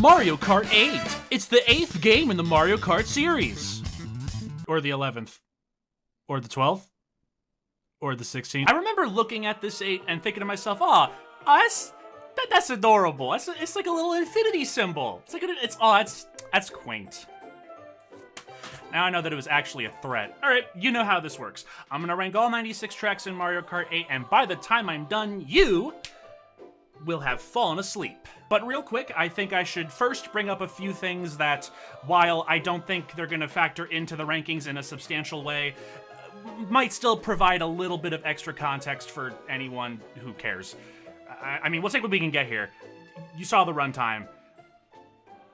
Mario Kart 8. It's the eighth game in the Mario Kart series. Or the 11th. Or the 12th. Or the 16th. I remember looking at this 8 and thinking to myself, oh, us? that, that's adorable. That's, it's like a little infinity symbol. It's like, a, it's, oh, that's, that's quaint. Now I know that it was actually a threat. All right, you know how this works. I'm gonna rank all 96 tracks in Mario Kart 8, and by the time I'm done, you will have fallen asleep. But real quick, I think I should first bring up a few things that, while I don't think they're gonna factor into the rankings in a substantial way, might still provide a little bit of extra context for anyone who cares. I, I mean, we'll take what we can get here. You saw the runtime.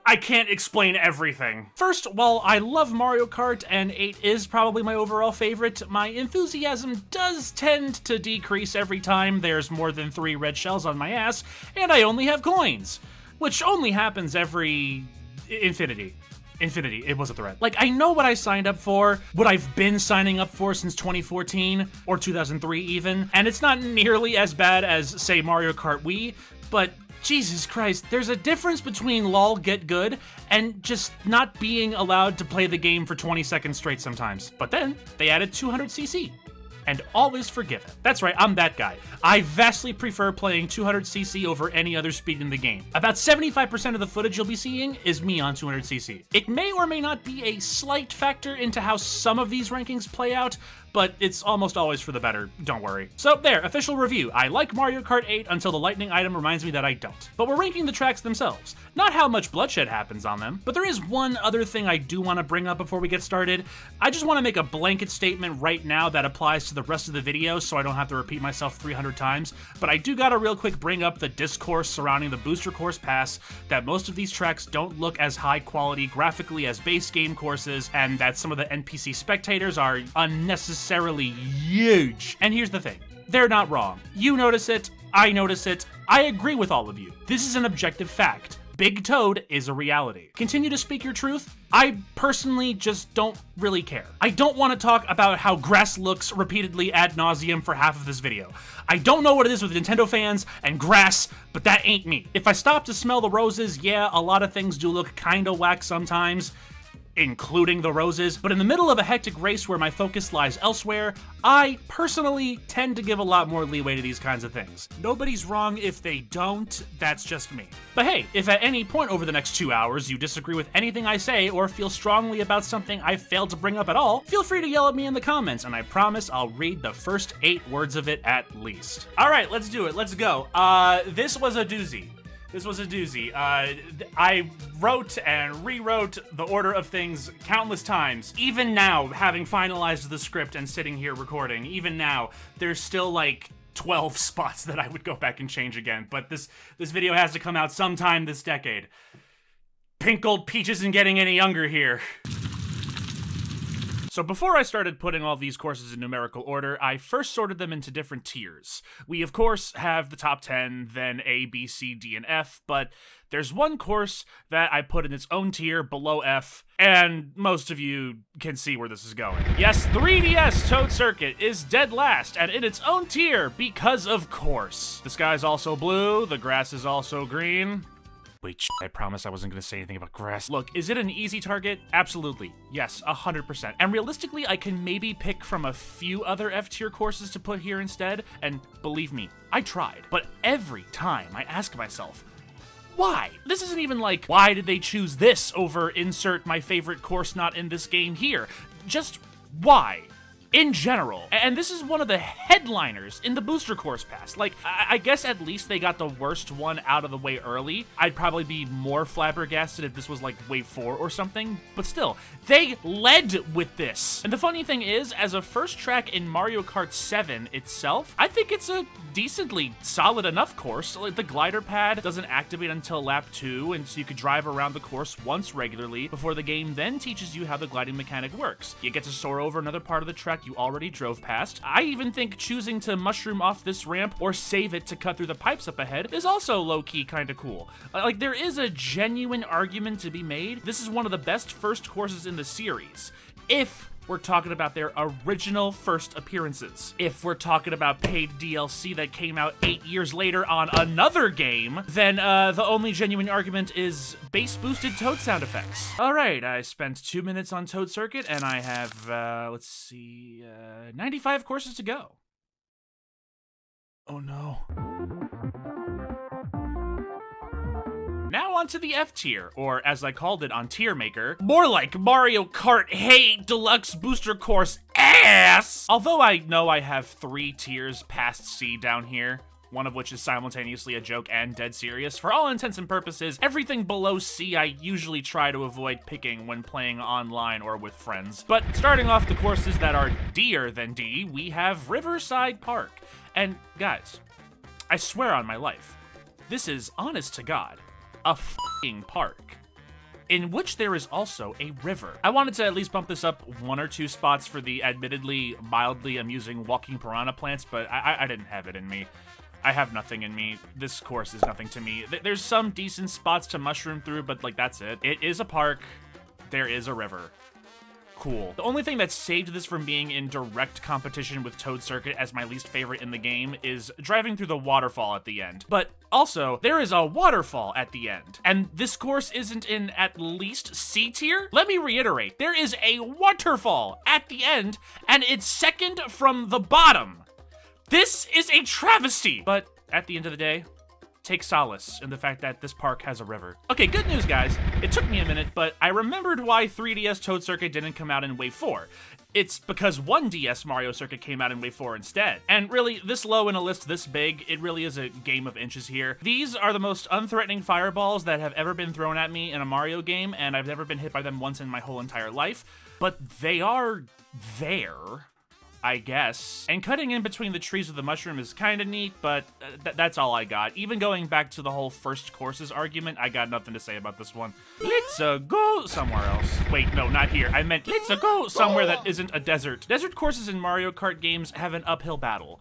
I can't explain everything. First, while I love Mario Kart and 8 is probably my overall favorite, my enthusiasm does tend to decrease every time there's more than three red shells on my ass, and I only have coins. Which only happens every... infinity. Infinity, it was a threat. Like, I know what I signed up for, what I've been signing up for since 2014, or 2003 even, and it's not nearly as bad as, say, Mario Kart Wii, but Jesus Christ, there's a difference between lol get good and just not being allowed to play the game for 20 seconds straight sometimes. But then, they added 200cc and always forgiven. That's right, I'm that guy. I vastly prefer playing 200cc over any other speed in the game. About 75% of the footage you'll be seeing is me on 200cc. It may or may not be a slight factor into how some of these rankings play out, but it's almost always for the better, don't worry. So there, official review. I like Mario Kart 8 until the lightning item reminds me that I don't. But we're ranking the tracks themselves, not how much bloodshed happens on them. But there is one other thing I do want to bring up before we get started. I just want to make a blanket statement right now that applies to the rest of the video so I don't have to repeat myself 300 times, but I do gotta real quick bring up the discourse surrounding the Booster Course Pass, that most of these tracks don't look as high quality graphically as base game courses, and that some of the NPC spectators are unnecessary necessarily huge. And here's the thing. They're not wrong. You notice it, I notice it, I agree with all of you. This is an objective fact. Big Toad is a reality. Continue to speak your truth. I personally just don't really care. I don't want to talk about how grass looks repeatedly ad nauseum for half of this video. I don't know what it is with Nintendo fans and grass, but that ain't me. If I stop to smell the roses, yeah, a lot of things do look kinda whack sometimes including the roses, but in the middle of a hectic race where my focus lies elsewhere, I personally tend to give a lot more leeway to these kinds of things. Nobody's wrong if they don't, that's just me. But hey, if at any point over the next two hours you disagree with anything I say or feel strongly about something I failed to bring up at all, feel free to yell at me in the comments and I promise I'll read the first eight words of it at least. All right, let's do it, let's go. Uh, this was a doozy. This was a doozy. Uh, I wrote and rewrote the order of things countless times. Even now, having finalized the script and sitting here recording, even now, there's still like 12 spots that I would go back and change again. But this this video has to come out sometime this decade. Pink Gold Peach isn't getting any younger here. So before I started putting all these courses in numerical order, I first sorted them into different tiers. We of course have the top 10, then A, B, C, D, and F, but there's one course that I put in its own tier below F, and most of you can see where this is going. Yes, 3DS Toad Circuit is dead last and in its own tier because of course. The sky's also blue, the grass is also green, Wait, I promise I wasn't to say anything about grass. Look, is it an easy target? Absolutely. Yes, 100%. And realistically, I can maybe pick from a few other F-tier courses to put here instead, and believe me, I tried. But every time I ask myself, why? This isn't even like, why did they choose this over insert my favorite course not in this game here? Just why? In general. And this is one of the headliners in the Booster Course Pass. Like, I, guess at least they got the worst one out of the way early. I'd probably be more flabbergasted if this was like Wave 4 or something, but still, they led with this. And the funny thing is, as a first track in Mario Kart 7 itself, I think it's a decently solid enough course. Like, the glider pad doesn't activate until lap 2, and so you could drive around the course once regularly before the game then teaches you how the gliding mechanic works. You get to soar over another part of the track you already drove past. I even think choosing to mushroom off this ramp or save it to cut through the pipes up ahead is also low-key kind of cool. Uh, like, there is a genuine argument to be made. This is one of the best first courses in the series if we're talking about their original first appearances. If we're talking about paid DLC that came out eight years later on another game, then uh, the only genuine argument is bass boosted Toad sound effects. All right, I spent two minutes on Toad Circuit and I have, uh, let's see, uh, 95 courses to go. Oh no. Now onto the F tier, or as I called it on Tier Maker, more like Mario Kart Hey Deluxe Booster Course ass! Although I know I have three tiers past C down here, one of which is simultaneously a joke and dead serious. For all intents and purposes, everything below C I usually try to avoid picking when playing online or with friends. But starting off the courses that are D'er than D, we have Riverside Park. And guys, I swear on my life, this is honest to God a fucking park in which there is also a river. I wanted to at least bump this up one or two spots for the admittedly mildly amusing walking piranha plants, but I, I didn't have it in me. I have nothing in me. This course is nothing to me. There's some decent spots to mushroom through, but like that's it. It is a park. There is a river cool. The only thing that saved this from being in direct competition with Toad Circuit as my least favorite in the game is driving through the waterfall at the end. But also, there is a waterfall at the end, and this course isn't in at least C tier? Let me reiterate, there is a waterfall at the end, and it's second from the bottom. This is a travesty! But at the end of the day, take solace in the fact that this park has a river. Okay, good news, guys. It took me a minute, but I remembered why 3DS Toad Circuit didn't come out in Wave 4. It's because 1DS Mario Circuit came out in Wave 4 instead. And really, this low in a list this big, it really is a game of inches here. These are the most unthreatening fireballs that have ever been thrown at me in a Mario game, and I've never been hit by them once in my whole entire life. But they are there. I guess. And cutting in between the trees of the mushroom is kind of neat, but uh, th that's all I got. Even going back to the whole first courses argument, I got nothing to say about this one. Let's uh, go somewhere else. Wait, no, not here. I meant let's uh, go somewhere that isn't a desert. Desert courses in Mario Kart games have an uphill battle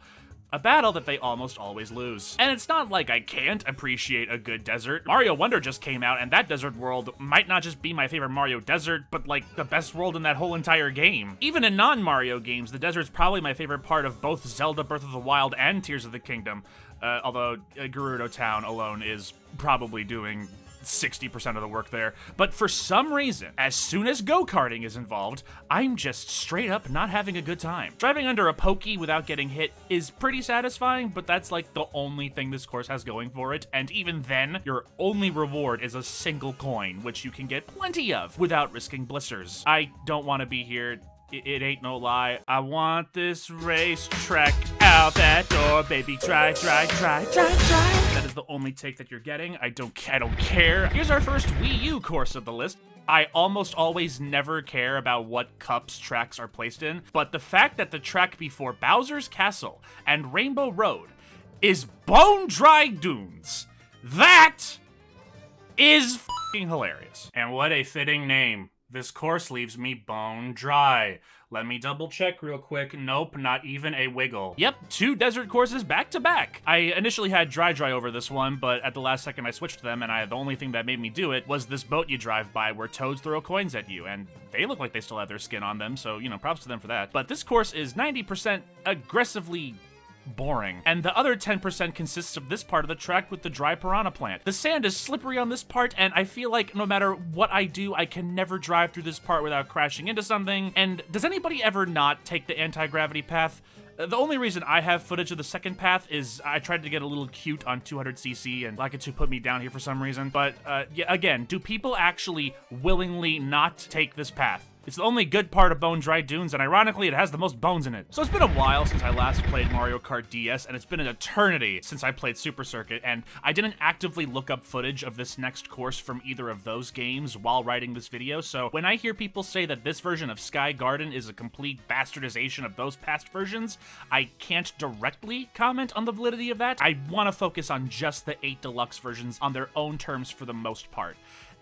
a battle that they almost always lose. And it's not like I can't appreciate a good desert. Mario Wonder just came out, and that desert world might not just be my favorite Mario desert, but like the best world in that whole entire game. Even in non-Mario games, the desert's probably my favorite part of both Zelda Breath of the Wild and Tears of the Kingdom. Uh, although uh, Gerudo Town alone is probably doing 60% of the work there. But for some reason, as soon as go-karting is involved, I'm just straight up not having a good time. Driving under a pokey without getting hit is pretty satisfying, but that's like the only thing this course has going for it. And even then, your only reward is a single coin, which you can get plenty of without risking blisters. I don't want to be here it, ain't no lie. I want this racetrack out that door, baby. Try, try, try, try, try. That is the only take that you're getting. I don't, I don't care. Here's our first Wii U course of the list. I almost always never care about what cups tracks are placed in, but the fact that the track before Bowser's Castle and Rainbow Road is Bone Dry Dunes, that is hilarious. And what a fitting name. This course leaves me bone dry. Let me double check real quick. Nope, not even a wiggle. Yep, two desert courses back to back. I initially had dry dry over this one, but at the last second I switched them and I the only thing that made me do it was this boat you drive by where toads throw coins at you and they look like they still have their skin on them, so you know, props to them for that. But this course is 90% aggressively boring. And the other 10% consists of this part of the track with the dry piranha plant. The sand is slippery on this part, and I feel like no matter what I do, I can never drive through this part without crashing into something. And does anybody ever not take the anti-gravity path? Uh, the only reason I have footage of the second path is I tried to get a little cute on 200cc and Lakitu put me down here for some reason. But uh, yeah, again, do people actually willingly not take this path? It's the only good part of Bone Dry Dunes, and ironically, it has the most bones in it. So it's been a while since I last played Mario Kart DS, and it's been an eternity since I played Super Circuit, and I didn't actively look up footage of this next course from either of those games while writing this video, so when I hear people say that this version of Sky Garden is a complete bastardization of those past versions, I can't directly comment on the validity of that. I want to focus on just the 8 deluxe versions on their own terms for the most part.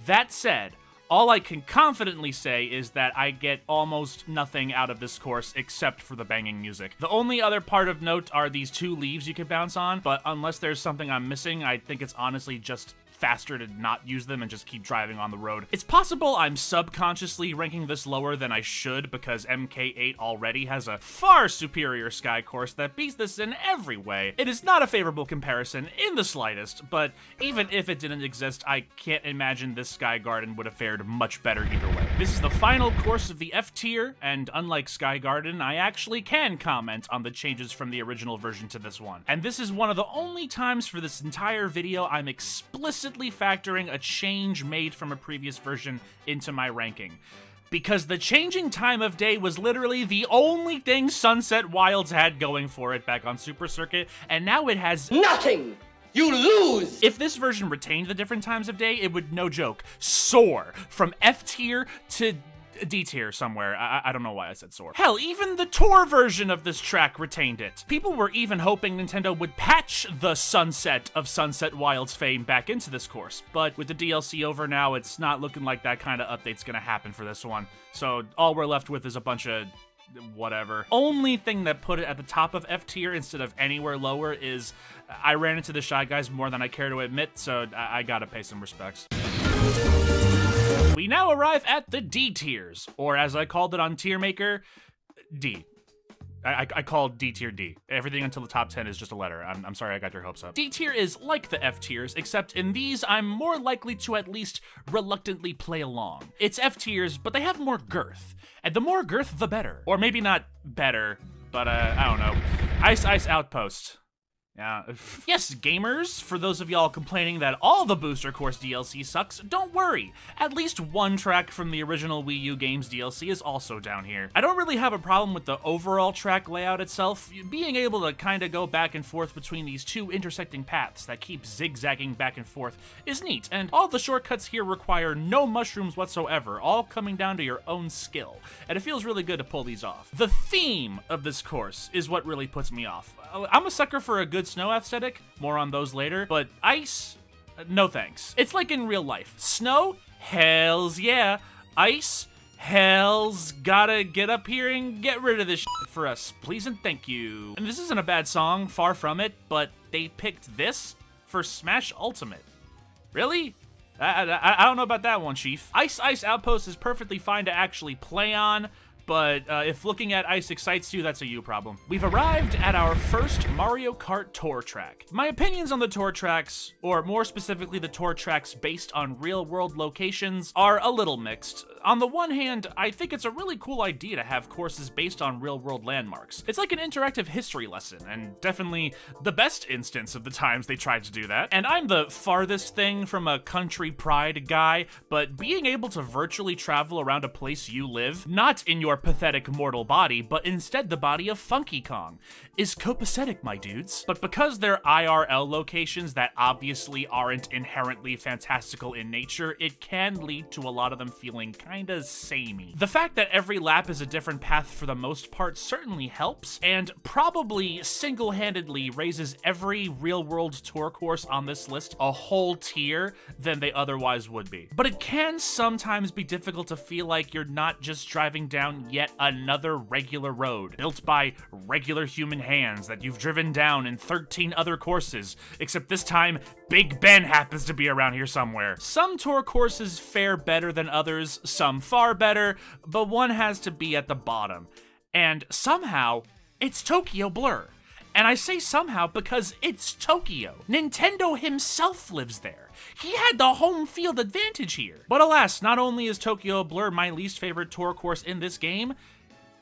That said, all I can confidently say is that I get almost nothing out of this course except for the banging music. The only other part of note are these two leaves you can bounce on, but unless there's something I'm missing, I think it's honestly just faster to not use them and just keep driving on the road. It's possible I'm subconsciously ranking this lower than I should because MK8 already has a far superior sky course that beats this in every way. It is not a favorable comparison in the slightest, but even if it didn't exist, I can't imagine this Sky Garden would have fared much better either way. This is the final course of the F tier, and unlike Sky Garden, I actually can comment on the changes from the original version to this one. And this is one of the only times for this entire video I'm explicitly factoring a change made from a previous version into my ranking because the changing time of day was literally the only thing Sunset Wilds had going for it back on Super Circuit, and now it has nothing. You lose! If this version retained the different times of day, it would, no joke, soar from F tier to D tier somewhere. I, I, don't know why I said soar. Hell, even the tour version of this track retained it. People were even hoping Nintendo would patch the sunset of Sunset Wild's fame back into this course, but with the DLC over now, it's not looking like that kind of update's gonna happen for this one. So all we're left with is a bunch of whatever. Only thing that put it at the top of F tier instead of anywhere lower is uh, I ran into the Shy Guys more than I care to admit, so I, I gotta pay some respects. We now arrive at the D tiers, or as I called it on Tier Maker, D. I, I, called D tier D. Everything until the top 10 is just a letter. I'm, I'm sorry I got your hopes up. D tier is like the F tiers, except in these, I'm more likely to at least reluctantly play along. It's F tiers, but they have more girth. And the more girth, the better. Or maybe not better, but uh, I don't know. Ice Ice Outpost. Yeah. yes, gamers, for those of y'all complaining that all the Booster Course DLC sucks, don't worry. At least one track from the original Wii U games DLC is also down here. I don't really have a problem with the overall track layout itself. Being able to kinda go back and forth between these two intersecting paths that keep zigzagging back and forth is neat, and all the shortcuts here require no mushrooms whatsoever, all coming down to your own skill, and it feels really good to pull these off. The theme of this course is what really puts me off. Uh, I'm a sucker for a good snow aesthetic, more on those later, but ice, uh, no thanks. It's like in real life. Snow, hells yeah. Ice, hell's gotta get up here and get rid of this for us, please and thank you. And this isn't a bad song, far from it, but they picked this for Smash Ultimate. Really? I, I, I don't know about that one, Chief. Ice Ice Outpost is perfectly fine to actually play on, but uh, if looking at ice excites you, that's a you problem. We've arrived at our first Mario Kart tour track. My opinions on the tour tracks, or more specifically the tour tracks based on real-world locations, are a little mixed. On the one hand, I think it's a really cool idea to have courses based on real-world landmarks. It's like an interactive history lesson, and definitely the best instance of the times they tried to do that. And I'm the farthest thing from a country pride guy, but being able to virtually travel around a place you live, not in your pathetic mortal body, but instead the body of Funky Kong, is copacetic, my dudes. But because they're IRL locations that obviously aren't inherently fantastical in nature, it can lead to a lot of them feeling kinda samey. The fact that every lap is a different path for the most part certainly helps, and probably single-handedly raises every real-world tour course on this list a whole tier than they otherwise would be. But it can sometimes be difficult to feel like you're not just driving down yet another regular road, built by regular human hands that you've driven down in 13 other courses, except this time, Big Ben happens to be around here somewhere. Some tour courses fare better than others, some far better, but one has to be at the bottom. And somehow, it's Tokyo Blur. And I say somehow because it's Tokyo. Nintendo himself lives there. He had the home field advantage here. But alas, not only is Tokyo Blur my least favorite tour course in this game,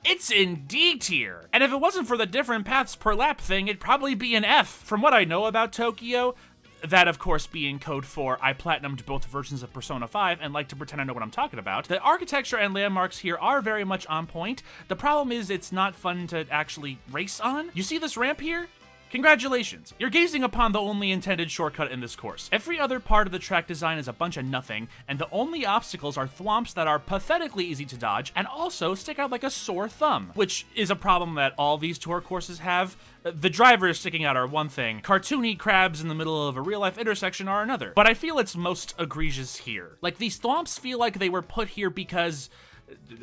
it's in D tier. And if it wasn't for the different paths per lap thing, it'd probably be an F. From what I know about Tokyo, that, of course, being code for I platinumed both versions of Persona 5 and like to pretend I know what I'm talking about. The architecture and landmarks here are very much on point. The problem is it's not fun to actually race on. You see this ramp here? Congratulations! You're gazing upon the only intended shortcut in this course. Every other part of the track design is a bunch of nothing, and the only obstacles are thwomps that are pathetically easy to dodge and also stick out like a sore thumb, which is a problem that all these tour courses have. The drivers sticking out are one thing, cartoony crabs in the middle of a real-life intersection are another, but I feel it's most egregious here. Like, these thwomps feel like they were put here because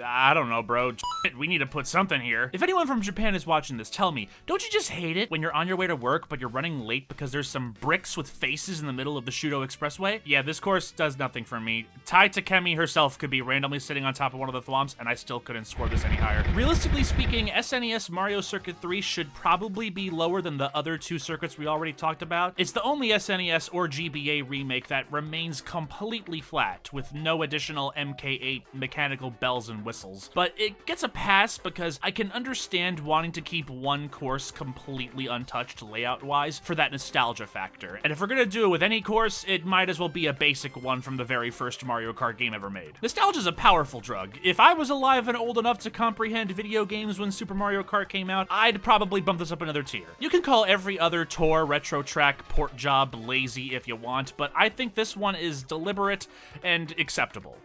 I don't know, bro. We need to put something here. If anyone from Japan is watching this, tell me, don't you just hate it when you're on your way to work, but you're running late because there's some bricks with faces in the middle of the Shuto Expressway? Yeah, this course does nothing for me. Tae Takemi herself could be randomly sitting on top of one of the thwomps, and I still couldn't score this any higher. Realistically speaking, SNES Mario Circuit 3 should probably be lower than the other two circuits we already talked about. It's the only SNES or GBA remake that remains completely flat, with no additional MK8 mechanical bells and whistles. But it gets a pass because I can understand wanting to keep one course completely untouched layout-wise for that nostalgia factor. And if we're gonna do it with any course, it might as well be a basic one from the very first Mario Kart game ever made. Nostalgia's a powerful drug. If I was alive and old enough to comprehend video games when Super Mario Kart came out, I'd probably bump this up another tier. You can call every other tour, retro track, port job lazy if you want, but I think this one is deliberate and acceptable.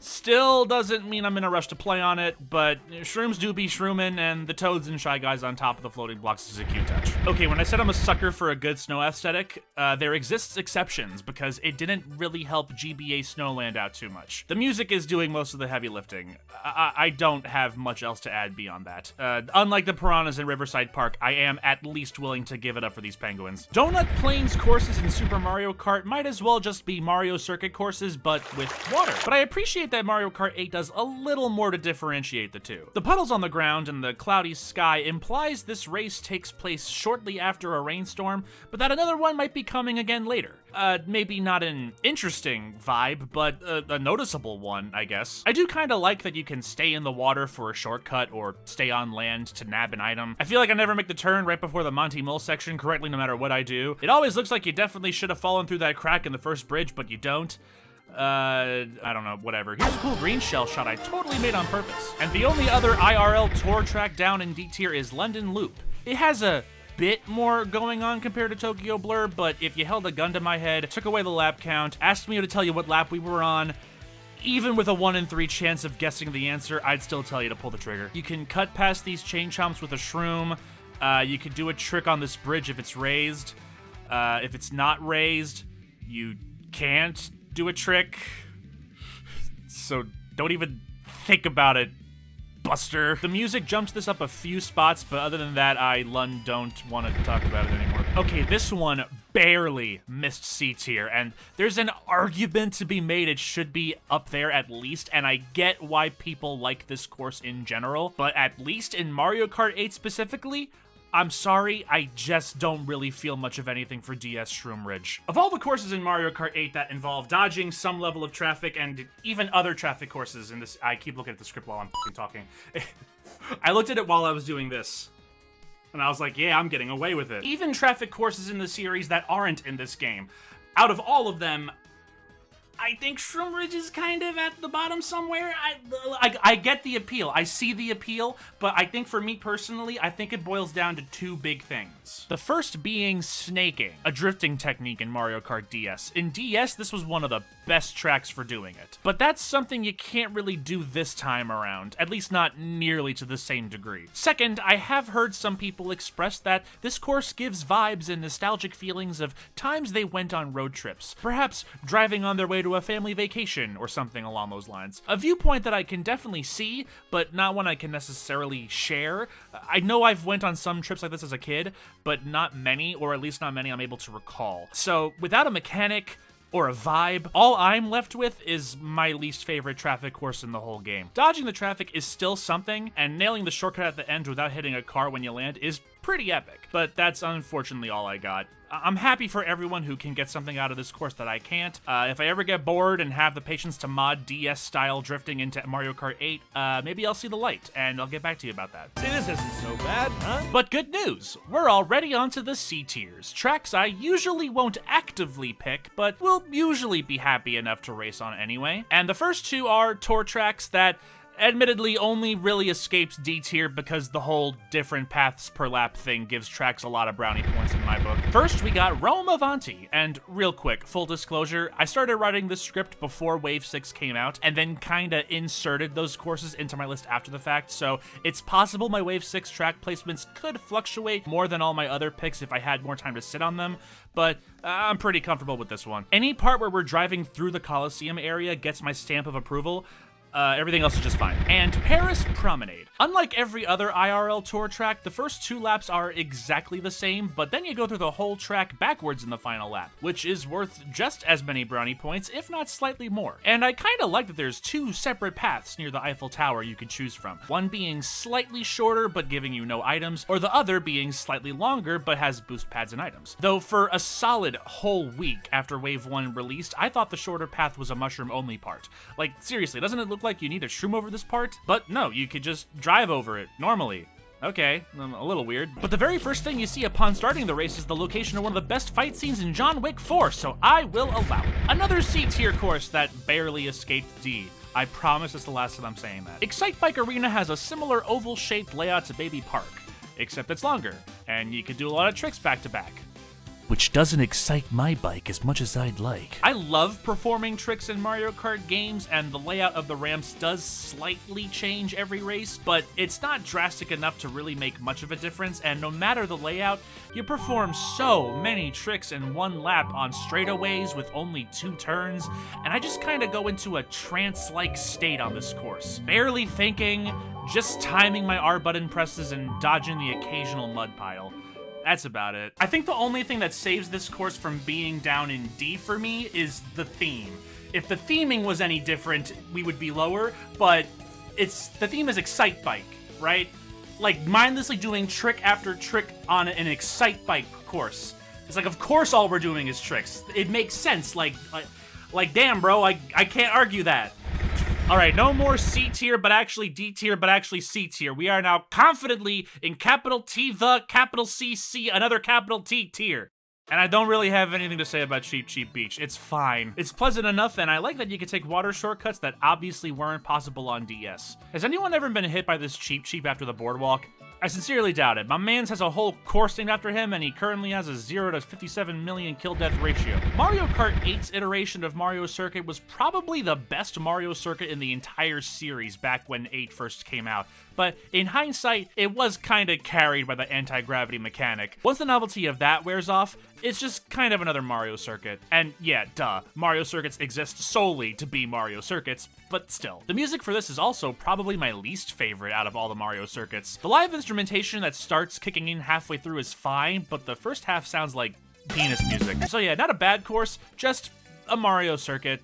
Still doesn't mean I'm in a rush to play on it, but shrooms do be shrooming, and the toads and shy guys on top of the floating blocks is a cute touch. Okay, when I said I'm a sucker for a good snow aesthetic, uh, there exists exceptions because it didn't really help GBA Snowland out too much. The music is doing most of the heavy lifting. I, I don't have much else to add beyond that. Uh, unlike the piranhas in Riverside Park, I am at least willing to give it up for these penguins. Donut Plains courses in Super Mario Kart might as well just be Mario Circuit courses, but with water. But I appreciate that Mario Kart 8 does a little more to differentiate the two. The puddles on the ground and the cloudy sky implies this race takes place shortly after a rainstorm, but that another one might be coming again later. Uh, maybe not an interesting vibe, but a, a noticeable one, I guess. I do kind of like that you can stay in the water for a shortcut or stay on land to nab an item. I feel like I never make the turn right before the Monty Mole section correctly no matter what I do. It always looks like you definitely should have fallen through that crack in the first bridge, but you don't. Uh, I don't know, whatever. Here's a cool green shell shot I totally made on purpose. And the only other IRL tour track down in D tier is London Loop. It has a bit more going on compared to Tokyo Blur, but if you held a gun to my head, took away the lap count, asked me to tell you what lap we were on, even with a 1 in 3 chance of guessing the answer, I'd still tell you to pull the trigger. You can cut past these chain chomps with a shroom. Uh, you can do a trick on this bridge if it's raised. Uh, if it's not raised, you can't do a trick. So don't even think about it, Buster. The music jumps this up a few spots, but other than that, I Lund don't want to talk about it anymore. Okay, this one barely missed C tier, and there's an argument to be made it should be up there at least, and I get why people like this course in general, but at least in Mario Kart 8 specifically, I'm sorry, I just don't really feel much of anything for DS Shroom Ridge. Of all the courses in Mario Kart 8 that involve dodging some level of traffic and even other traffic courses in this, I keep looking at the script while I'm talking. I looked at it while I was doing this. And I was like, yeah, I'm getting away with it. Even traffic courses in the series that aren't in this game. Out of all of them, I think Shroom Ridge is kind of at the bottom somewhere. I, I, I, get the appeal. I see the appeal, but I think for me personally, I think it boils down to two big things. The first being snaking, a drifting technique in Mario Kart DS. In DS, this was one of the best tracks for doing it. But that's something you can't really do this time around, at least not nearly to the same degree. Second, I have heard some people express that this course gives vibes and nostalgic feelings of times they went on road trips, perhaps driving on their way to a family vacation or something along those lines. A viewpoint that I can definitely see, but not one I can necessarily share. I know I've went on some trips like this as a kid, but not many, or at least not many I'm able to recall. So without a mechanic, or a vibe. All I'm left with is my least favorite traffic course in the whole game. Dodging the traffic is still something, and nailing the shortcut at the end without hitting a car when you land is pretty epic. But that's unfortunately all I got. I'm happy for everyone who can get something out of this course that I can't. Uh, if I ever get bored and have the patience to mod DS-style drifting into Mario Kart 8, uh, maybe I'll see the light, and I'll get back to you about that. See, this isn't so bad, huh? But good news! We're already onto the C tiers, tracks I usually won't actively pick, but will usually be happy enough to race on anyway. And the first two are tour tracks that admittedly only really escapes D tier because the whole different paths per lap thing gives tracks a lot of brownie points in my book. First, we got Rome Avanti, and real quick, full disclosure, I started writing this script before Wave 6 came out, and then kinda inserted those courses into my list after the fact, so it's possible my Wave 6 track placements could fluctuate more than all my other picks if I had more time to sit on them, but uh, I'm pretty comfortable with this one. Any part where we're driving through the Coliseum area gets my stamp of approval, Uh, everything else is just fine. And Paris Promenade. Unlike every other IRL tour track, the first two laps are exactly the same, but then you go through the whole track backwards in the final lap, which is worth just as many brownie points, if not slightly more. And I kinda like that there's two separate paths near the Eiffel Tower you can choose from. One being slightly shorter but giving you no items, or the other being slightly longer but has boost pads and items. Though for a solid whole week after Wave 1 released, I thought the shorter path was a mushroom only part. Like, seriously, doesn't it look like you need to shroom over this part? But no, you could just drive over it, normally. Okay, um, a little weird. But the very first thing you see upon starting the race is the location of one of the best fight scenes in John Wick 4, so I will allow it. Another C-tier course that barely escaped D. I promise it's the last time I'm saying that. Excitebike Arena has a similar oval-shaped layout to Baby Park, except it's longer, and you can do a lot of tricks back to back which doesn't excite my bike as much as I'd like. I love performing tricks in Mario Kart games, and the layout of the ramps does slightly change every race, but it's not drastic enough to really make much of a difference, and no matter the layout, you perform so many tricks in one lap on straightaways with only two turns, and I just kind of go into a trance-like state on this course. Barely thinking, just timing my R button presses and dodging the occasional mud pile. That's about it. I think the only thing that saves this course from being down in D for me is the theme. If the theming was any different, we would be lower, but it's the theme is Excite Bike, right? Like mindlessly doing trick after trick on an Excite Bike course. It's like, of course all we're doing is tricks. It makes sense, like, like, like damn, bro, I, I can't argue that. All right, no more C tier, but actually D tier, but actually C tier. We are now confidently in capital T the capital C C another capital T tier. And I don't really have anything to say about Cheep Cheep Beach. It's fine. It's pleasant enough, and I like that you can take water shortcuts that obviously weren't possible on DS. Has anyone ever been hit by this Cheep Cheep after the boardwalk? I sincerely doubt it. My man's has a whole course named after him, and he currently has a 0 to 57 million kill-death ratio. Mario Kart 8's iteration of Mario Circuit was probably the best Mario Circuit in the entire series back when 8 first came out, but in hindsight, it was kinda carried by the anti-gravity mechanic. Once the novelty of that wears off, it's just kind of another Mario Circuit. And yeah, duh, Mario Circuits exist solely to be Mario Circuits, but still. The music for this is also probably my least favorite out of all the Mario Circuits. The live instrumentation that starts kicking in halfway through is fine, but the first half sounds like penis music. So yeah, not a bad course, just a Mario Circuit.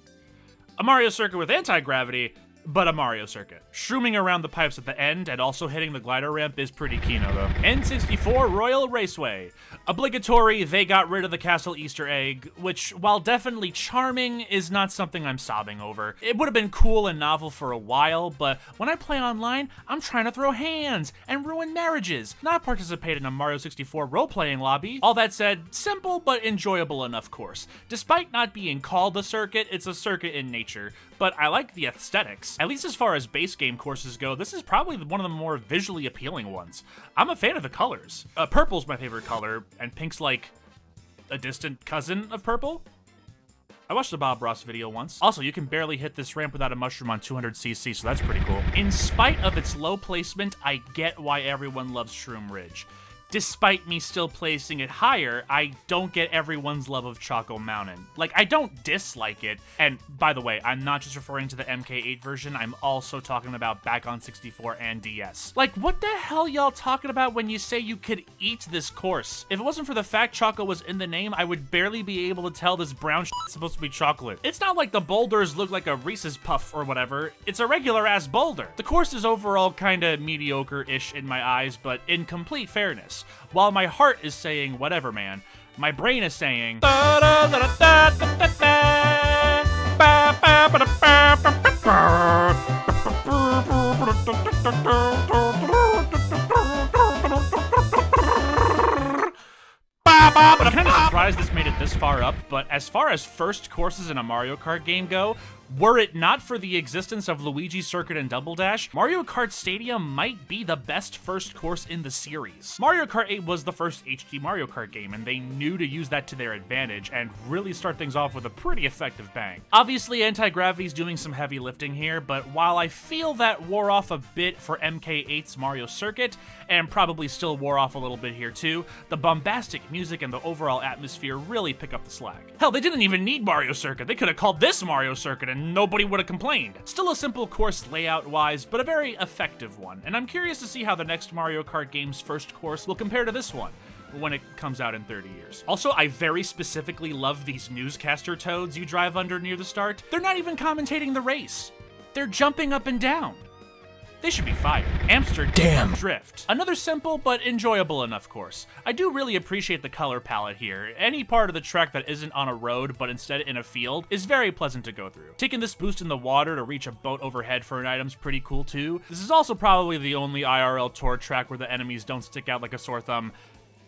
A Mario Circuit with anti-gravity, but a Mario circuit. Shrooming around the pipes at the end and also hitting the glider ramp is pretty kino though. N64 Royal Raceway. Obligatory, they got rid of the castle Easter egg, which, while definitely charming, is not something I'm sobbing over. It would have been cool and novel for a while, but when I play online, I'm trying to throw hands and ruin marriages, not participate in a Mario 64 role-playing lobby. All that said, simple but enjoyable enough course. Despite not being called a circuit, it's a circuit in nature, but I like the aesthetics. At least as far as base game courses go, this is probably one of the more visually appealing ones. I'm a fan of the colors. Uh, purple's my favorite color, and pink's like a distant cousin of purple. I watched a Bob Ross video once. Also, you can barely hit this ramp without a mushroom on 200cc, so that's pretty cool. In spite of its low placement, I get why everyone loves Shroom Ridge despite me still placing it higher, I don't get everyone's love of Choco Mountain. Like, I don't dislike it. And by the way, I'm not just referring to the MK8 version, I'm also talking about back on 64 and DS. Like, what the hell y'all talking about when you say you could eat this course? If it wasn't for the fact Choco was in the name, I would barely be able to tell this brown is supposed to be chocolate. It's not like the boulders look like a Reese's Puff or whatever. It's a regular ass boulder. The course is overall kinda mediocre-ish in my eyes, but in complete fairness, while my heart is saying whatever, man, my brain is saying. I'm kind of surprised this made it this far up, but as far as first courses in a Mario Kart game go, were it not for the existence of Luigi Circuit and Double Dash, Mario Kart Stadium might be the best first course in the series. Mario Kart 8 was the first HD Mario Kart game, and they knew to use that to their advantage and really start things off with a pretty effective bang. Obviously, Anti-Gravity's doing some heavy lifting here, but while I feel that wore off a bit for MK8's Mario Circuit, and probably still wore off a little bit here too, the bombastic music and the overall atmosphere really pick up the slack. Hell, they didn't even need Mario Circuit. They could have called this Mario Circuit and nobody would have complained. Still a simple course layout-wise, but a very effective one, and I'm curious to see how the next Mario Kart game's first course will compare to this one when it comes out in 30 years. Also, I very specifically love these newscaster toads you drive under near the start. They're not even commentating the race. They're jumping up and down. They should be fired. Amsterdam Drift. Another simple but enjoyable enough course. I do really appreciate the color palette here. Any part of the track that isn't on a road but instead in a field is very pleasant to go through. Taking this boost in the water to reach a boat overhead for an item's pretty cool too. This is also probably the only IRL tour track where the enemies don't stick out like a sore thumb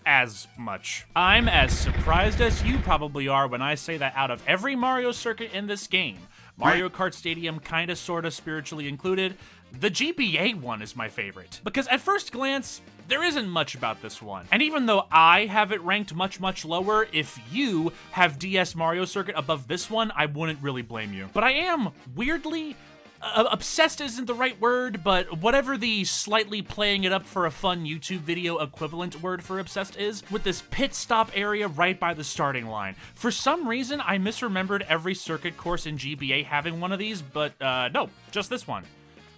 as much. I'm as surprised as you probably are when I say that out of every Mario circuit in this game, Mario Kart Stadium kinda sorta spiritually included, the GBA one is my favorite. Because at first glance, there isn't much about this one. And even though I have it ranked much, much lower, if you have DS Mario Circuit above this one, I wouldn't really blame you. But I am weirdly uh, obsessed isn't the right word, but whatever the slightly playing it up for a fun YouTube video equivalent word for obsessed is, with this pit stop area right by the starting line. For some reason, I misremembered every circuit course in GBA having one of these, but uh, no, just this one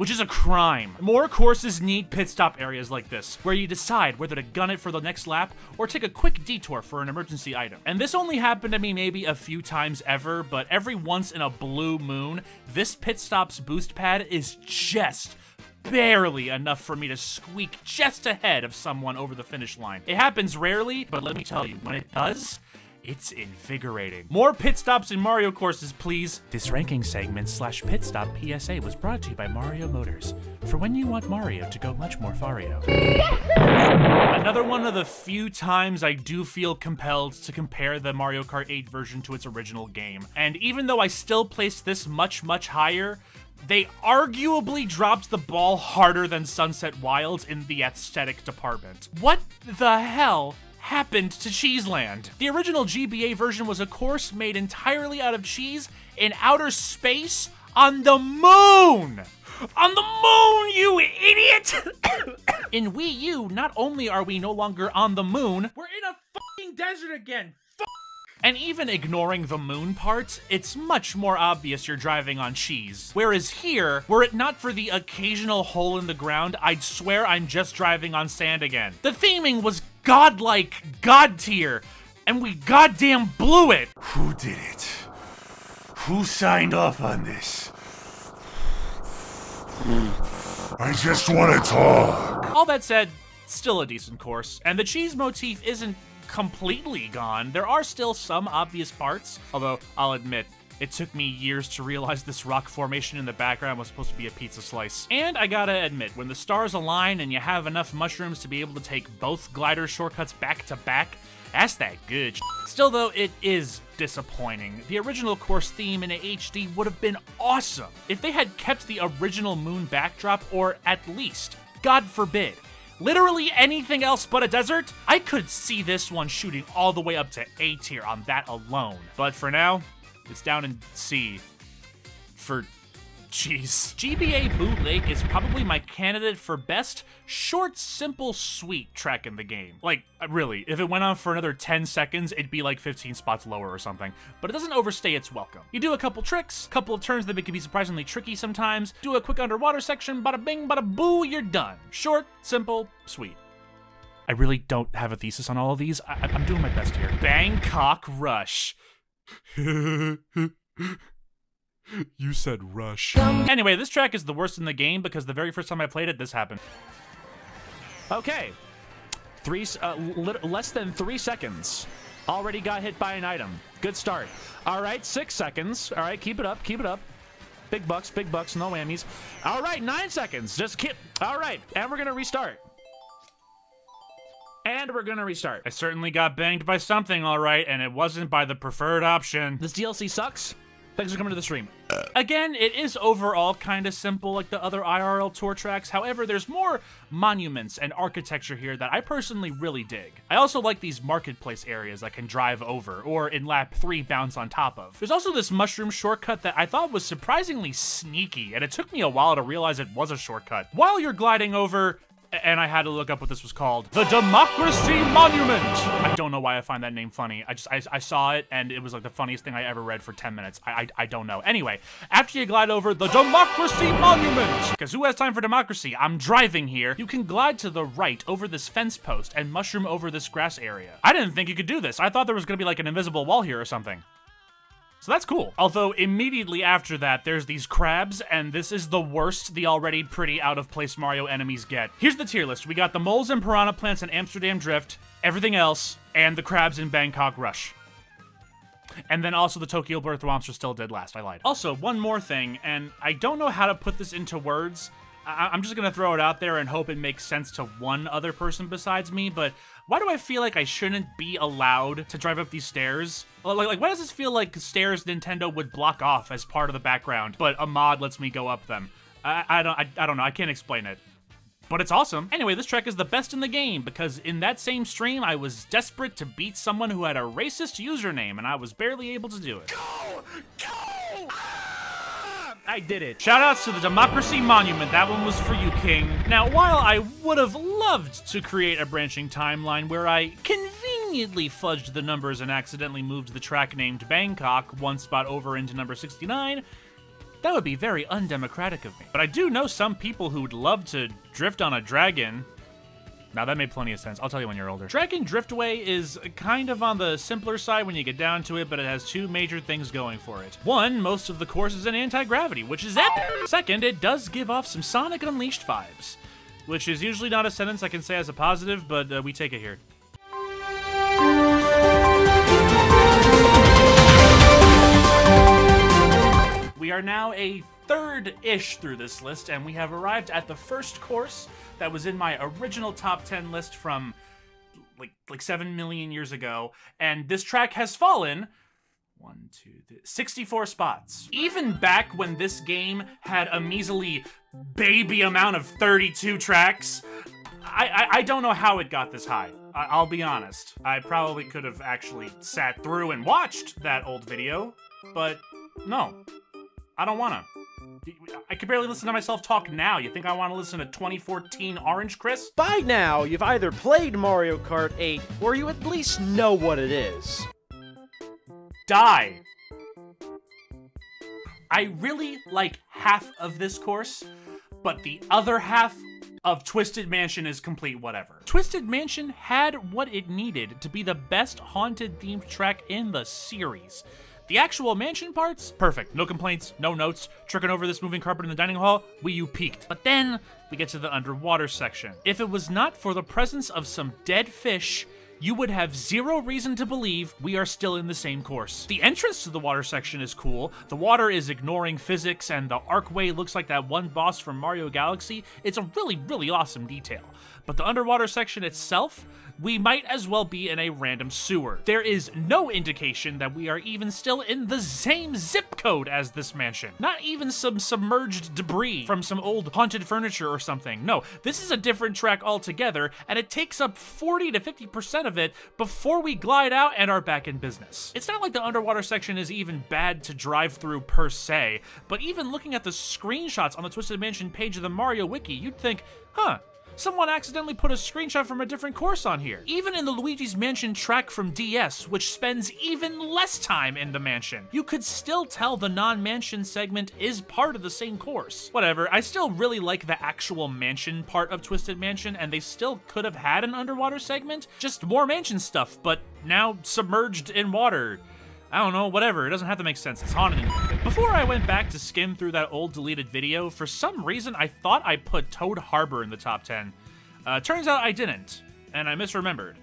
which is a crime. More courses need pit stop areas like this, where you decide whether to gun it for the next lap or take a quick detour for an emergency item. And this only happened to me maybe a few times ever, but every once in a blue moon, this pit stop's boost pad is just barely enough for me to squeak just ahead of someone over the finish line. It happens rarely, but let me tell you, when it does, it's invigorating. More pit stops in Mario courses, please. This ranking segment slash pit stop PSA was brought to you by Mario Motors. For when you want Mario to go much more Fario. Another one of the few times I do feel compelled to compare the Mario Kart 8 version to its original game. And even though I still placed this much, much higher, they arguably dropped the ball harder than Sunset Wilds in the aesthetic department. What the hell happened to Cheeseland. The original GBA version was a course made entirely out of cheese in outer space on the moon! On the moon, you idiot! in Wii U, not only are we no longer on the moon, we're in a fucking desert again. And even ignoring the moon part, it's much more obvious you're driving on cheese. Whereas here, were it not for the occasional hole in the ground, I'd swear I'm just driving on sand again. The theming was godlike, god tier, and we goddamn blew it! Who did it? Who signed off on this? I just want to talk. All that said, still a decent course, and the cheese motif isn't completely gone. There are still some obvious parts, although I'll admit, it took me years to realize this rock formation in the background was supposed to be a pizza slice. And I gotta admit, when the stars align and you have enough mushrooms to be able to take both glider shortcuts back to back, that's that good Still though, it is disappointing. The original course theme in HD would have been awesome if they had kept the original moon backdrop, or at least, God forbid, literally anything else but a desert, I could see this one shooting all the way up to A tier on that alone. But for now, it's down in C. For Jeez. GBA Boo Lake is probably my candidate for best short, simple, sweet track in the game. Like, uh, really, if it went on for another 10 seconds, it'd be like 15 spots lower or something. But it doesn't overstay its welcome. You do a couple tricks, couple of turns that can be surprisingly tricky sometimes, do a quick underwater section, bada bing, bada boo, you're done. Short, simple, sweet. I really don't have a thesis on all of these. I am doing my best here. Bangkok Rush. You said rush. Anyway, this track is the worst in the game because the very first time I played it, this happened. Okay. Three, uh, less than three seconds. Already got hit by an item. Good start. All right, six seconds. All right, keep it up, keep it up. Big bucks, big bucks, no whammies. All right, nine seconds. Just keep. All right, and we're gonna restart. And we're gonna restart. I certainly got banged by something, all right, and it wasn't by the preferred option. This DLC sucks. Thanks for coming to the stream. Again, it is overall kind of simple like the other IRL tour tracks. However, there's more monuments and architecture here that I personally really dig. I also like these marketplace areas I can drive over, or in lap 3 bounce on top of. There's also this mushroom shortcut that I thought was surprisingly sneaky, and it took me a while to realize it was a shortcut. While you're gliding over and I had to look up what this was called. The Democracy Monument! I don't know why I find that name funny. I just, I, I saw it, and it was like the funniest thing I ever read for 10 minutes. I, I, I don't know. Anyway, after you glide over the Democracy Monument! Because who has time for democracy? I'm driving here. You can glide to the right over this fence post and mushroom over this grass area. I didn't think you could do this. I thought there was gonna be like an invisible wall here or something. So that's cool. Although immediately after that, there's these crabs, and this is the worst the already pretty out-of-place Mario enemies get. Here's the tier list. We got the moles and piranha plants in Amsterdam Drift, everything else, and the crabs in Bangkok Rush. And then also the Tokyo Blur Thwomps are still dead last. I lied. Also, one more thing, and I don't know how to put this into words. I I'm just gonna throw it out there and hope it makes sense to one other person besides me, but why do I feel like I shouldn't be allowed to drive up these stairs? Like, like, why does this feel like stairs Nintendo would block off as part of the background, but a mod lets me go up them? I, I don't, I, I don't know. I can't explain it. But it's awesome. Anyway, this track is the best in the game because in that same stream, I was desperate to beat someone who had a racist username, and I was barely able to do it. Go! Go! I did it. Shoutouts to the Democracy Monument. That one was for you, King. Now, while I would have loved to create a branching timeline where I conveniently fudged the numbers and accidentally moved the track named Bangkok one spot over into number 69, that would be very undemocratic of me. But I do know some people who would love to drift on a dragon. Now that made plenty of sense. I'll tell you when you're older. Dragon Driftway is kind of on the simpler side when you get down to it, but it has two major things going for it. One, most of the course is in anti-gravity, which is epic. Second, it does give off some Sonic Unleashed vibes, which is usually not a sentence I can say as a positive, but uh, we take it here. We are now a third-ish through this list, and we have arrived at the first course that was in my original top 10 list from like like 7 million years ago, and this track has fallen one, two, three, 64 spots. Even back when this game had a measly baby amount of 32 tracks, I, I, I don't know how it got this high. I, I'll be honest. I probably could have actually sat through and watched that old video, but no. I don't wanna. I can barely listen to myself talk now. You think I want to listen to 2014 Orange Chris? By now, you've either played Mario Kart 8 or you at least know what it is. Die. I really like half of this course, but the other half of Twisted Mansion is complete whatever. Twisted Mansion had what it needed to be the best haunted themed track in the series. The actual mansion parts, perfect. No complaints, no notes. Tricking over this moving carpet in the dining hall, Wii U peaked. But then we get to the underwater section. If it was not for the presence of some dead fish, you would have zero reason to believe we are still in the same course. The entrance to the water section is cool. The water is ignoring physics, and the arcway looks like that one boss from Mario Galaxy. It's a really, really awesome detail. But the underwater section itself, we might as well be in a random sewer. There is no indication that we are even still in the same zip code as this mansion. Not even some submerged debris from some old haunted furniture or something. No, this is a different track altogether, and it takes up 40 to 50% of it before we glide out and are back in business. It's not like the underwater section is even bad to drive through per se, but even looking at the screenshots on the Twisted Mansion page of the Mario Wiki, you'd think, huh, Someone accidentally put a screenshot from a different course on here. Even in the Luigi's Mansion track from DS, which spends even less time in the mansion, you could still tell the non-mansion segment is part of the same course. Whatever, I still really like the actual mansion part of Twisted Mansion, and they still could have had an underwater segment, just more mansion stuff, but now submerged in water. I don't know, whatever. It doesn't have to make sense. It's haunted. Before I went back to skim through that old deleted video, for some reason I thought I put Toad Harbor in the top 10. Uh, turns out I didn't, and I misremembered.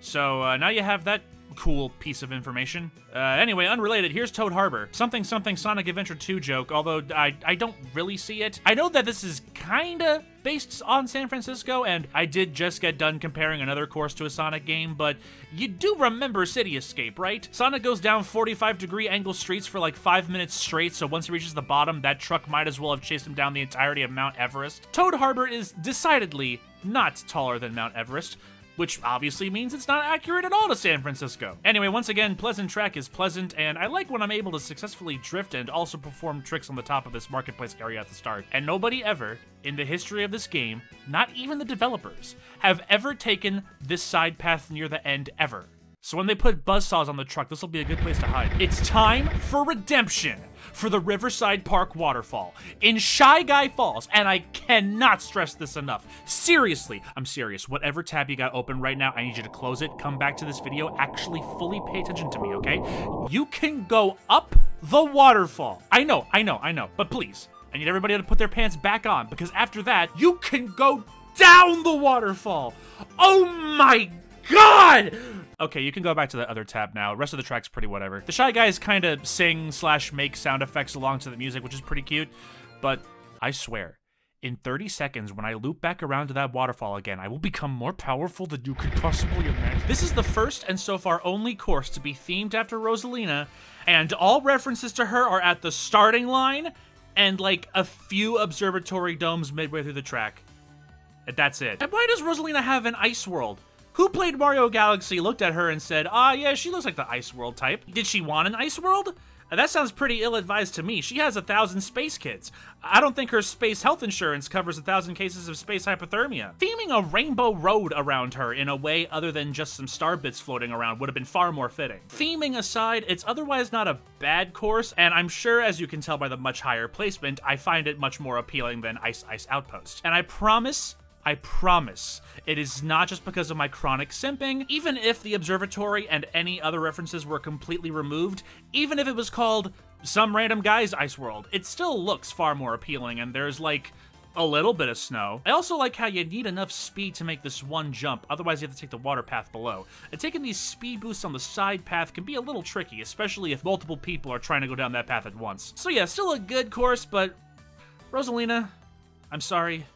So uh, now you have that cool piece of information. Uh, anyway, unrelated, here's Toad Harbor. Something something Sonic Adventure 2 joke, although I, I don't really see it. I know that this is kinda based on San Francisco, and I did just get done comparing another course to a Sonic game, but you do remember City Escape, right? Sonic goes down 45 degree angle streets for like 5 minutes straight, so once he reaches the bottom, that truck might as well have chased him down the entirety of Mount Everest. Toad Harbor is decidedly not taller than Mount Everest, which obviously means it's not accurate at all to San Francisco. Anyway, once again, Pleasant Track is pleasant, and I like when I'm able to successfully drift and also perform tricks on the top of this marketplace area at the start. And nobody ever, in the history of this game, not even the developers, have ever taken this side path near the end ever. So when they put buzzsaws on the truck, this will be a good place to hide. It's time for redemption for the Riverside Park waterfall in Shy Guy Falls, and I cannot stress this enough. Seriously, I'm serious. Whatever tab you got open right now, I need you to close it, come back to this video, actually fully pay attention to me, okay? You can go up the waterfall. I know, I know, I know, but please, I need everybody to put their pants back on because after that, you can go down the waterfall. Oh my god! Okay, you can go back to the other tab now. rest of the track's pretty whatever. The Shy Guys kind of sing slash make sound effects along to the music, which is pretty cute. But I swear, in 30 seconds, when I loop back around to that waterfall again, I will become more powerful than you could possibly imagine. This is the first and so far only course to be themed after Rosalina, and all references to her are at the starting line and like a few observatory domes midway through the track. And that's it. And why does Rosalina have an ice world? Who played Mario Galaxy looked at her and said, ah, yeah, she looks like the Ice World type. Did she want an Ice World? Uh, that sounds pretty ill-advised to me. She has a thousand space kids. I don't think her space health insurance covers a thousand cases of space hypothermia. Theming a rainbow road around her in a way other than just some star bits floating around would have been far more fitting. Theming aside, it's otherwise not a bad course, and I'm sure as you can tell by the much higher placement, I find it much more appealing than Ice Ice Outpost. And I promise I promise. It is not just because of my chronic simping. Even if the observatory and any other references were completely removed, even if it was called some random guy's Ice World, it still looks far more appealing and there's like a little bit of snow. I also like how you need enough speed to make this one jump, otherwise you have to take the water path below. And taking these speed boosts on the side path can be a little tricky, especially if multiple people are trying to go down that path at once. So yeah, still a good course, but Rosalina, I'm sorry,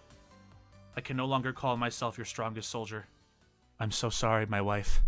I can no longer call myself your strongest soldier. I'm so sorry, my wife.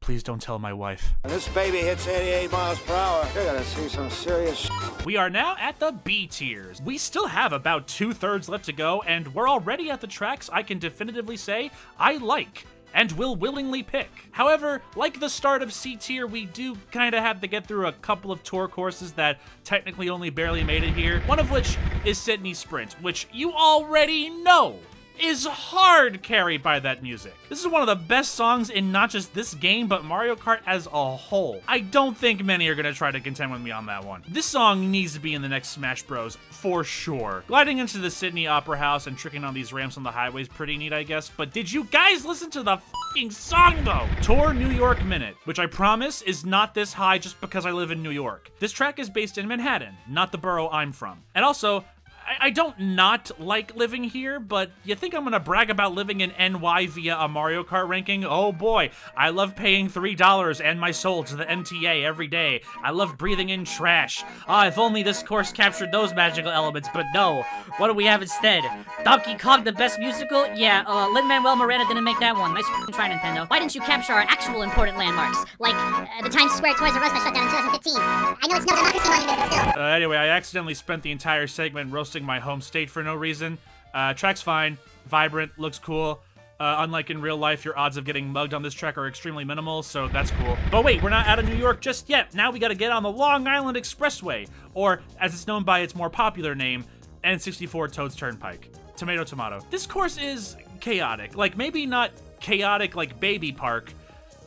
Please don't tell my wife. When this baby hits 88 miles per hour, you're gonna see some serious We are now at the B tiers. We still have about two thirds left to go, and we're already at the tracks I can definitively say I like and will willingly pick. However, like the start of C tier, we do kind of have to get through a couple of tour courses that technically only barely made it here, one of which is Sydney Sprint, which you already know is hard carried by that music. This is one of the best songs in not just this game, but Mario Kart as a whole. I don't think many are gonna try to contend with me on that one. This song needs to be in the next Smash Bros. for sure. Gliding into the Sydney Opera House and tricking on these ramps on the highway is pretty neat, I guess, but did you guys listen to the fucking song though? Tour New York Minute, which I promise is not this high just because I live in New York. This track is based in Manhattan, not the borough I'm from. And also, I, I don't not like living here, but you think I'm gonna brag about living in NY via a Mario Kart ranking? Oh boy, I love paying $3 and my soul to the MTA every day. I love breathing in trash. Ah, if only this course captured those magical elements, but no. What do we have instead? Donkey Kong, the best musical? Yeah, uh, Lin-Manuel Miranda didn't make that one. Nice try, Nintendo. Why didn't you capture our actual important landmarks? Like, uh, the Times Square Toys R Us that shut down in 2015. I know it's no democracy monument, but still. Uh, anyway, I accidentally spent the entire segment roasting my home state for no reason. Uh, track's fine, vibrant, looks cool. Uh, unlike in real life, your odds of getting mugged on this track are extremely minimal, so that's cool. But wait, we're not out of New York just yet. Now we gotta get on the Long Island Expressway, or as it's known by its more popular name, N64 Toad's Turnpike. Tomato, tomato. This course is chaotic. Like, maybe not chaotic like Baby Park,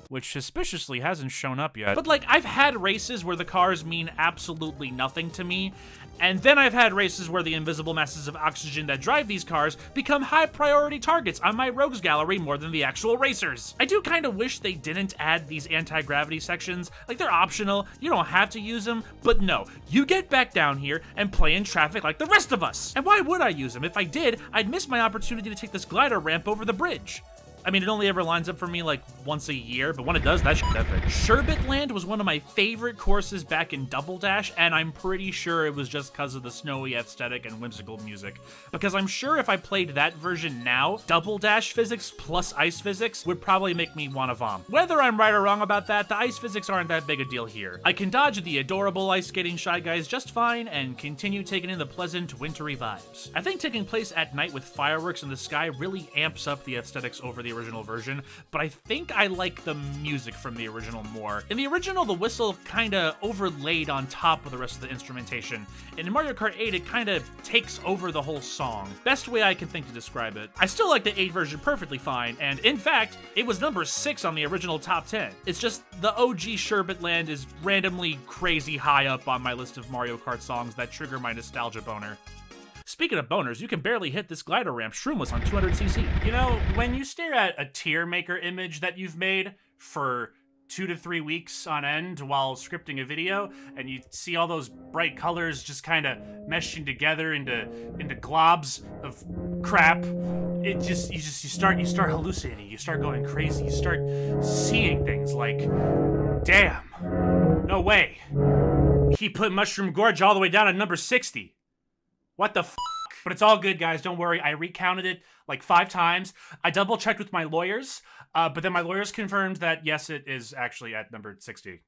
which suspiciously hasn't shown up yet. But like, I've had races where the cars mean absolutely nothing to me, and then I've had races where the invisible masses of oxygen that drive these cars become high priority targets on my rogues gallery more than the actual racers. I do kind of wish they didn't add these anti-gravity sections. Like, they're optional, you don't have to use them, but no, you get back down here and play in traffic like the rest of us. And why would I use them? If I did, I'd miss my opportunity to take this glider ramp over the bridge. I mean, it only ever lines up for me like once a year, but when it does, that's epic. Sherbet Land was one of my favorite courses back in Double Dash, and I'm pretty sure it was just because of the snowy aesthetic and whimsical music. Because I'm sure if I played that version now, Double Dash physics plus ice physics would probably make me want to vom. Whether I'm right or wrong about that, the ice physics aren't that big a deal here. I can dodge the adorable ice skating Shy Guys just fine and continue taking in the pleasant, wintry vibes. I think taking place at night with fireworks in the sky really amps up the aesthetics over the the original version, but I think I like the music from the original more. In the original, the whistle kind of overlaid on top of the rest of the instrumentation. And in Mario Kart 8, it kind of takes over the whole song. Best way I can think to describe it. I still like the 8 version perfectly fine, and in fact, it was number 6 on the original top 10. It's just the OG Sherbet Land is randomly crazy high up on my list of Mario Kart songs that trigger my nostalgia boner. Speaking of boners, you can barely hit this glider ramp shroomless on 200cc. You know, when you stare at a tier maker image that you've made for two to three weeks on end while scripting a video, and you see all those bright colors just kind of meshing together into into globs of crap, it just you just you start you start hallucinating, you start going crazy, you start seeing things like, damn, no way, he put Mushroom Gorge all the way down at number 60. What the f? But it's all good, guys. Don't worry. I recounted it like five times. I double checked with my lawyers, uh, but then my lawyers confirmed that yes, it is actually at number 60.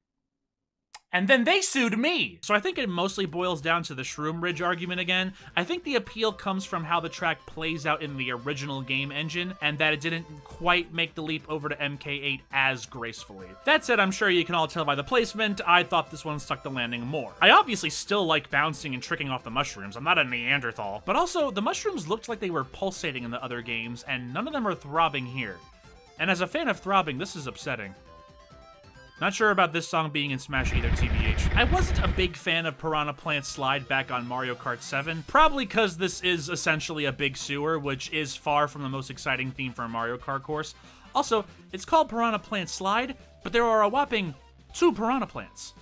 And then they sued me. So I think it mostly boils down to the Shroom Ridge argument again. I think the appeal comes from how the track plays out in the original game engine, and that it didn't quite make the leap over to MK8 as gracefully. That said, I'm sure you can all tell by the placement, I thought this one stuck the landing more. I obviously still like bouncing and tricking off the mushrooms, I'm not a Neanderthal. But also, the mushrooms looked like they were pulsating in the other games, and none of them are throbbing here. And as a fan of throbbing, this is upsetting. Not sure about this song being in Smash either, TBH. I wasn't a big fan of Piranha Plant Slide back on Mario Kart 7, probably because this is essentially a big sewer, which is far from the most exciting theme for a Mario Kart course. Also, it's called Piranha Plant Slide, but there are a whopping two Piranha Plants.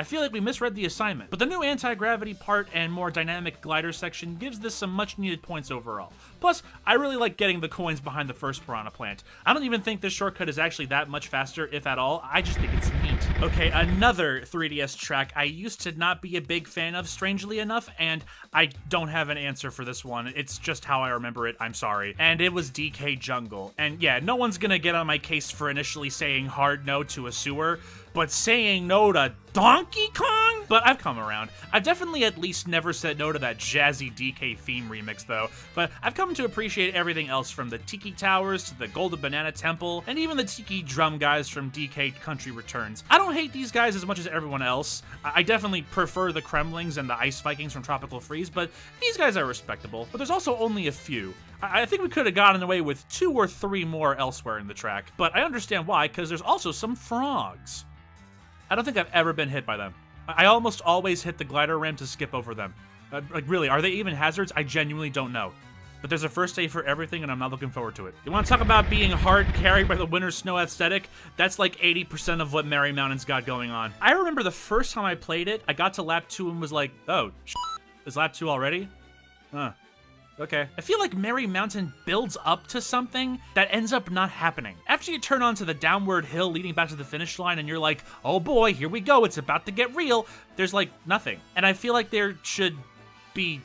I feel like we misread the assignment, but the new anti-gravity part and more dynamic glider section gives this some much needed points overall. Plus, I really like getting the coins behind the first Piranha Plant. I don't even think this shortcut is actually that much faster, if at all, I just think it's neat. Okay, another 3DS track I used to not be a big fan of, strangely enough, and I don't have an answer for this one. It's just how I remember it, I'm sorry. And it was DK Jungle. And yeah, no one's gonna get on my case for initially saying hard no to a sewer, but saying no to Donkey Kong? But I've come around. I've definitely at least never said no to that jazzy DK theme remix, though. But I've come to appreciate everything else from the Tiki Towers to the Golden Banana Temple, and even the Tiki Drum guys from DK Country Returns. I don't hate these guys as much as everyone else. I definitely prefer the Kremlings and the Ice Vikings from Tropical Freeze, but these guys are respectable. But there's also only a few. I think we could have gotten away with two or three more elsewhere in the track, but I understand why, because there's also some frogs. I don't think I've ever been hit by them. I almost always hit the glider ramp to skip over them. Uh, like, really, are they even hazards? I genuinely don't know. But there's a first day for everything, and I'm not looking forward to it. You want to talk about being hard carried by the winter snow aesthetic? That's like 80% of what Merry Mountain's got going on. I remember the first time I played it, I got to lap 2 and was like, oh, is lap 2 already? Huh. Okay. I feel like Merry Mountain builds up to something that ends up not happening. After you turn onto the downward hill leading back to the finish line and you're like, oh boy, here we go, it's about to get real, there's like nothing. And I feel like there should be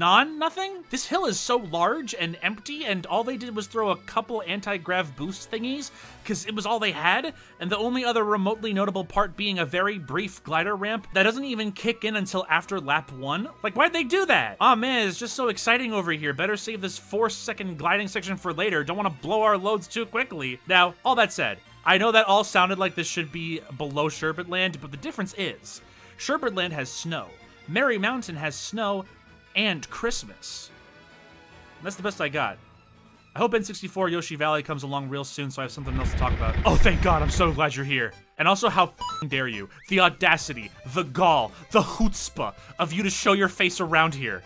non-nothing? This hill is so large and empty, and all they did was throw a couple anti-grav boost thingies, because it was all they had, and the only other remotely notable part being a very brief glider ramp that doesn't even kick in until after lap one? Like, why'd they do that? oh, man, it's just so exciting over here. Better save this four-second gliding section for later. Don't want to blow our loads too quickly. Now, all that said, I know that all sounded like this should be below Sherbet Land, but the difference is, Sherbet Land has snow. Merry Mountain has snow and Christmas. That's the best I got. I hope N64 Yoshi Valley comes along real soon so I have something else to talk about. Oh, thank God, I'm so glad you're here. And also, how dare you? The audacity, the gall, the chutzpah of you to show your face around here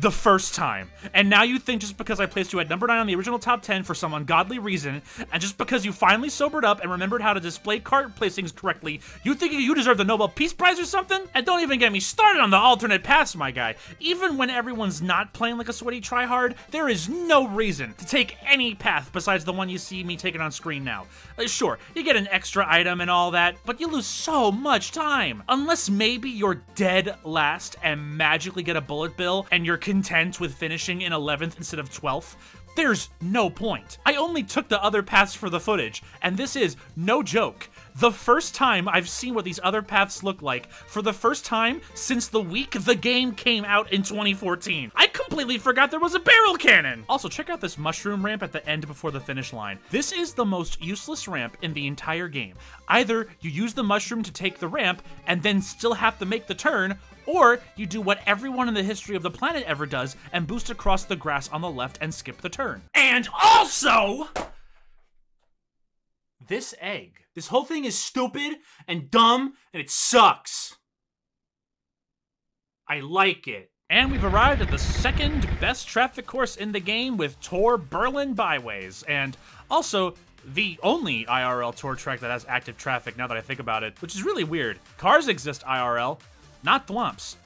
the first time. And now you think just because I placed you at number 9 on the original top 10 for some ungodly reason, and just because you finally sobered up and remembered how to display cart placings correctly, you think you deserve the Nobel Peace Prize or something? And don't even get me started on the alternate paths, my guy. Even when everyone's not playing like a sweaty tryhard, there is no reason to take any path besides the one you see me taking on screen now. Uh, sure, you get an extra item and all that, but you lose so much time. Unless maybe you're dead last and magically get a bullet bill and you're content with finishing in 11th instead of 12th, there's no point. I only took the other paths for the footage, and this is, no joke, the first time I've seen what these other paths look like for the first time since the week the game came out in 2014. I completely forgot there was a barrel cannon! Also, check out this mushroom ramp at the end before the finish line. This is the most useless ramp in the entire game. Either you use the mushroom to take the ramp and then still have to make the turn, or you do what everyone in the history of the planet ever does and boost across the grass on the left and skip the turn. And also, this egg. This whole thing is stupid and dumb and it sucks. I like it. And we've arrived at the second best traffic course in the game with Tour Berlin Byways, and also the only IRL tour track that has active traffic now that I think about it, which is really weird. Cars exist IRL, not thwomps.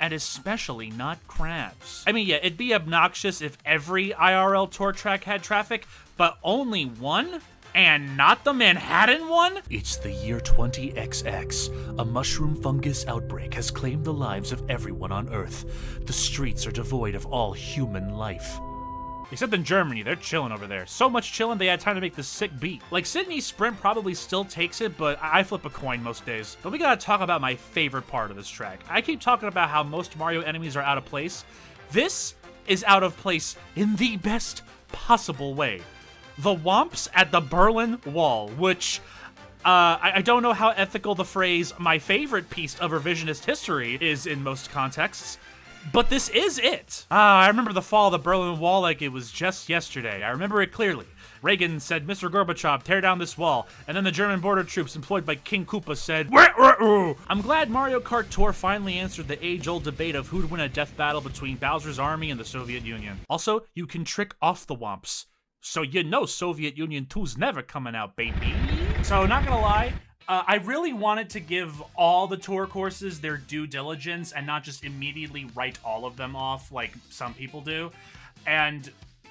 And especially not crabs. I mean, yeah, it'd be obnoxious if every IRL tour track had traffic, but only one? And not the Manhattan one? It's the year 20XX. A mushroom fungus outbreak has claimed the lives of everyone on Earth. The streets are devoid of all human life. Except in Germany, they're chilling over there. So much chilling, they had time to make this sick beat. Like, Sydney Sprint probably still takes it, but I flip a coin most days. But we gotta talk about my favorite part of this track. I keep talking about how most Mario enemies are out of place. This is out of place in the best possible way. The Thwomps at the Berlin Wall, which uh, I, I, don't know how ethical the phrase my favorite piece of revisionist history is in most contexts, but this is it. Ah, I remember the fall of the Berlin Wall like it was just yesterday. I remember it clearly. Reagan said, Mr. Gorbachev, tear down this wall. And then the German border troops employed by King Koopa said, I'm glad Mario Kart Tour finally answered the age-old debate of who'd win a death battle between Bowser's army and the Soviet Union. Also, you can trick off the Thwomps. So you know Soviet Union 2's never coming out, baby. So not gonna lie, uh, I really wanted to give all the tour courses their due diligence and not just immediately write all of them off like some people do. And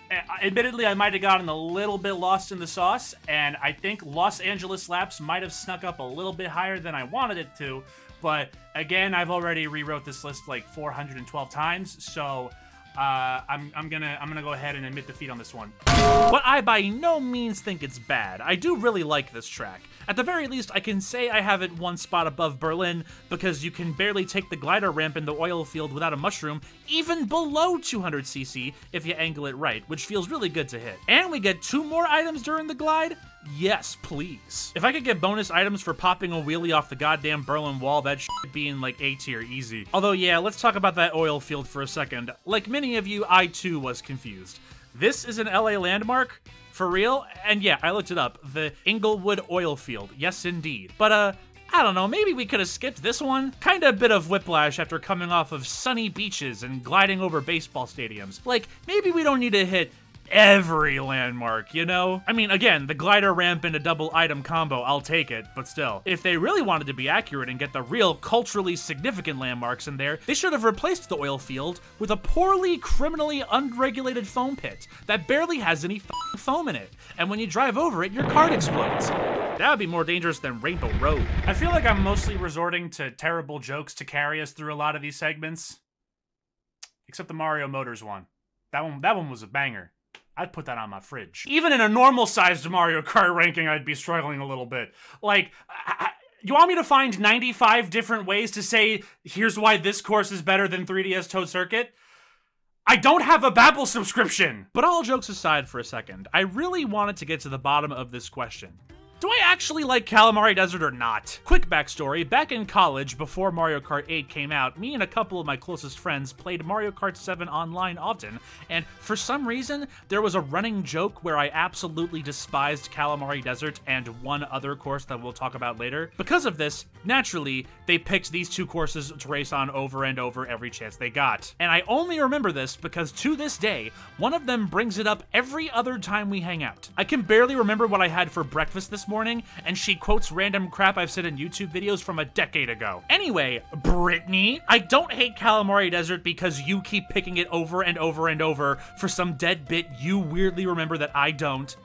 uh, admittedly, I might have gotten a little bit lost in the sauce, and I think Los Angeles Laps might have snuck up a little bit higher than I wanted it to. But again, I've already rewrote this list like 412 times, so uh, I'm, I'm gonna I'm gonna go ahead and admit defeat on this one. But I by no means think it's bad. I do really like this track. At the very least, I can say I have it one spot above Berlin because you can barely take the glider ramp in the oil field without a mushroom, even below 200cc if you angle it right, which feels really good to hit. And we get two more items during the glide? Yes, please. If I could get bonus items for popping a wheelie off the goddamn Berlin Wall, that should be in like A tier easy. Although yeah, let's talk about that oil field for a second. Like many of you, I too was confused. This is an LA landmark? For real? And yeah, I looked it up. The Inglewood oil field. Yes, indeed. But, uh, I don't know, maybe we could have skipped this one? Kinda a bit of whiplash after coming off of sunny beaches and gliding over baseball stadiums. Like, maybe we don't need to hit every landmark, you know? I mean, again, the glider ramp and a double item combo, I'll take it, but still. If they really wanted to be accurate and get the real culturally significant landmarks in there, they should have replaced the oil field with a poorly, criminally unregulated foam pit that barely has any foam in it. And when you drive over it, your cart explodes. That would be more dangerous than Rainbow Road. I feel like I'm mostly resorting to terrible jokes to carry us through a lot of these segments. Except the Mario Motors one. That one that one was a banger. I'd put that on my fridge. Even in a normal sized Mario Kart ranking, I'd be struggling a little bit. Like, I, you want me to find 95 different ways to say, here's why this course is better than 3DS Toad Circuit? I don't have a Babbel subscription! But all jokes aside for a second, I really wanted to get to the bottom of this question. Do I actually like Kalimari Desert or not? Quick backstory, back in college, before Mario Kart 8 came out, me and a couple of my closest friends played Mario Kart 7 online often, and for some reason, there was a running joke where I absolutely despised Kalimari Desert and one other course that we'll talk about later. Because of this, naturally, they picked these two courses to race on over and over every chance they got. And I only remember this because to this day, one of them brings it up every other time we hang out. I can barely remember what I had for breakfast this morning, and she quotes random crap I've said in YouTube videos from a decade ago. Anyway, Brittany, I don't hate Kalimari Desert because you keep picking it over and over and over for some dead bit you weirdly remember that I don't.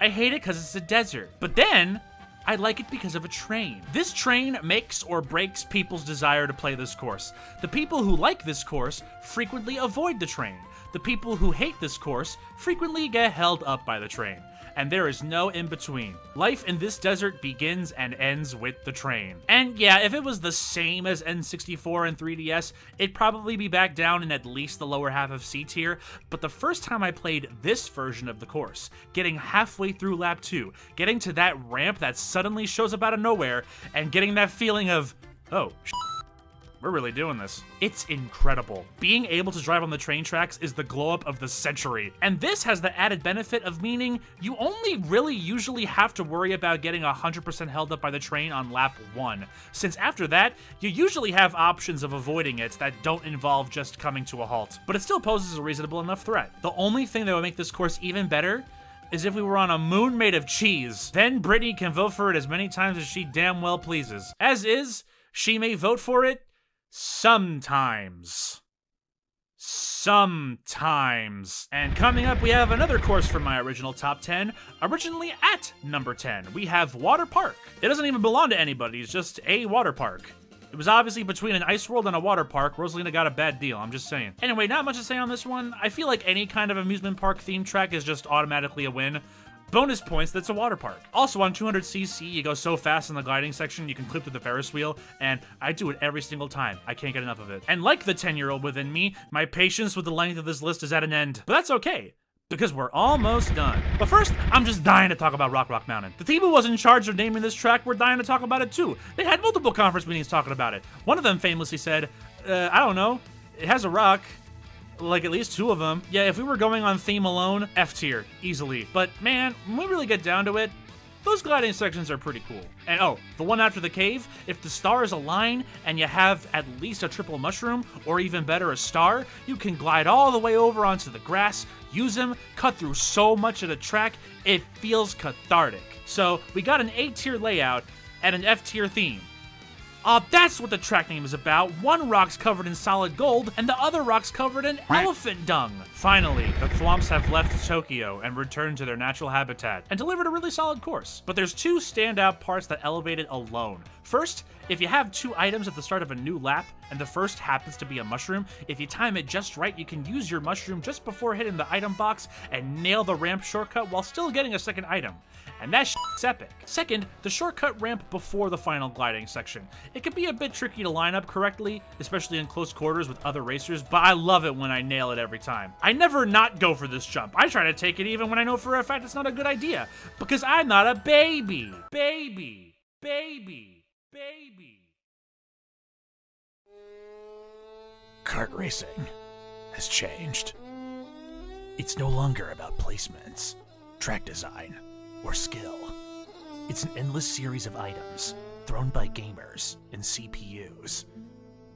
I hate it because it's a desert. But then, I like it because of a train. This train makes or breaks people's desire to play this course. The people who like this course frequently avoid the train. The people who hate this course frequently get held up by the train. And there is no in between. Life in this desert begins and ends with the train. And yeah, if it was the same as N64 and 3DS, it'd probably be back down in at least the lower half of C tier, but the first time I played this version of the course, getting halfway through lap 2, getting to that ramp that suddenly shows up out of nowhere, and getting that feeling of, oh, we're really doing this. It's incredible. Being able to drive on the train tracks is the glow up of the century. And this has the added benefit of meaning you only really usually have to worry about getting 100% held up by the train on lap 1, since after that, you usually have options of avoiding it that don't involve just coming to a halt. But it still poses a reasonable enough threat. The only thing that would make this course even better is if we were on a moon made of cheese. Then Brittany can vote for it as many times as she damn well pleases. As is, she may vote for it sometimes. Sometimes. And coming up, we have another course from my original top 10, originally at number 10. We have Water Park. It doesn't even belong to anybody, it's just a water park. It was obviously between an ice world and a water park. Rosalina got a bad deal, I'm just saying. Anyway, not much to say on this one. I feel like any kind of amusement park theme track is just automatically a win. Bonus points, that's a water park. Also on 200cc, you go so fast in the gliding section, you can clip through the Ferris wheel, and I do it every single time. I can't get enough of it. And like the 10-year-old within me, my patience with the length of this list is at an end. But that's okay because we're almost done. But first, I'm just dying to talk about Rock Rock Mountain. The team who was in charge of naming this track were dying to talk about it too. They had multiple conference meetings talking about it. One of them famously said, uh, I don't know, it has a rock, like at least two of them. Yeah, if we were going on theme alone, F tier, easily. But man, when we really get down to it, those gliding sections are pretty cool. And oh, the one after the cave, if the stars align and you have at least a triple mushroom, or even better, a star, you can glide all the way over onto the grass, use them, cut through so much of the track, it feels cathartic. So we got an A tier layout and an F tier theme. Uh, that's what the track name is about. One rock's covered in solid gold, and the other rock's covered in elephant dung. Finally, the Thwomps have left Tokyo and returned to their natural habitat, and delivered a really solid course. But there's two standout parts that elevate it alone. First, if you have two items at the start of a new lap, and the first happens to be a mushroom, if you time it just right, you can use your mushroom just before hitting the item box and nail the ramp shortcut while still getting a second item. And that shit's epic. Second, the shortcut ramp before the final gliding section. It can be a bit tricky to line up correctly, especially in close quarters with other racers, but I love it when I nail it every time. I never not go for this jump. I try to take it even when I know for a fact it's not a good idea, because I'm not a baby. Baby. Baby. Baby. Kart racing has changed. It's no longer about placements, track design, or skill. It's an endless series of items thrown by gamers and CPUs.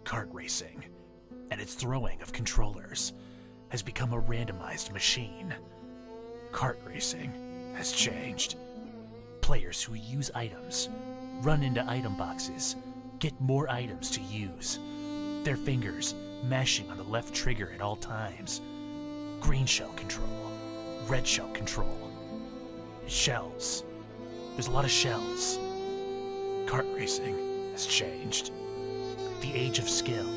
Kart racing and its throwing of controllers has become a randomized machine. Kart racing has changed. Players who use items run into item boxes, get more items to use. Their fingers mashing on the left trigger at all times. Green shell control, red shell control, shells. There's a lot of shells. Kart racing has changed. The age of skill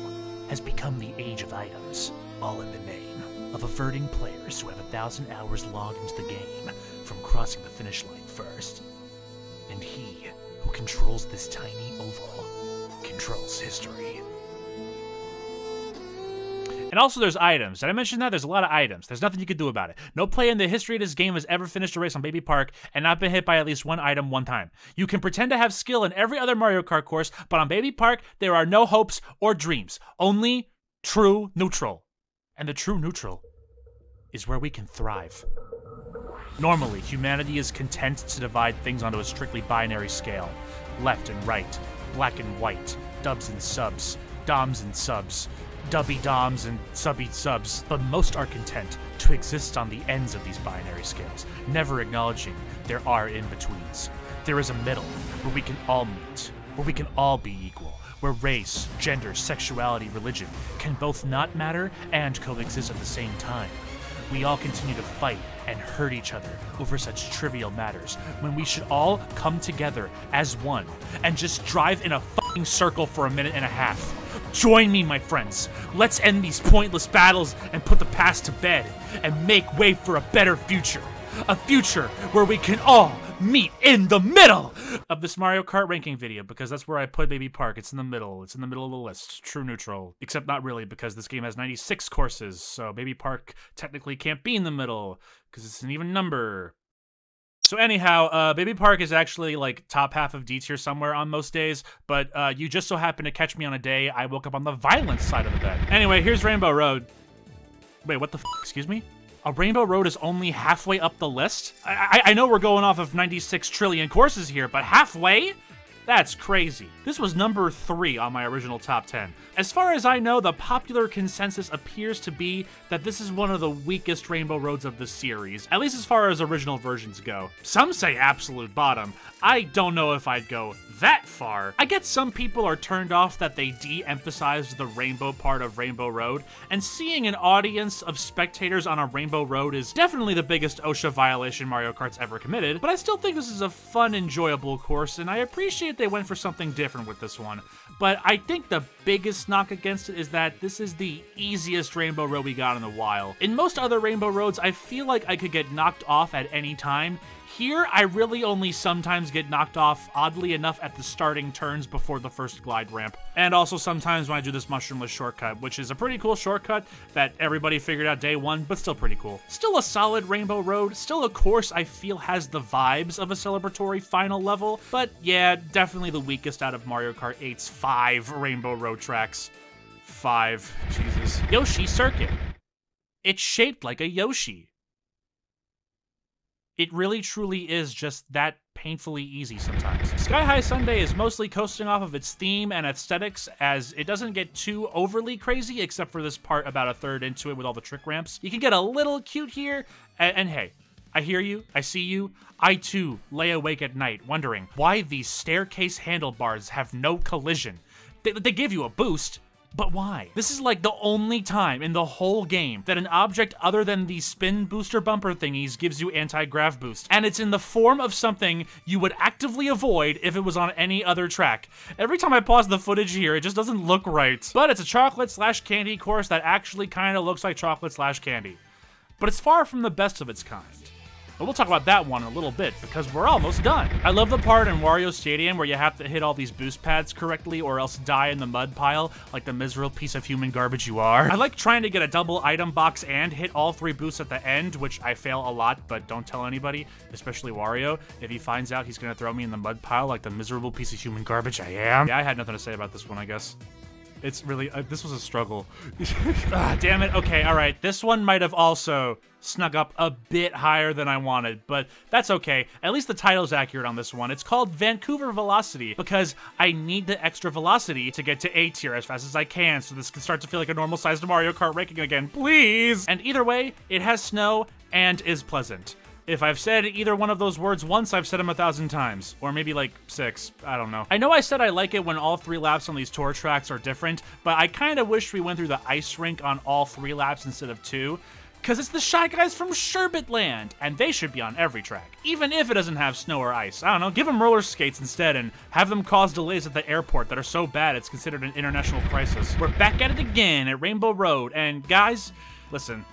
has become the age of items, all in the name of averting players who have a thousand hours logged into the game from crossing the finish line first. And he who controls this tiny oval controls history. And also there's items. Did I mention that? There's a lot of items. There's nothing you can do about it. No player in the history of this game has ever finished a race on Baby Park and not been hit by at least one item one time. You can pretend to have skill in every other Mario Kart course, but on Baby Park, there are no hopes or dreams. Only true neutral. And the true neutral is where we can thrive. Normally, humanity is content to divide things onto a strictly binary scale left and right, black and white, dubs and subs, doms and subs, dubby doms and subby subs, but most are content to exist on the ends of these binary scales, never acknowledging there are in betweens. There is a middle where we can all meet, where we can all be equal, where race, gender, sexuality, religion can both not matter and coexist at the same time. We all continue to fight and hurt each other over such trivial matters when we should all come together as one and just drive in a fucking circle for a minute and a half. Join me, my friends. Let's end these pointless battles and put the past to bed and make way for a better future. a future where we can all meet in the middle of this Mario Kart ranking video because that's where I put Baby Park. It's in the middle. It's in the middle of the list. True neutral. Except not really because this game has 96 courses. So Baby Park technically can't be in the middle because it's an even number. So anyhow, uh, Baby Park is actually like top half of D tier somewhere on most days, but uh, you just so happen to catch me on a day I woke up on the violence side of the bed. Anyway, here's Rainbow Road. Wait, what the f excuse me? A Rainbow Road is only halfway up the list? I, I, I know we're going off of 96 trillion courses here, but halfway? That's crazy. This was number three on my original top 10. As far as I know, the popular consensus appears to be that this is one of the weakest Rainbow Roads of the series, at least as far as original versions go. Some say absolute bottom. I don't know if I'd go that far. I get some people are turned off that they de-emphasized the rainbow part of Rainbow Road, and seeing an audience of spectators on a Rainbow Road is definitely the biggest OSHA violation Mario Kart's ever committed, but I still think this is a fun, enjoyable course, and I appreciate they went for something different with this one. But I think the biggest knock against it is that this is the easiest Rainbow Road we got in a while. In most other Rainbow Roads, I feel like I could get knocked off at any time, here, I really only sometimes get knocked off, oddly enough, at the starting turns before the first glide ramp. And also sometimes when I do this mushroomless shortcut, which is a pretty cool shortcut that everybody figured out day one, but still pretty cool. Still a solid Rainbow Road, still a course I feel has the vibes of a celebratory final level, but yeah, definitely the weakest out of Mario Kart 8's five Rainbow Road tracks. Five. Jesus. Yoshi Circuit. It's shaped like a Yoshi it really truly is just that painfully easy sometimes. Sky High Sunday is mostly coasting off of its theme and aesthetics as it doesn't get too overly crazy except for this part about a third into it with all the trick ramps. You can get a little cute here, and, and hey, I hear you, I see you. I too lay awake at night wondering why these staircase handlebars have no collision. They, they give you a boost, but why? This is like the only time in the whole game that an object other than the spin booster bumper thingies gives you anti-grav boost. And it's in the form of something you would actively avoid if it was on any other track. Every time I pause the footage here, it just doesn't look right. But it's a chocolate slash candy course that actually kind of looks like chocolate slash candy. But it's far from the best of its kind. But we'll talk about that one in a little bit because we're almost done. I love the part in Wario Stadium where you have to hit all these boost pads correctly or else die in the mud pile like the miserable piece of human garbage you are. I like trying to get a double item box and hit all three boosts at the end, which I fail a lot, but don't tell anybody, especially Wario. If he finds out, he's gonna throw me in the mud pile like the miserable piece of human garbage I am. Yeah, I had nothing to say about this one, I guess. It's really, uh, this was a struggle. ah, damn it. Okay, all right. This one might have also snuck up a bit higher than I wanted, but that's okay. At least the title's accurate on this one. It's called Vancouver Velocity because I need the extra velocity to get to A tier as fast as I can so this can start to feel like a normal sized Mario Kart ranking again, please! And either way, it has snow and is pleasant. If I've said either one of those words once, I've said them a thousand times. Or maybe like six. I don't know. I know I said I like it when all three laps on these tour tracks are different, but I kind of wish we went through the ice rink on all three laps instead of two. Because it's the Shy Guys from Sherbet Land, and they should be on every track, even if it doesn't have snow or ice. I don't know, give them roller skates instead and have them cause delays at the airport that are so bad it's considered an international crisis. We're back at it again at Rainbow Road, and guys, listen,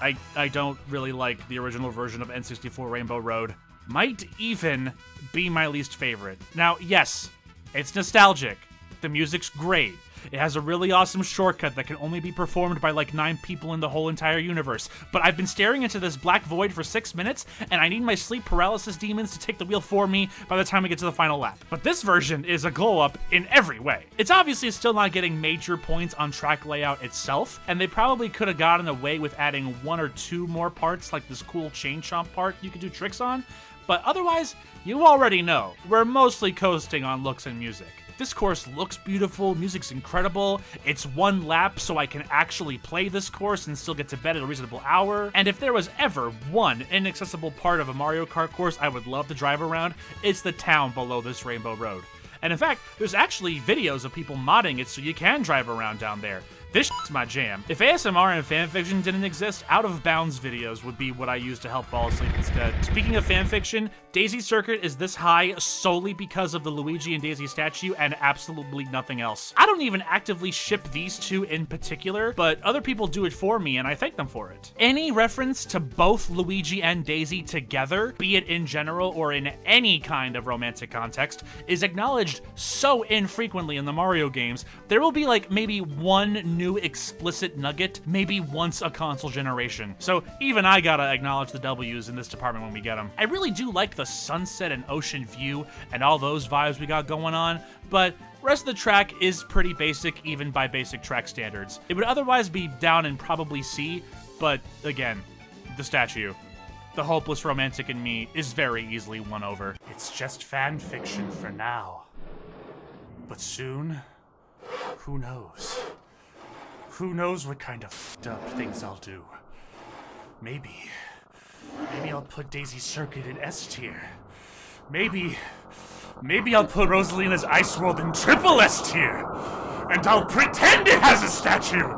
I, I don't really like the original version of N64 Rainbow Road. Might even be my least favorite. Now, yes, it's nostalgic. The music's great. It has a really awesome shortcut that can only be performed by like nine people in the whole entire universe. But I've been staring into this black void for six minutes, and I need my sleep paralysis demons to take the wheel for me by the time we get to the final lap. But this version is a glow up in every way. It's obviously still not getting major points on track layout itself, and they probably could have gotten away with adding one or two more parts like this cool chain chomp part you could do tricks on. But otherwise, you already know, we're mostly coasting on looks and music. This course looks beautiful, music's incredible, it's one lap so I can actually play this course and still get to bed at a reasonable hour, and if there was ever one inaccessible part of a Mario Kart course I would love to drive around, it's the town below this Rainbow Road. And in fact, there's actually videos of people modding it so you can drive around down there. This is my jam. If ASMR and fanfiction didn't exist, out of bounds videos would be what I use to help fall asleep instead. Speaking of fanfiction, Daisy Circuit is this high solely because of the Luigi and Daisy statue and absolutely nothing else. I don't even actively ship these two in particular, but other people do it for me and I thank them for it. Any reference to both Luigi and Daisy together, be it in general or in any kind of romantic context, is acknowledged so infrequently in the Mario games, there will be like maybe one new explicit nugget, maybe once a console generation. So even I gotta acknowledge the W's in this department when we get them. I really do like the sunset and ocean view and all those vibes we got going on, but rest of the track is pretty basic even by basic track standards. It would otherwise be down in probably C, but again, the statue. The hopeless romantic in me is very easily won over. It's just fan fiction for now. But soon, who knows? Who knows what kind of fed up things I'll do? Maybe. Maybe I'll put Daisy Circuit in S tier. Maybe. Maybe I'll put Rosalina's Ice World in triple S tier. And I'll pretend it has a statue!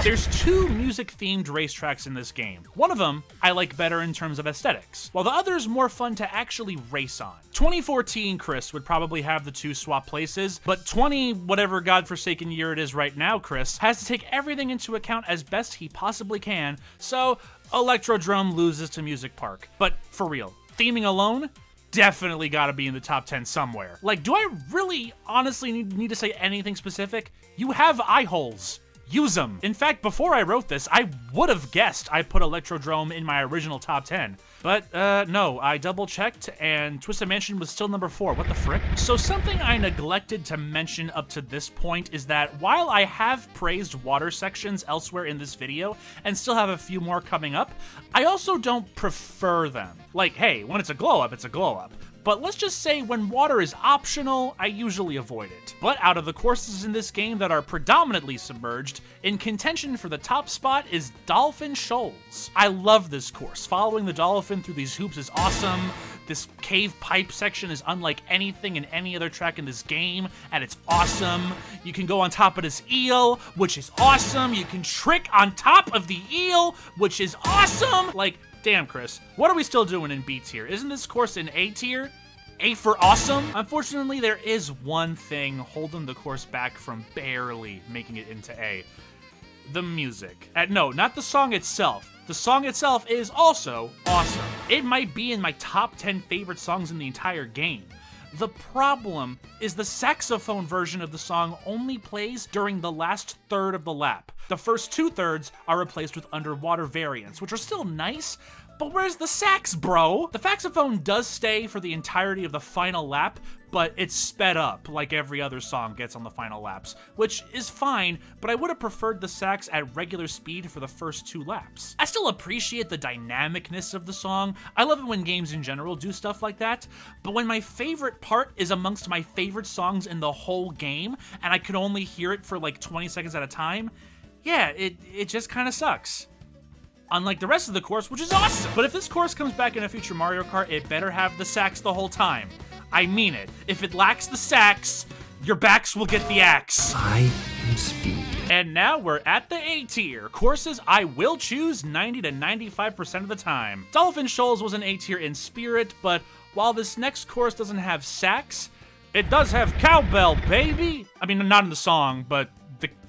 There's two music-themed racetracks in this game. One of them I like better in terms of aesthetics, while the other's more fun to actually race on. 2014 Chris would probably have the two swap places, but 20 whatever godforsaken year it is right now Chris has to take everything into account as best he possibly can, so Electrodrome loses to Music Park. But for real, theming alone, definitely gotta be in the top 10 somewhere. Like, do I really honestly need, need to say anything specific? You have eye holes. Use them. In fact, before I wrote this, I would have guessed I put Electrodrome in my original top 10. But, uh, no, I double checked and Twisted Mansion was still number 4. What the frick? So something I neglected to mention up to this point is that while I have praised water sections elsewhere in this video, and still have a few more coming up, I also don't prefer them. Like, hey, when it's a glow up, it's a glow up but let's just say when water is optional, I usually avoid it. But out of the courses in this game that are predominantly submerged, in contention for the top spot is Dolphin Shoals. I love this course. Following the dolphin through these hoops is awesome. This cave pipe section is unlike anything in any other track in this game, and it's awesome. You can go on top of this eel, which is awesome. You can trick on top of the eel, which is awesome. Like, Damn, Chris. What are we still doing in B tier? Isn't this course in A tier? A for awesome? Unfortunately, there is one thing holding the course back from barely making it into A. The music. Uh, no, not the song itself. The song itself is also awesome. It might be in my top 10 favorite songs in the entire game. The problem is the saxophone version of the song only plays during the last third of the lap. The first two thirds are replaced with underwater variants, which are still nice, but where's the sax, bro? The saxophone does stay for the entirety of the final lap, but it's sped up like every other song gets on the final laps, which is fine, but I would have preferred the sax at regular speed for the first two laps. I still appreciate the dynamicness of the song. I love it when games in general do stuff like that, but when my favorite part is amongst my favorite songs in the whole game, and I could only hear it for like 20 seconds at a time, yeah, it, it just kind of sucks unlike the rest of the course, which is awesome. But if this course comes back in a future Mario Kart, it better have the sax the whole time. I mean it. If it lacks the sax, your backs will get the axe. I am speed. And now we're at the A tier. Courses I will choose 90 to 95% of the time. Dolphin Shoals was an A tier in spirit, but while this next course doesn't have sax, it does have cowbell, baby! I mean, not in the song, but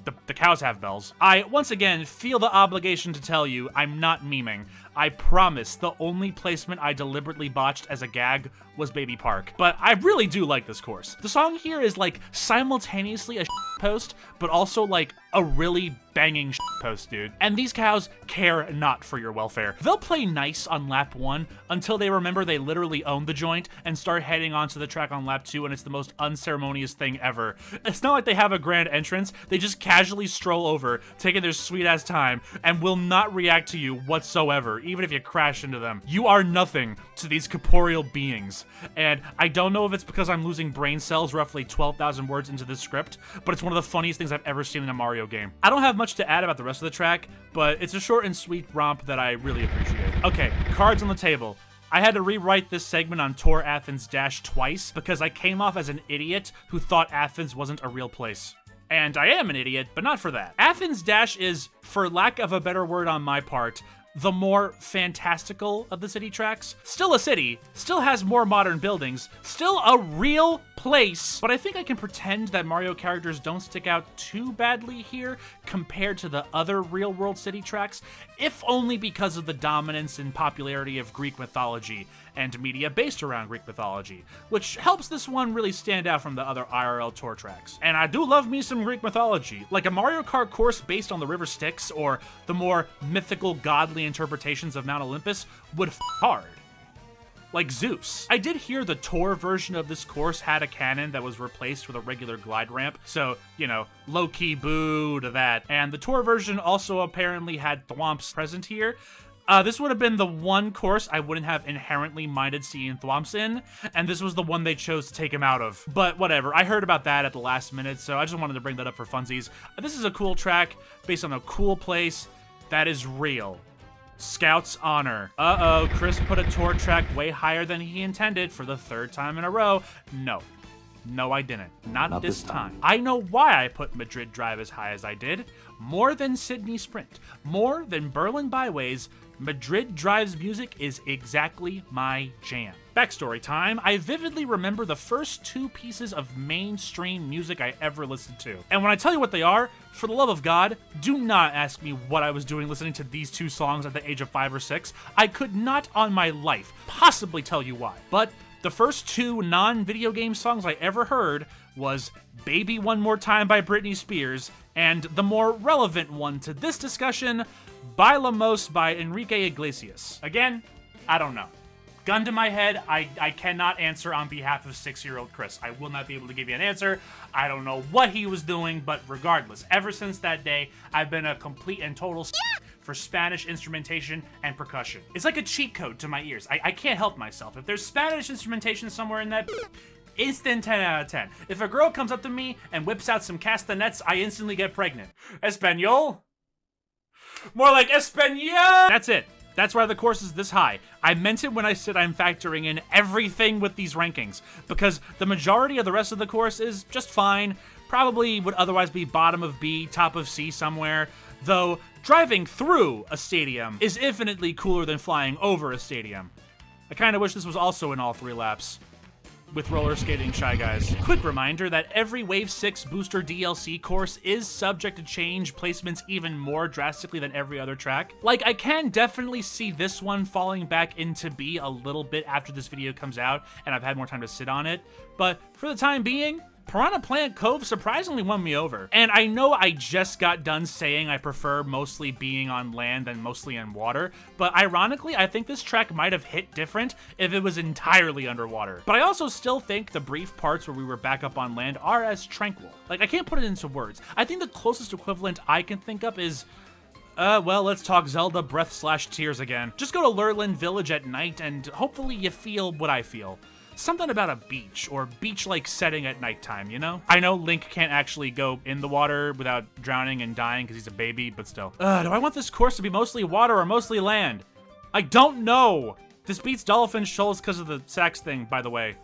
the, the cows have bells. I, once again, feel the obligation to tell you I'm not memeing. I promise the only placement I deliberately botched as a gag was Baby Park. But I really do like this course. The song here is like simultaneously a post, but also like a really banging post, dude. And these cows care not for your welfare. They'll play nice on lap one until they remember they literally own the joint and start heading onto the track on lap two and it's the most unceremonious thing ever. It's not like they have a grand entrance, they just casually stroll over, taking their sweet ass time, and will not react to you whatsoever, even if you crash into them. You are nothing to these corporeal beings. And I don't know if it's because I'm losing brain cells roughly 12,000 words into this script, but it's one of the funniest things I've ever seen in a Mario game. I don't have much to add about the rest of the track, but it's a short and sweet romp that I really appreciate. Okay, cards on the table. I had to rewrite this segment on Tour Athens Dash twice because I came off as an idiot who thought Athens wasn't a real place. And I am an idiot, but not for that. Athens Dash is, for lack of a better word on my part, the more fantastical of the city tracks. Still a city, still has more modern buildings, still a real place, but I think I can pretend that Mario characters don't stick out too badly here compared to the other real world city tracks, if only because of the dominance and popularity of Greek mythology and media based around Greek mythology, which helps this one really stand out from the other IRL tour tracks. And I do love me some Greek mythology, like a Mario Kart course based on the River Styx or the more mythical, godly interpretations of Mount Olympus would f hard. Like Zeus. I did hear the tour version of this course had a cannon that was replaced with a regular glide ramp, so, you know, low-key boo to that. And the tour version also apparently had thwomps present here, uh, this would have been the one course I wouldn't have inherently minded seeing Thwomps in, and this was the one they chose to take him out of. But whatever, I heard about that at the last minute, so I just wanted to bring that up for funsies. This is a cool track based on a cool place that is real. Scout's Honor. Uh-oh, Chris put a tour track way higher than he intended for the third time in a row. No. No, I didn't. Not, Not this, time. time. I know why I put Madrid Drive as high as I did. More than Sydney Sprint. More than Berlin Byways. Madrid Drive's music is exactly my jam. Backstory time, I vividly remember the first two pieces of mainstream music I ever listened to. And when I tell you what they are, for the love of God, do not ask me what I was doing listening to these two songs at the age of five or six. I could not on my life possibly tell you why. But the first two non-video game songs I ever heard was Baby One More Time by Britney Spears, and the more relevant one to this discussion, Bailamos by Enrique Iglesias. Again, I don't know. Gun to my head, I, I cannot answer on behalf of six-year-old Chris. I will not be able to give you an answer. I don't know what he was doing, but regardless, ever since that day, I've been a complete and total for Spanish instrumentation and percussion. It's like a cheat code to my ears. I, I can't help myself. If there's Spanish instrumentation somewhere in that, instant 10 out of 10. If a girl comes up to me and whips out some castanets, I instantly get pregnant. Espanol? More like Espanol! That's it. That's why the course is this high. I meant it when I said I'm factoring in everything with these rankings, because the majority of the rest of the course is just fine, probably would otherwise be bottom of B, top of C somewhere, though driving through a stadium is infinitely cooler than flying over a stadium. I kinda wish this was also in all three laps with roller skating shy guys. Quick reminder that every Wave 6 booster DLC course is subject to change placements even more drastically than every other track. Like, I can definitely see this one falling back into B a little bit after this video comes out and I've had more time to sit on it, but for the time being, Piranha Plant Cove surprisingly won me over. And I know I just got done saying I prefer mostly being on land than mostly in water, but ironically, I think this track might have hit different if it was entirely underwater. But I also still think the brief parts where we were back up on land are as tranquil. Like, I can't put it into words. I think the closest equivalent I can think of is uh, well, let's talk Zelda Breath slash Tears again. Just go to Lurelin Village at night and hopefully you feel what I feel something about a beach or beach-like setting at nighttime, you know? I know Link can't actually go in the water without drowning and dying because he's a baby, but still. Uh, do I want this course to be mostly water or mostly land? I don't know! This beats Dolphin Shoals because of the sax thing, by the way.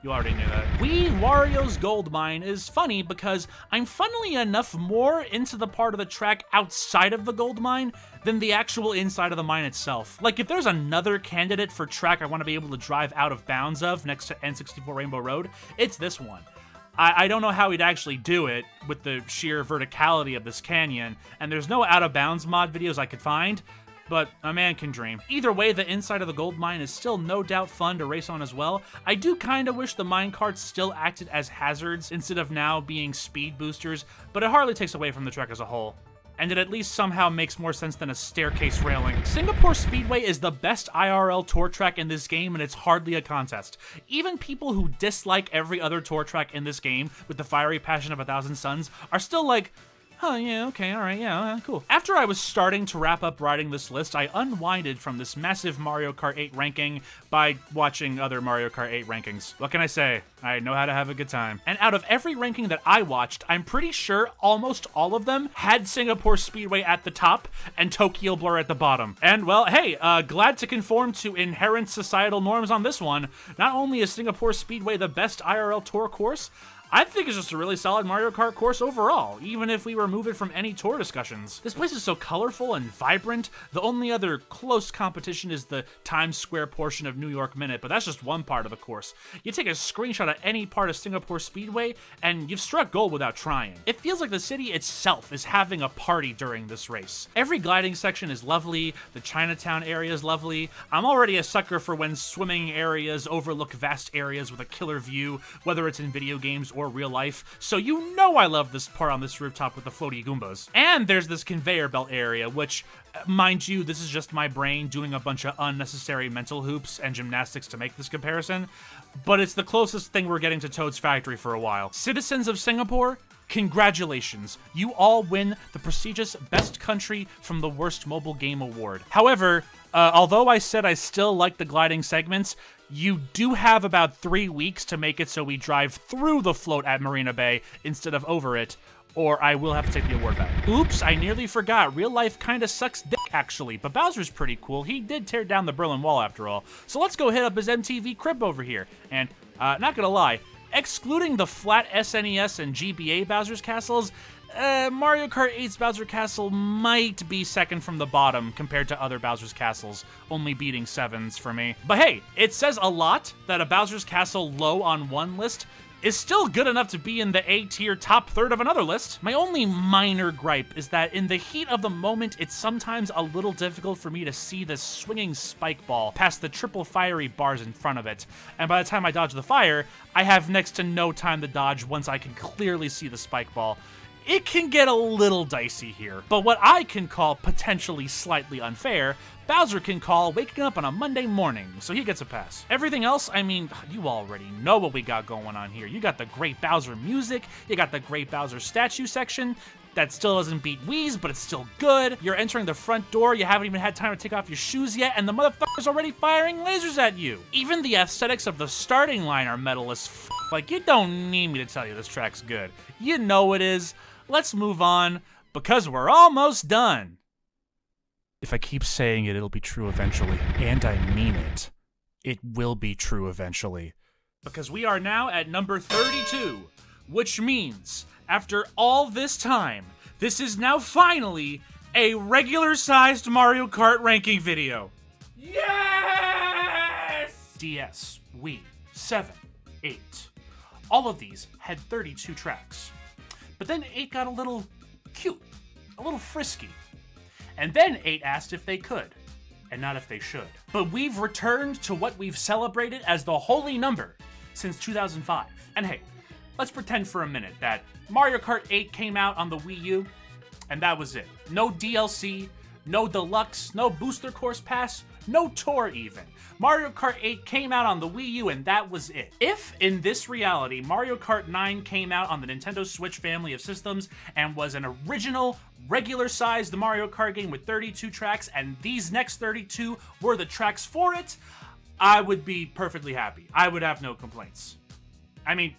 You already knew that. Wii Wario's Gold Mine is funny because I'm funnily enough more into the part of the track outside of the gold mine than the actual inside of the mine itself. Like, if there's another candidate for track I want to be able to drive out of bounds of next to N64 Rainbow Road, it's this one. I, I don't know how he'd actually do it with the sheer verticality of this canyon, and there's no out of bounds mod videos I could find, but a man can dream. Either way, the inside of the gold mine is still no doubt fun to race on as well. I do kinda wish the mine carts still acted as hazards instead of now being speed boosters, but it hardly takes away from the track as a whole and it at least somehow makes more sense than a staircase railing. Singapore Speedway is the best IRL tour track in this game, and it's hardly a contest. Even people who dislike every other tour track in this game with the fiery passion of a thousand suns are still like, Oh, yeah, okay, all right, yeah, uh, cool. After I was starting to wrap up writing this list, I unwinded from this massive Mario Kart 8 ranking by watching other Mario Kart 8 rankings. What can I say? I know how to have a good time. And out of every ranking that I watched, I'm pretty sure almost all of them had Singapore Speedway at the top and Tokyo Blur at the bottom. And well, hey, uh, glad to conform to inherent societal norms on this one. Not only is Singapore Speedway the best IRL tour course, I think it's just a really solid Mario Kart course overall, even if we remove it from any tour discussions. This place is so colorful and vibrant. The only other close competition is the Times Square portion of New York Minute, but that's just one part of the course. You take a screenshot of any part of Singapore Speedway, and you've struck gold without trying. It feels like the city itself is having a party during this race. Every gliding section is lovely, the Chinatown area is lovely. I'm already a sucker for when swimming areas overlook vast areas with a killer view, whether it's in video games or real life, so you know I love this part on this rooftop with the floaty Goombas. And there's this conveyor belt area, which, uh, mind you, this is just my brain doing a bunch of unnecessary mental hoops and gymnastics to make this comparison, but it's the closest thing we're getting to Toad's Factory for a while. Citizens of Singapore, Congratulations, you all win the prestigious Best Country from the Worst Mobile Game Award. However, uh, although I said I still like the gliding segments, you do have about three weeks to make it so we drive through the float at Marina Bay instead of over it, or I will have to take the award back. Oops, I nearly forgot. Real life kinda sucks dick, actually, but Bowser's pretty cool. He did tear down the Berlin Wall after all. So let's go hit up his MTV crib over here. And, uh, not gonna lie, excluding the flat SNES and GBA Bowser's Castles, uh, Mario Kart 8's Bowser Castle might be second from the bottom compared to other Bowser's Castles, only beating sevens for me. But hey, it says a lot that a Bowser's Castle low on one list is still good enough to be in the A tier top third of another list. My only minor gripe is that in the heat of the moment, it's sometimes a little difficult for me to see this swinging spike ball past the triple fiery bars in front of it. And by the time I dodge the fire, I have next to no time to dodge once I can clearly see the spike ball it can get a little dicey here. But what I can call potentially slightly unfair, Bowser can call waking up on a Monday morning, so he gets a pass. Everything else, I mean, you already know what we got going on here. You got the great Bowser music, you got the great Bowser statue section, that still doesn't beat Wii's, but it's still good. You're entering the front door, you haven't even had time to take off your shoes yet, and the motherfucker's already firing lasers at you. Even the aesthetics of the starting line are metal as Like, you don't need me to tell you this track's good. You know it is. Let's move on, because we're almost done. If I keep saying it, it'll be true eventually. And I mean it. It will be true eventually. Because we are now at number 32, which means, after all this time, this is now finally a regular-sized Mario Kart ranking video. Yes! DS, Wii, 7, 8. All of these had 32 tracks. But then 8 got a little cute, a little frisky. And then 8 asked if they could, and not if they should. But we've returned to what we've celebrated as the holy number since 2005. And hey, let's pretend for a minute that Mario Kart 8 came out on the Wii U, and that was it. No DLC, no deluxe, no booster course pass, no tour even. Mario Kart 8 came out on the Wii U and that was it. If, in this reality, Mario Kart 9 came out on the Nintendo Switch family of systems and was an original, regular-sized Mario Kart game with 32 tracks, and these next 32 were the tracks for it, I would be perfectly happy. I would have no complaints. I mean,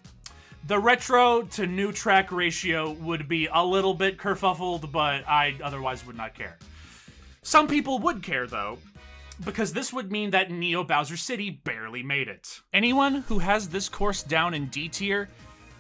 the retro to new track ratio would be a little bit kerfuffled, but I otherwise would not care. Some people would care, though, because this would mean that Neo Bowser City barely made it. Anyone who has this course down in D tier,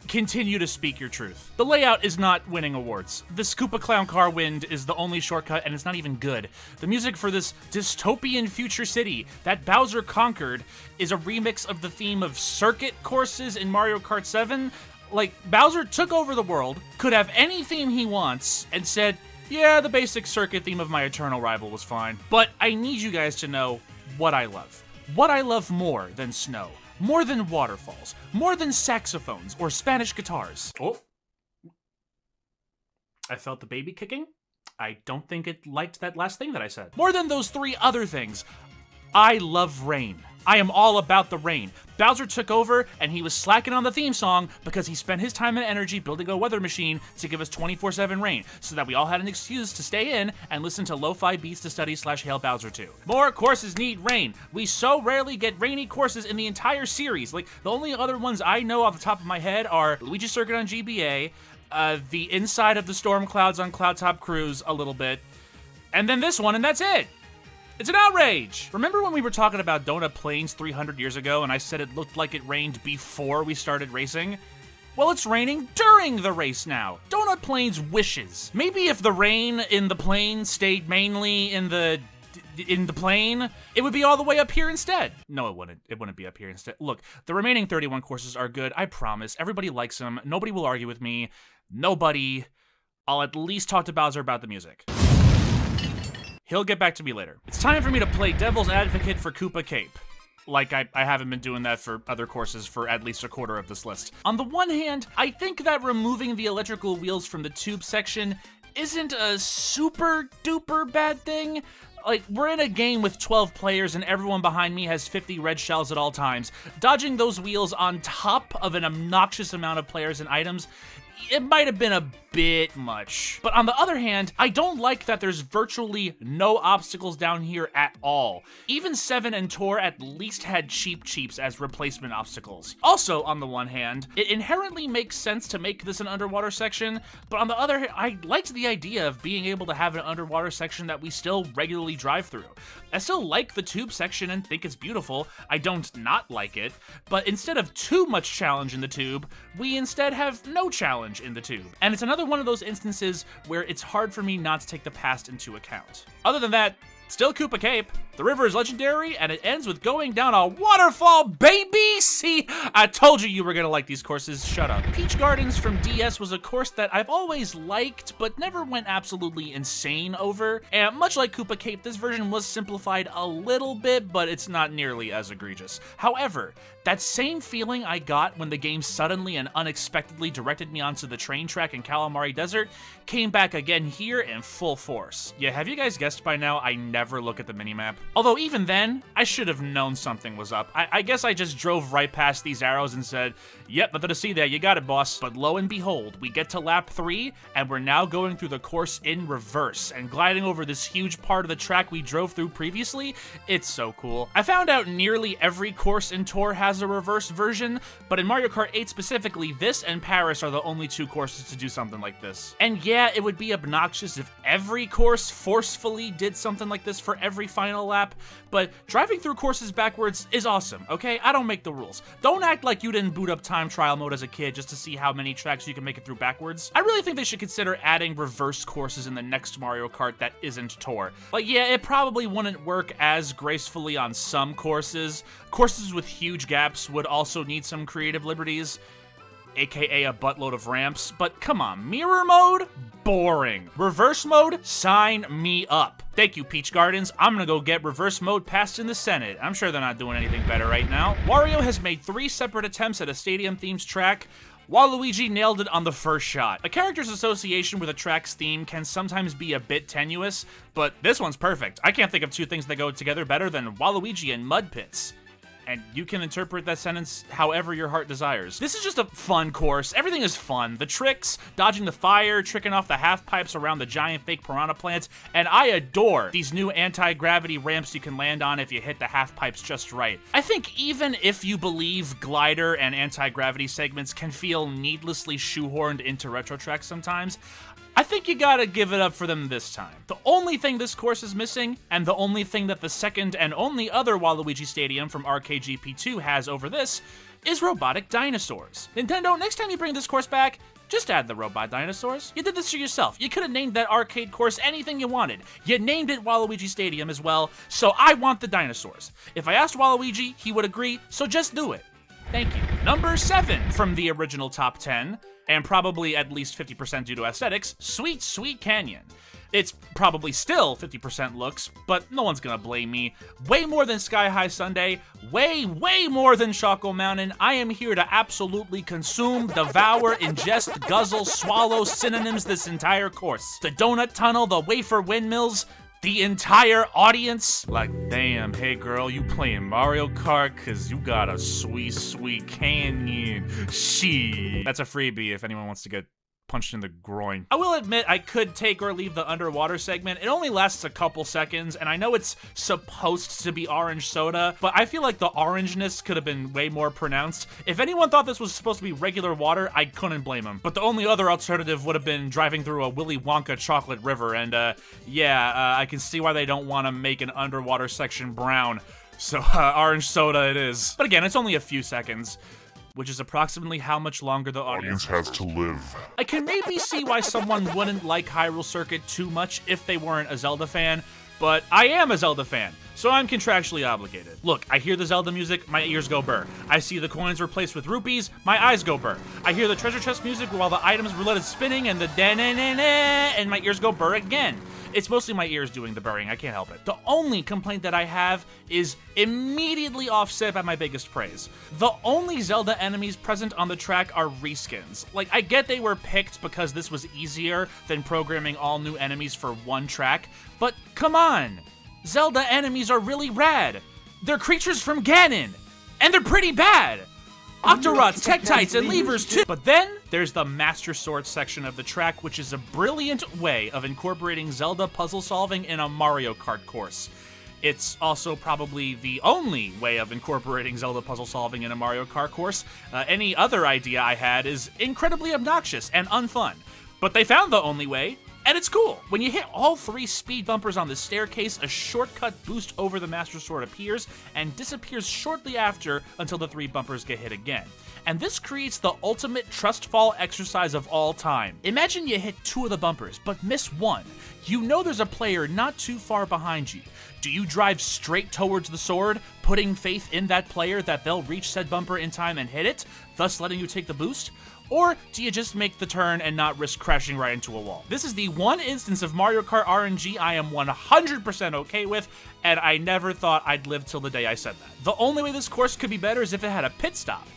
continue to speak your truth. The layout is not winning awards. The Koopa Clown Car Wind is the only shortcut, and it's not even good. The music for this dystopian future city that Bowser conquered is a remix of the theme of circuit courses in Mario Kart 7. Like, Bowser took over the world, could have any theme he wants, and said, yeah, the basic circuit theme of my eternal rival was fine. But I need you guys to know what I love. What I love more than snow, more than waterfalls, more than saxophones or Spanish guitars. Oh. I felt the baby kicking. I don't think it liked that last thing that I said. More than those three other things, I love rain. I am all about the rain. Bowser took over and he was slacking on the theme song because he spent his time and energy building a weather machine to give us 24-7 rain so that we all had an excuse to stay in and listen to lo-fi beats to study slash hail Bowser 2. More courses need rain. We so rarely get rainy courses in the entire series. Like, the only other ones I know off the top of my head are Luigi Circuit on GBA, uh, the inside of the storm clouds on Cloud Top Cruise a little bit, and then this one, and that's it. It's an outrage! Remember when we were talking about Donut Plains 300 years ago and I said it looked like it rained before we started racing? Well, it's raining during the race now. Donut Plains wishes. Maybe if the rain in the plane stayed mainly in the in the plane, it would be all the way up here instead. No, it wouldn't. It wouldn't be up here instead. Look, the remaining 31 courses are good. I promise. Everybody likes them. Nobody will argue with me. Nobody. I'll at least talk to Bowser about the music. He'll get back to me later. It's time for me to play devil's advocate for Koopa Cape. Like, I, I haven't been doing that for other courses for at least a quarter of this list. On the one hand, I think that removing the electrical wheels from the tube section isn't a super duper bad thing. Like, we're in a game with 12 players and everyone behind me has 50 red shells at all times. Dodging those wheels on top of an obnoxious amount of players and items it might have been a bit much. But on the other hand, I don't like that there's virtually no obstacles down here at all. Even 7 and Tour at least had Cheep Cheeps as replacement obstacles. Also, on the one hand, it inherently makes sense to make this an underwater section, but on the other hand, I liked the idea of being able to have an underwater section that we still regularly drive through. I still like the tube section and think it's beautiful, I don't not like it, but instead of too much challenge in the tube, we instead have no challenge in the tube. And it's another one of those instances where it's hard for me not to take the past into account. Other than that, Still Koopa Cape. The river is legendary, and it ends with going down a waterfall, baby! See, I told you you were gonna like these courses. Shut up. Peach Gardens from DS was a course that I've always liked, but never went absolutely insane over. And much like Koopa Cape, this version was simplified a little bit, but it's not nearly as egregious. However, that same feeling I got when the game suddenly and unexpectedly directed me onto the train track in Kalimari Desert came back again here in full force. Yeah, have you guys guessed by now I never look at the minimap? Although even then, I should have known something was up. I, I guess I just drove right past these arrows and said, yep, nothing to see there, you got it, boss. But lo and behold, we get to lap three, and we're now going through the course in reverse and gliding over this huge part of the track we drove through previously. It's so cool. I found out nearly every course in Tour has a reverse version, but in Mario Kart 8 specifically, this and Paris are the only two courses to do something like this. And yeah, it would be obnoxious if every course forcefully did something like this for every final lap, but driving through courses backwards is awesome, okay? I don't make the rules. Don't act like you didn't boot up time trial mode as a kid just to see how many tracks you can make it through backwards. I really think they should consider adding reverse courses in the next Mario Kart that isn't Tour. Like, yeah, it probably wouldn't work as gracefully on some courses. Courses with huge gaps would also need some creative liberties aka a buttload of ramps, but come on, mirror mode? Boring. Reverse mode? Sign me up. Thank you, Peach Gardens. I'm gonna go get reverse mode passed in the Senate. I'm sure they're not doing anything better right now. Wario has made three separate attempts at a stadium-themed track, Waluigi nailed it on the first shot. A character's association with a track's theme can sometimes be a bit tenuous, but this one's perfect. I can't think of two things that go together better than Waluigi and Mud Pits and you can interpret that sentence however your heart desires. This is just a fun course. Everything is fun. The tricks, dodging the fire, tricking off the half pipes around the giant fake piranha plants, and I adore these new anti-gravity ramps you can land on if you hit the half pipes just right. I think even if you believe glider and anti-gravity segments can feel needlessly shoehorned into retro tracks sometimes, I think you gotta give it up for them this time. The only thing this course is missing, and the only thing that the second and only other Waluigi Stadium from RKGP2 has over this, is robotic dinosaurs. Nintendo, next time you bring this course back, just add the robot dinosaurs. You did this to yourself. You could have named that arcade course anything you wanted. You named it Waluigi Stadium as well, so I want the dinosaurs. If I asked Waluigi, he would agree, so just do it. Thank you. Number 7 from the original top 10 and probably at least 50% due to aesthetics, Sweet Sweet Canyon. It's probably still 50% looks, but no one's gonna blame me. Way more than Sky High Sundae, way, way more than Choco Mountain. I am here to absolutely consume, devour, ingest, guzzle, swallow synonyms this entire course. The donut tunnel, the wafer windmills, the entire audience. Like, damn, hey girl, you playing Mario Kart? Cause you got a sweet, sweet canyon. She. That's a freebie if anyone wants to get punched in the groin. I will admit I could take or leave the underwater segment. It only lasts a couple seconds, and I know it's supposed to be orange soda, but I feel like the orangeness could have been way more pronounced. If anyone thought this was supposed to be regular water, I couldn't blame them. But the only other alternative would have been driving through a Willy Wonka chocolate river, and uh, yeah, uh, I can see why they don't want to make an underwater section brown. So, uh, orange soda it is. But again, it's only a few seconds which is approximately how much longer the audience has to live. I can maybe see why someone wouldn't like Hyrule Circuit too much if they weren't a Zelda fan, but I am a Zelda fan, so I'm contractually obligated. Look, I hear the Zelda music, my ears go burr. I see the coins replaced with rupees, my eyes go burr. I hear the treasure chest music while the items roulette is spinning and the da na na na and my ears go burr again. It's mostly my ears doing the burring, I can't help it. The only complaint that I have is immediately offset by my biggest praise. The only Zelda enemies present on the track are reskins. Like, I get they were picked because this was easier than programming all new enemies for one track, but come on! Zelda enemies are really rad! They're creatures from Ganon! And they're pretty bad! Octoroks, Tektites, and Leevers too! But then, there's the Master Sword section of the track, which is a brilliant way of incorporating Zelda puzzle solving in a Mario Kart course. It's also probably the only way of incorporating Zelda puzzle solving in a Mario Kart course. Uh, any other idea I had is incredibly obnoxious and unfun. But they found the only way, and it's cool. When you hit all three speed bumpers on the staircase, a shortcut boost over the Master Sword appears and disappears shortly after until the three bumpers get hit again. And this creates the ultimate trust fall exercise of all time. Imagine you hit two of the bumpers, but miss one. You know there's a player not too far behind you. Do you drive straight towards the sword, putting faith in that player that they'll reach said bumper in time and hit it, thus letting you take the boost? Or do you just make the turn and not risk crashing right into a wall? This is the one instance of Mario Kart RNG I am 100% okay with, and I never thought I'd live till the day I said that. The only way this course could be better is if it had a pit stop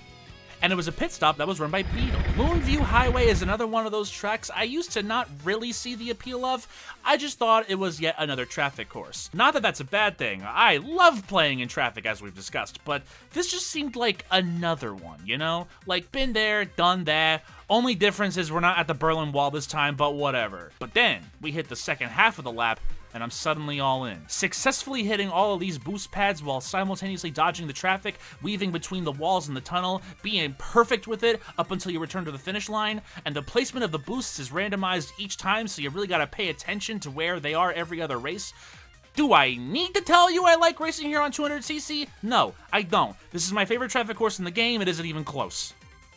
and it was a pit stop that was run by Beedle. Moonview Highway is another one of those tracks I used to not really see the appeal of. I just thought it was yet another traffic course. Not that that's a bad thing. I love playing in traffic as we've discussed, but this just seemed like another one, you know? Like been there, done that. Only difference is we're not at the Berlin Wall this time, but whatever. But then we hit the second half of the lap and I'm suddenly all in. Successfully hitting all of these boost pads while simultaneously dodging the traffic, weaving between the walls and the tunnel, being perfect with it up until you return to the finish line, and the placement of the boosts is randomized each time, so you really gotta pay attention to where they are every other race. Do I need to tell you I like racing here on 200cc? No, I don't. This is my favorite traffic course in the game, it isn't even close.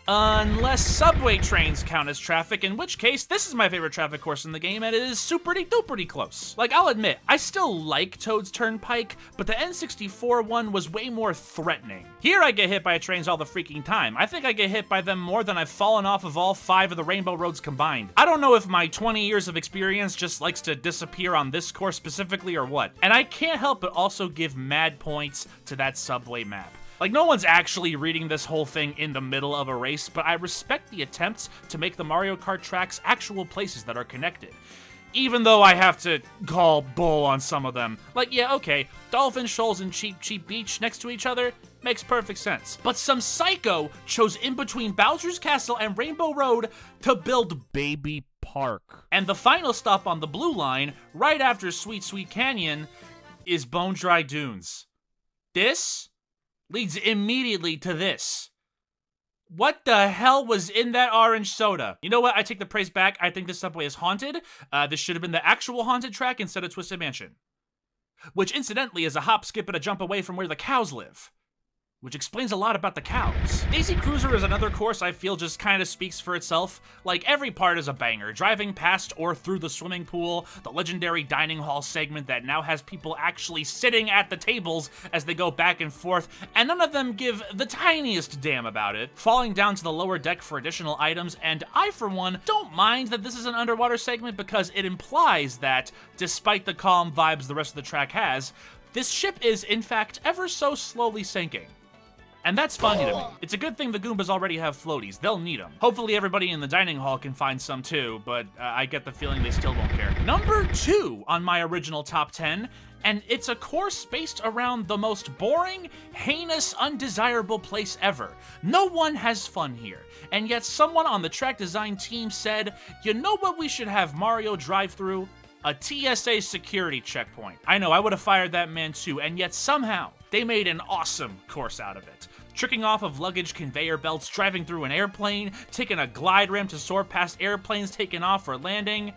Unless subway trains count as traffic, in which case, this is my favorite traffic course in the game, and it is superty duperty close. Like, I'll admit, I still like Toad's Turnpike, but the N64 one was way more threatening. Here I get hit by trains all the freaking time. I think I get hit by them more than I've fallen off of all five of the Rainbow Roads combined. I don't know if my 20 years of experience just likes to disappear on this course specifically or what. And I can't help but also give mad points to that subway map. Like, no one's actually reading this whole thing in the middle of a race, but I respect the attempts to make the Mario Kart tracks actual places that are connected. Even though I have to call bull on some of them. Like, yeah, okay, Dolphin Shoals and Cheep Cheep Beach next to each other makes perfect sense. But some psycho chose in between Bowser's Castle and Rainbow Road to build Baby Park. And the final stop on the blue line, right after Sweet Sweet Canyon, is Bone Dry Dunes. This leads immediately to this. What the hell was in that orange soda? You know what? I take the praise back. I think this subway is haunted. Uh, this should have been the actual haunted track instead of Twisted Mansion. Which, incidentally, is a hop, skip, and a jump away from where the cows live which explains a lot about the cows. Daisy Cruiser is another course I feel just kind of speaks for itself. Like, every part is a banger. Driving past or through the swimming pool, the legendary dining hall segment that now has people actually sitting at the tables as they go back and forth, and none of them give the tiniest damn about it. Falling down to the lower deck for additional items, and I, for one, don't mind that this is an underwater segment because it implies that, despite the calm vibes the rest of the track has, this ship is, in fact, ever so slowly sinking. And that's funny to me. It's a good thing the Goombas already have floaties. They'll need them. Hopefully everybody in the dining hall can find some too, but uh, I get the feeling they still won't care. Number two on my original top 10 and it's a course based around the most boring, heinous, undesirable place ever. No one has fun here, and yet someone on the track design team said, you know what we should have Mario drive through? A TSA security checkpoint. I know, I would have fired that man too, and yet somehow they made an awesome course out of it tricking off of luggage conveyor belts, driving through an airplane, taking a glide ramp to soar past airplanes taking off or landing.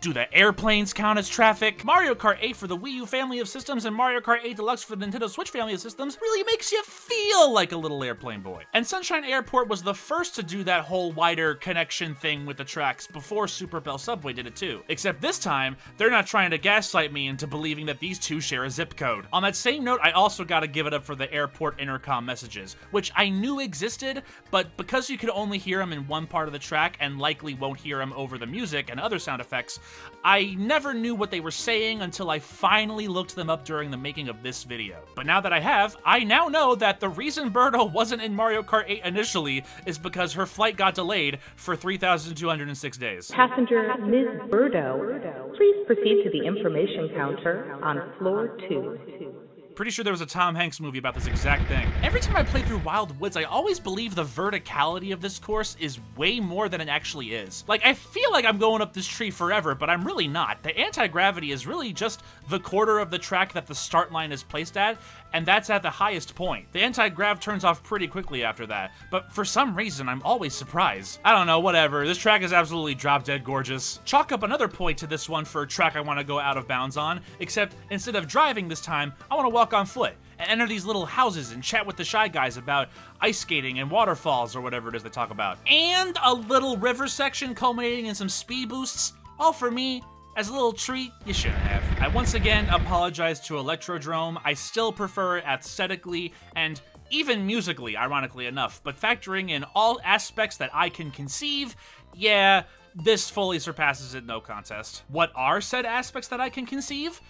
Do the airplanes count as traffic? Mario Kart 8 for the Wii U family of systems and Mario Kart 8 Deluxe for the Nintendo Switch family of systems really makes you feel like a little airplane boy. And Sunshine Airport was the first to do that whole wider connection thing with the tracks before Super Bell Subway did it too. Except this time, they're not trying to gaslight me into believing that these two share a zip code. On that same note, I also gotta give it up for the airport intercom messages, which I knew existed, but because you could only hear them in one part of the track and likely won't hear them over the music and other sound effects, I never knew what they were saying until I finally looked them up during the making of this video. But now that I have, I now know that the reason Birdo wasn't in Mario Kart 8 initially is because her flight got delayed for 3,206 days. Passenger Ms. Birdo, please proceed to the information counter on floor two. Pretty sure there was a Tom Hanks movie about this exact thing. Every time I play through Wild Woods, I always believe the verticality of this course is way more than it actually is. Like, I feel like I'm going up this tree forever, but I'm really not. The anti-gravity is really just the quarter of the track that the start line is placed at, and that's at the highest point. The anti-grav turns off pretty quickly after that, but for some reason, I'm always surprised. I don't know, whatever. This track is absolutely drop-dead gorgeous. Chalk up another point to this one for a track I want to go out of bounds on, except instead of driving this time, I want to walk on foot and enter these little houses and chat with the shy guys about ice skating and waterfalls or whatever it is they talk about. And a little river section culminating in some speed boosts, all for me as a little treat, you shouldn't have. I once again apologize to Electrodrome. I still prefer it aesthetically and even musically, ironically enough, but factoring in all aspects that I can conceive, yeah, this fully surpasses it, no contest. What are said aspects that I can conceive?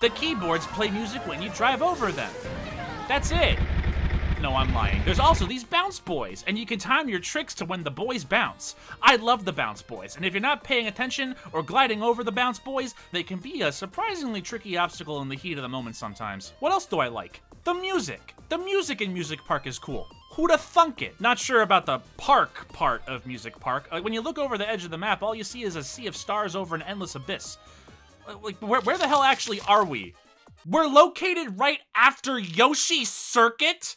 The keyboards play music when you drive over them. That's it. No, I'm lying. There's also these bounce boys, and you can time your tricks to when the boys bounce. I love the bounce boys, and if you're not paying attention or gliding over the bounce boys, they can be a surprisingly tricky obstacle in the heat of the moment sometimes. What else do I like? The music. The music in Music Park is cool. Who'da thunk it? Not sure about the park part of Music Park. Like, when you look over the edge of the map, all you see is a sea of stars over an endless abyss. Like, where, where the hell actually are we? We're located right after Yoshi Circuit?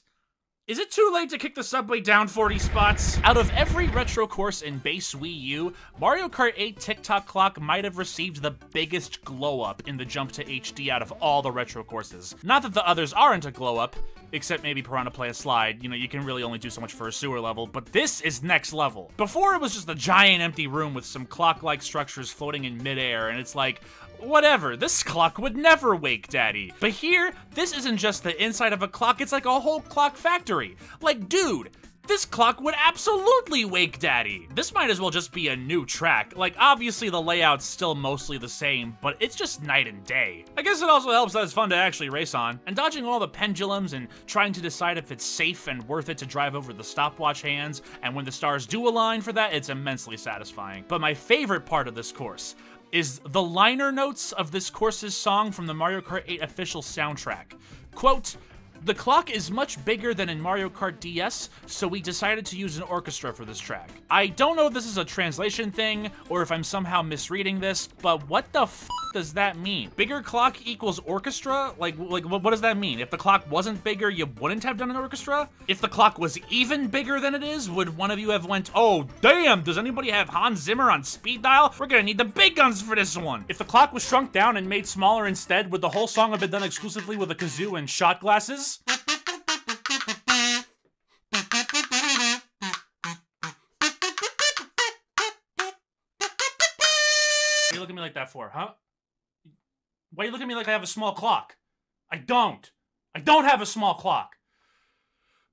Is it too late to kick the subway down 40 spots? Out of every retro course in base Wii U, Mario Kart 8 Tick-Tock Clock might have received the biggest glow up in the jump to HD out of all the retro courses. Not that the others aren't a glow up, except maybe Piranha Plant Slide. You know, you can really only do so much for a sewer level, but this is next level. Before it was just a giant empty room with some clock-like structures floating in midair, and it's like, whatever, this clock would never wake daddy. But here, this isn't just the inside of a clock, it's like a whole clock factory. Like, dude, this clock would absolutely wake daddy. This might as well just be a new track. Like, obviously the layout's still mostly the same, but it's just night and day. I guess it also helps that it's fun to actually race on. And dodging all the pendulums and trying to decide if it's safe and worth it to drive over the stopwatch hands, and when the stars do align for that, it's immensely satisfying. But my favorite part of this course, is the liner notes of this course's song from the Mario Kart 8 official soundtrack. Quote, the clock is much bigger than in Mario Kart DS, so we decided to use an orchestra for this track. I don't know if this is a translation thing, or if I'm somehow misreading this, but what the f does that mean? Bigger clock equals orchestra? Like, like what does that mean? If the clock wasn't bigger, you wouldn't have done an orchestra? If the clock was even bigger than it is, would one of you have went, oh, damn, does anybody have Hans Zimmer on speed dial? We're gonna need the big guns for this one. If the clock was shrunk down and made smaller instead, would the whole song have been done exclusively with a kazoo and shot glasses? What are you looking at me like that for, huh? Why you look at me like I have a small clock? I don't. I don't have a small clock.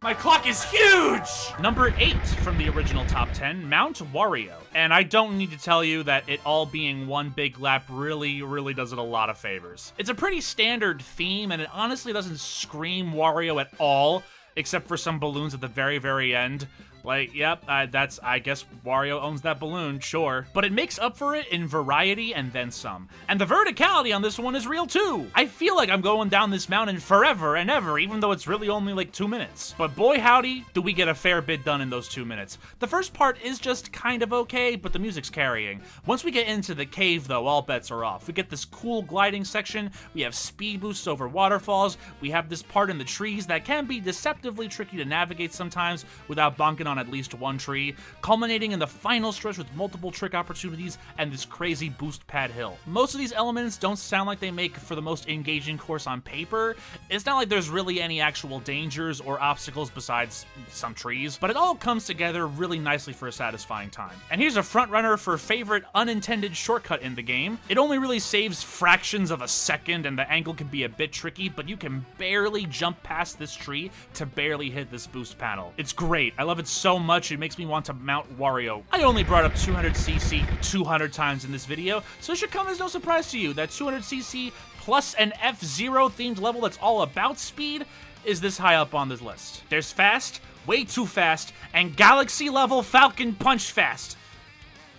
My clock is huge! Number 8 from the original top 10, Mount Wario. And I don't need to tell you that it all being one big lap really, really does it a lot of favors. It's a pretty standard theme, and it honestly doesn't scream Wario at all. except for some balloons at the very, very end. Like, yep, uh, that's, I guess Wario owns that balloon, sure. But it makes up for it in variety and then some. And the verticality on this one is real too. I feel like I'm going down this mountain forever and ever, even though it's really only like two minutes. But boy howdy, do we get a fair bit done in those two minutes. The first part is just kind of okay, but the music's carrying. Once we get into the cave though, all bets are off. We get this cool gliding section, we have speed boosts over waterfalls, we have this part in the trees that can be deceptively tricky to navigate sometimes without bonking on at least one tree, culminating in the final stretch with multiple trick opportunities and this crazy boost pad hill. Most of these elements don't sound like they make for the most engaging course on paper. It's not like there's really any actual dangers or obstacles besides some trees, but it all comes together really nicely for a satisfying time. And here's a front runner for favorite unintended shortcut in the game. It only really saves fractions of a second and the angle can be a bit tricky, but you can barely jump past this tree to barely hit this boost panel. It's great. I love it so much, it makes me want to mount Wario. I only brought up 200cc 200 times in this video, so it should come as no surprise to you that 200cc plus an F-Zero themed level that's all about speed is this high up on this list. There's fast, way too fast, and galaxy level Falcon Punch fast.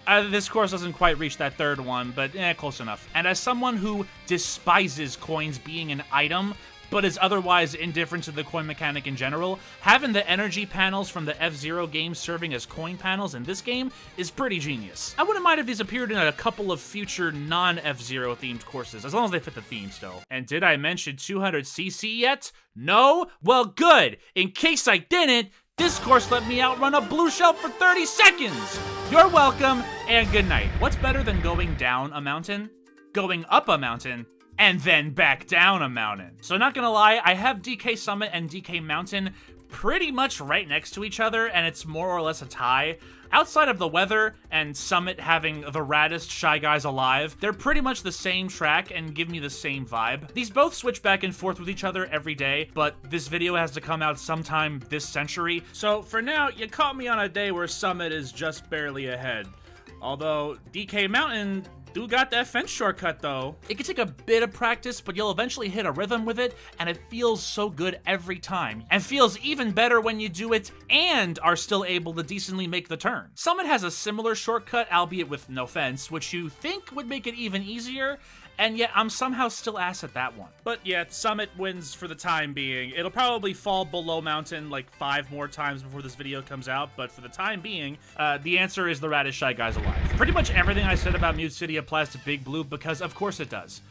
Uh, this course doesn't quite reach that third one, but eh, close enough. And as someone who despises coins being an item, but is otherwise indifferent to the coin mechanic in general, having the energy panels from the F-Zero game serving as coin panels in this game is pretty genius. I wouldn't mind if these appeared in a couple of future non-F-Zero themed courses, as long as they fit the theme still. And did I mention 200cc yet? No? Well, good. In case I didn't, this course let me outrun a blue shell for 30 seconds! You're welcome, and good night. What's better than going down a mountain? Going up a mountain and then back down a mountain. So not gonna lie, I have DK Summit and DK Mountain pretty much right next to each other, and it's more or less a tie. Outside of the weather and Summit having the raddest Shy Guys alive, they're pretty much the same track and give me the same vibe. These both switch back and forth with each other every day, but this video has to come out sometime this century. So for now, you caught me on a day where Summit is just barely ahead. Although DK Mountain do got that fence shortcut though. It can take a bit of practice, but you'll eventually hit a rhythm with it, and it feels so good every time. And feels even better when you do it and are still able to decently make the turn. Summit has a similar shortcut, albeit with no fence, which you think would make it even easier, and yet I'm somehow still ass at that one. But yeah, Summit wins for the time being. It'll probably fall below Mountain like five more times before this video comes out, but for the time being, uh, the answer is the Radish Shy Guys alive. Pretty much everything I said about Mute City applies to Big Blue because of course it does.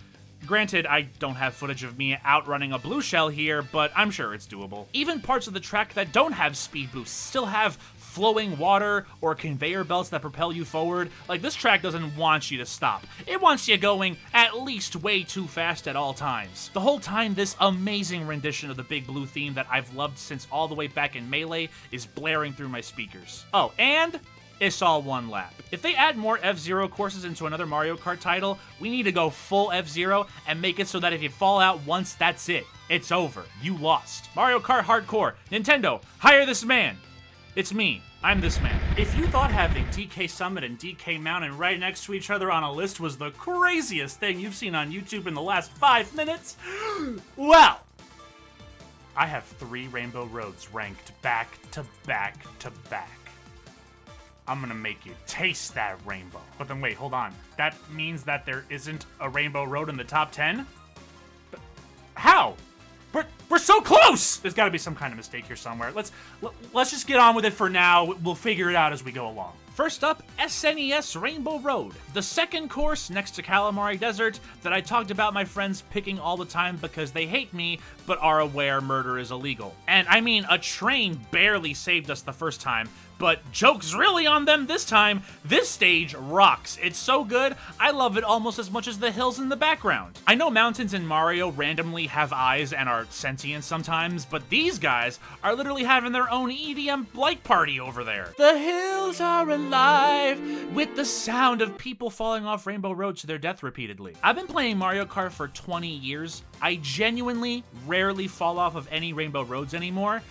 Granted, I don't have footage of me outrunning a blue shell here, but I'm sure it's doable. Even parts of the track that don't have speed boosts still have flowing water or conveyor belts that propel you forward. Like, this track doesn't want you to stop. It wants you going at least way too fast at all times. The whole time, this amazing rendition of the Big Blue theme that I've loved since all the way back in Melee is blaring through my speakers. Oh, and it's all one lap. If they add more F-Zero courses into another Mario Kart title, we need to go full F-Zero and make it so that if you fall out once, that's it. It's over. You lost. Mario Kart Hardcore. Nintendo, hire this man. It's me. I'm this man. If you thought having DK Summit and DK Mountain right next to each other on a list was the craziest thing you've seen on YouTube in the last five minutes, well, I have three Rainbow Roads ranked back to back to back. I'm gonna make you taste that rainbow. But then wait, hold on. That means that there isn't a Rainbow Road in the top 10? How? We're, we're so close! There's got to be some kind of mistake here somewhere. Let's let's just get on with it for now. We'll figure it out as we go along. First up, SNES Rainbow Road, the second course next to Kalimari Desert that I talked about my friends picking all the time because they hate me but are aware murder is illegal. And I mean, a train barely saved us the first time, but joke's really on them this time. This stage rocks. It's so good, I love it almost as much as the hills in the background. I know mountains in Mario randomly have eyes and are sentient sometimes, but these guys are literally having their own EDM like party over there. The hills are alive with the sound of people falling off Rainbow Road to their death repeatedly. I've been playing Mario Kart for 20 years. I genuinely rarely fall off of any Rainbow Roads anymore,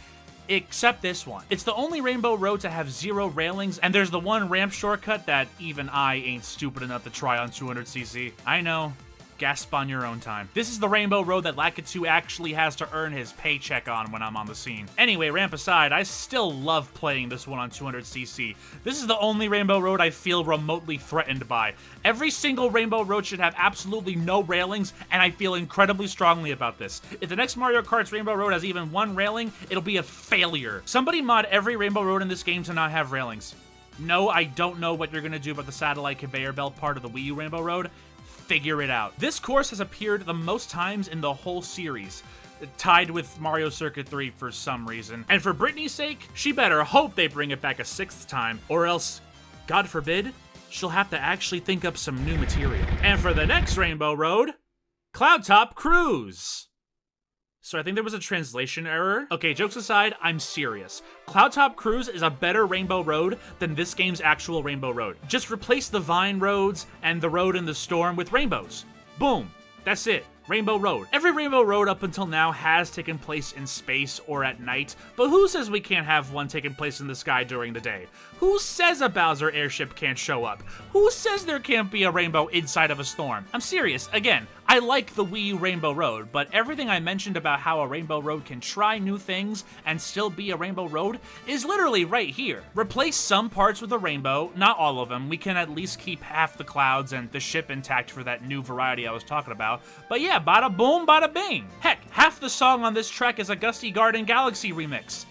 except this one. It's the only Rainbow Road to have zero railings, and there's the one ramp shortcut that even I ain't stupid enough to try on 200cc. I know, Gasp on your own time. This is the Rainbow Road that Lakitu actually has to earn his paycheck on when I'm on the scene. Anyway, ramp aside, I still love playing this one on 200cc. This is the only Rainbow Road I feel remotely threatened by. Every single Rainbow Road should have absolutely no railings, and I feel incredibly strongly about this. If the next Mario Kart's Rainbow Road has even one railing, it'll be a failure. Somebody mod every Rainbow Road in this game to not have railings. No, I don't know what you're gonna do about the satellite conveyor belt part of the Wii U Rainbow Road figure it out. This course has appeared the most times in the whole series tied with Mario Circuit 3 for some reason. And for Brittany's sake, she better hope they bring it back a sixth time, or else, God forbid, she'll have to actually think up some new material. And for the next Rainbow Road, Cloudtop Cruise. So I think there was a translation error. Okay, jokes aside, I'm serious. Cloudtop Cruise is a better Rainbow Road than this game's actual Rainbow Road. Just replace the vine roads and the road in the storm with rainbows. Boom. That's it. Rainbow Road. Every Rainbow Road up until now has taken place in space or at night, but who says we can't have one taking place in the sky during the day? Who says a Bowser airship can't show up? Who says there can't be a rainbow inside of a storm? I'm serious, again, I like the Wii Rainbow Road, but everything I mentioned about how a Rainbow Road can try new things and still be a Rainbow Road is literally right here. Replace some parts with a rainbow, not all of them. We can at least keep half the clouds and the ship intact for that new variety I was talking about. But yeah, bada boom, bada bing. Heck, half the song on this track is a Gusty Garden Galaxy remix.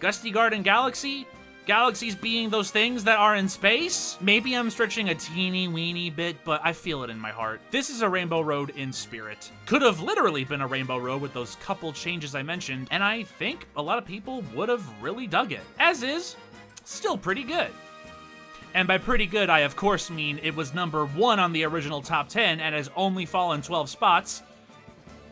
Gusty Garden Galaxy? Galaxies being those things that are in space? Maybe I'm stretching a teeny weeny bit, but I feel it in my heart. This is a Rainbow Road in spirit. Could have literally been a Rainbow Road with those couple changes I mentioned, and I think a lot of people would have really dug it. As is, still pretty good. And by pretty good, I of course mean it was number one on the original top 10 and has only fallen 12 spots.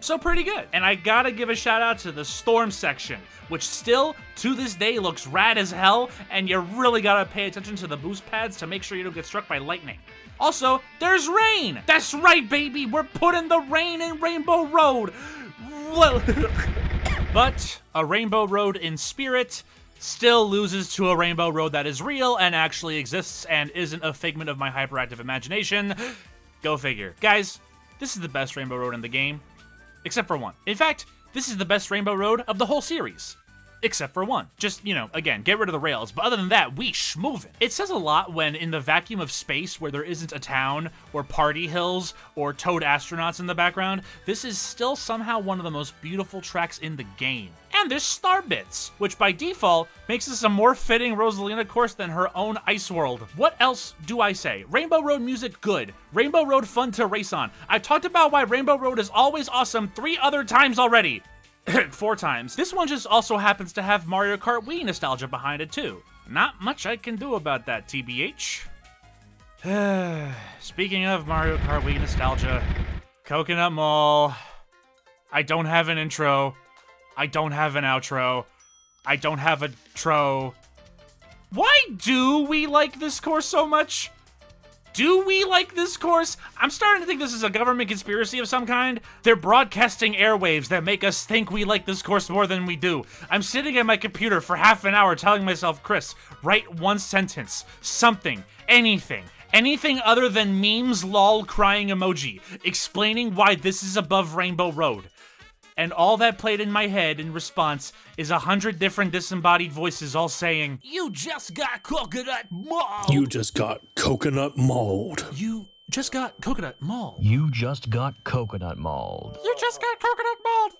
So pretty good. And I gotta give a shout out to the storm section, which still, to this day, looks rad as hell, and you really gotta pay attention to the boost pads to make sure you don't get struck by lightning. Also, there's rain! That's right, baby! We're putting the rain in Rainbow Road! But a Rainbow Road in spirit still loses to a Rainbow Road that is real and actually exists and isn't a figment of my hyperactive imagination. Go figure. Guys, this is the best Rainbow Road in the game except for one. In fact, this is the best Rainbow Road of the whole series. Except for one. Just, you know, again, get rid of the rails. But other than that, we schmovin'. It says a lot when in the vacuum of space where there isn't a town, or party hills, or toad astronauts in the background, this is still somehow one of the most beautiful tracks in the game. And there's star bits, which by default makes this a more fitting Rosalina course than her own Ice World. What else do I say? Rainbow Road music good. Rainbow Road fun to race on. I've talked about why Rainbow Road is always awesome three other times already. Four times. This one just also happens to have Mario Kart Wii nostalgia behind it too. Not much I can do about that, TBH. Speaking of Mario Kart Wii nostalgia, Coconut Mall. I don't have an intro. I don't have an outro. I don't have a tro. Why do we like this course so much? Do we like this course? I'm starting to think this is a government conspiracy of some kind. They're broadcasting airwaves that make us think we like this course more than we do. I'm sitting at my computer for half an hour telling myself, Chris, write one sentence, something, anything. Anything other than memes, lol, crying emoji, explaining why this is above Rainbow Road and all that played in my head in response is a hundred different disembodied voices all saying, You just got coconut mold! You just got coconut mold. You just got coconut mold. You just got coconut mold. You just got coconut mold.